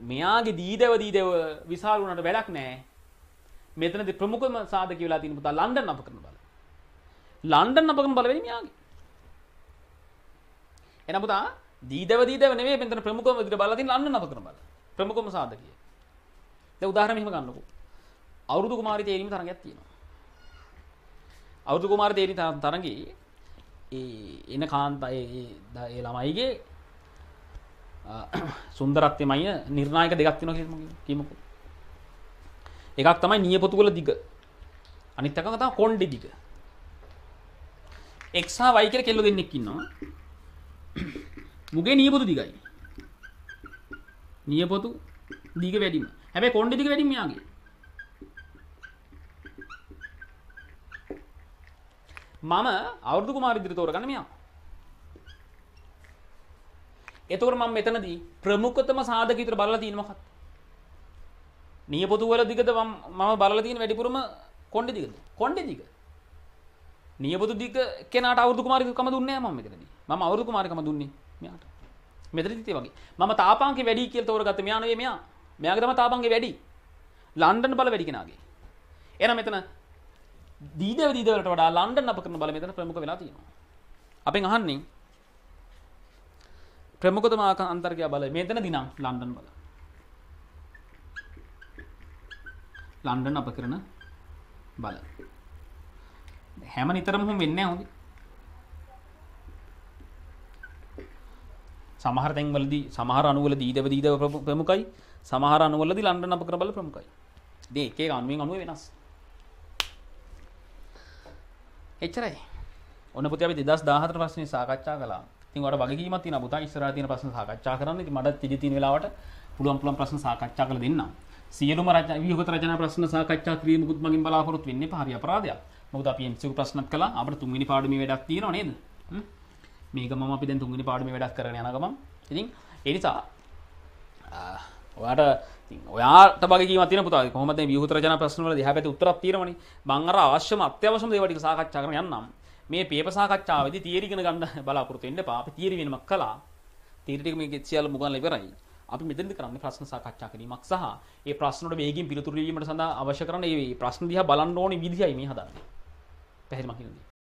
මෙයාගේ දීදව දීදව විශාල වුණාට වැඩක් නැහැ. මෙතනදී ප්‍රමුඛම සාධක වෙලා තියෙන පුතා ලන්ඩන් අපකරන බල. ලන්ඩන් අපකරන බල වෙන්නේ මෙයාගේ. එන පුතා දීදව දීදව නෙමෙයි මෙතන ප්‍රමුඛම විදිහට බලලා තියෙන ලන්ඩන් අපකරන බල. ප්‍රමුඛම සාධකය. දැන් උදාහරණ මෙහෙම ගන්නකො. අවුරුදු කුමාරී තේරීම තරඟයක් තියෙනවා. අවුරුදු කුමාරී තේරී තරඟේ ඒ එන කාන්තා ඒ ළමයිගේ සුන්දරත්වයමයි නිර්ණායක දෙකක් තියෙනවා කියලා කියමුකෝ. එකක් තමයි නියපොතු වල දිග. අනිත් එක තමයි කොණ්ඩෙ දිග. x හා y කියලා කෙල්ල දෙන්නෙක් ඉන්නවා. මුගේ නියපොතු දිගයි. නියපොතු දිග වැඩිම හැබැයි කොණ්ඩ දිග වැඩිම යාගේ මම අවුරුදු කුමාර ඉදිරි තෝරගන්න මෙයා එතකොට මම මෙතනදී ප්‍රමුඛතම සාධක විතර බලලා තියෙන මොකක්ද නියපොතු වල දිගද මම බලලා තියෙන වැඩිපුරම කොණ්ඩේ දිගද කොණ්ඩේ දිග නියපොතු දිග කෙනාට අවුරුදු කුමාරිකකම දුන්නේ නැහැ මම මෙතනදී මම අවුරුදු කුමාරිකම දුන්නේ මෙයාට මෙතනදිත් ඒ වගේ. මම තාපාංකේ වැඩි කියලා තෝරගත්ත මෙයා නෙවෙයි මෙයා. මෙයාගේ තමයි තාපාංකේ වැඩි. ලන්ඩන් බල වැඩි කෙනාගේ. එහෙනම් මෙතන දීදව දීදව වලට වඩා ලන්ඩන් අප කරන බල මෙතන ප්‍රමුඛ වෙලා තියෙනවා. අපෙන් අහන්නේ ප්‍රමුඛතම අන්තර්ගය බල මෙතන දිනම් ලන්ඩන් බල. ලන්ඩන් අප කරන බල. හැම නිතරම හොම් වෙන්නේ නැහැ හොඳේ. සමහර තැන්වලදී සමහර අණුවලදී ඊදව දීදව ප්‍රමුඛයි සමහර අණුවලදී ලන්ඩන් අපකර බල ප්‍රමුඛයි. ඉතින් එක එක අණුවෙන් අණුව වෙනස්. එච්චරයි. ඔන්න පුතේ අපි 2014 ප්‍රශ්නේ සාකච්ඡා කළා. ඉතින් ඔයාලට වගකීමක් තියෙනවා පුතා ඉස්සරහා තියෙන ප්‍රශ්න සාකච්ඡා කරන්න. ඉතින් මට ඉදි තියෙන වෙලාවට පුළුවන් පුළුවන් ප්‍රශ්න සාකච්ඡා කරලා දෙන්නම්. සියලුම රචනා ව්‍යුහගත රචනා ප්‍රශ්න සාකච්ඡා කිරීමකුත් මගින් බලාපොරොත්තු වෙන්නේ පහරි අපරාධයක්. මොකද අපි MCQ ප්‍රශ්නත් කළා. අපිට තුන්වෙනි පාඩමේ වැඩක් තියෙනවා නේද? මේක ම අපි දැන් තුන්ගනි පාඩම වැඩක් කරන යනගම ඉතින් එනිසා ඔයාට ඔයාට බගේ මතින පුතා කොහොමද වියහුත රජන ප්‍රශ්නවල දිහා පැති උත්තරක් තියෙනවනේ? මම අර අවශ්‍යම අත්‍යවශ්‍යම දේවල් ටික සාකච්ඡා කරන්න යන්නම්. මේ පේපර් සාකච්ඡාවේදී තියරි ඉගෙන ගන්න බලාපොරොත්තු වෙන්න එපා. අපි තියරි වෙනමක් කළා. තියරි ටික මේක සියල්ල මුගන්ලා ඉවරයි. අපි මෙතනදි කරන්නේ ප්‍රශ්න සාකච්ඡා කිරීමක් සහ ඒ ප්‍රශ්න වලට වේගින් පිළිතුරු දීමට සඳහා අවශ්‍ය කරන මේ ප්‍රශ්න දිහා බලන්න ඕනේ විදිහයි මේ හදාන්නේ. පැහැදිලි මකිනදී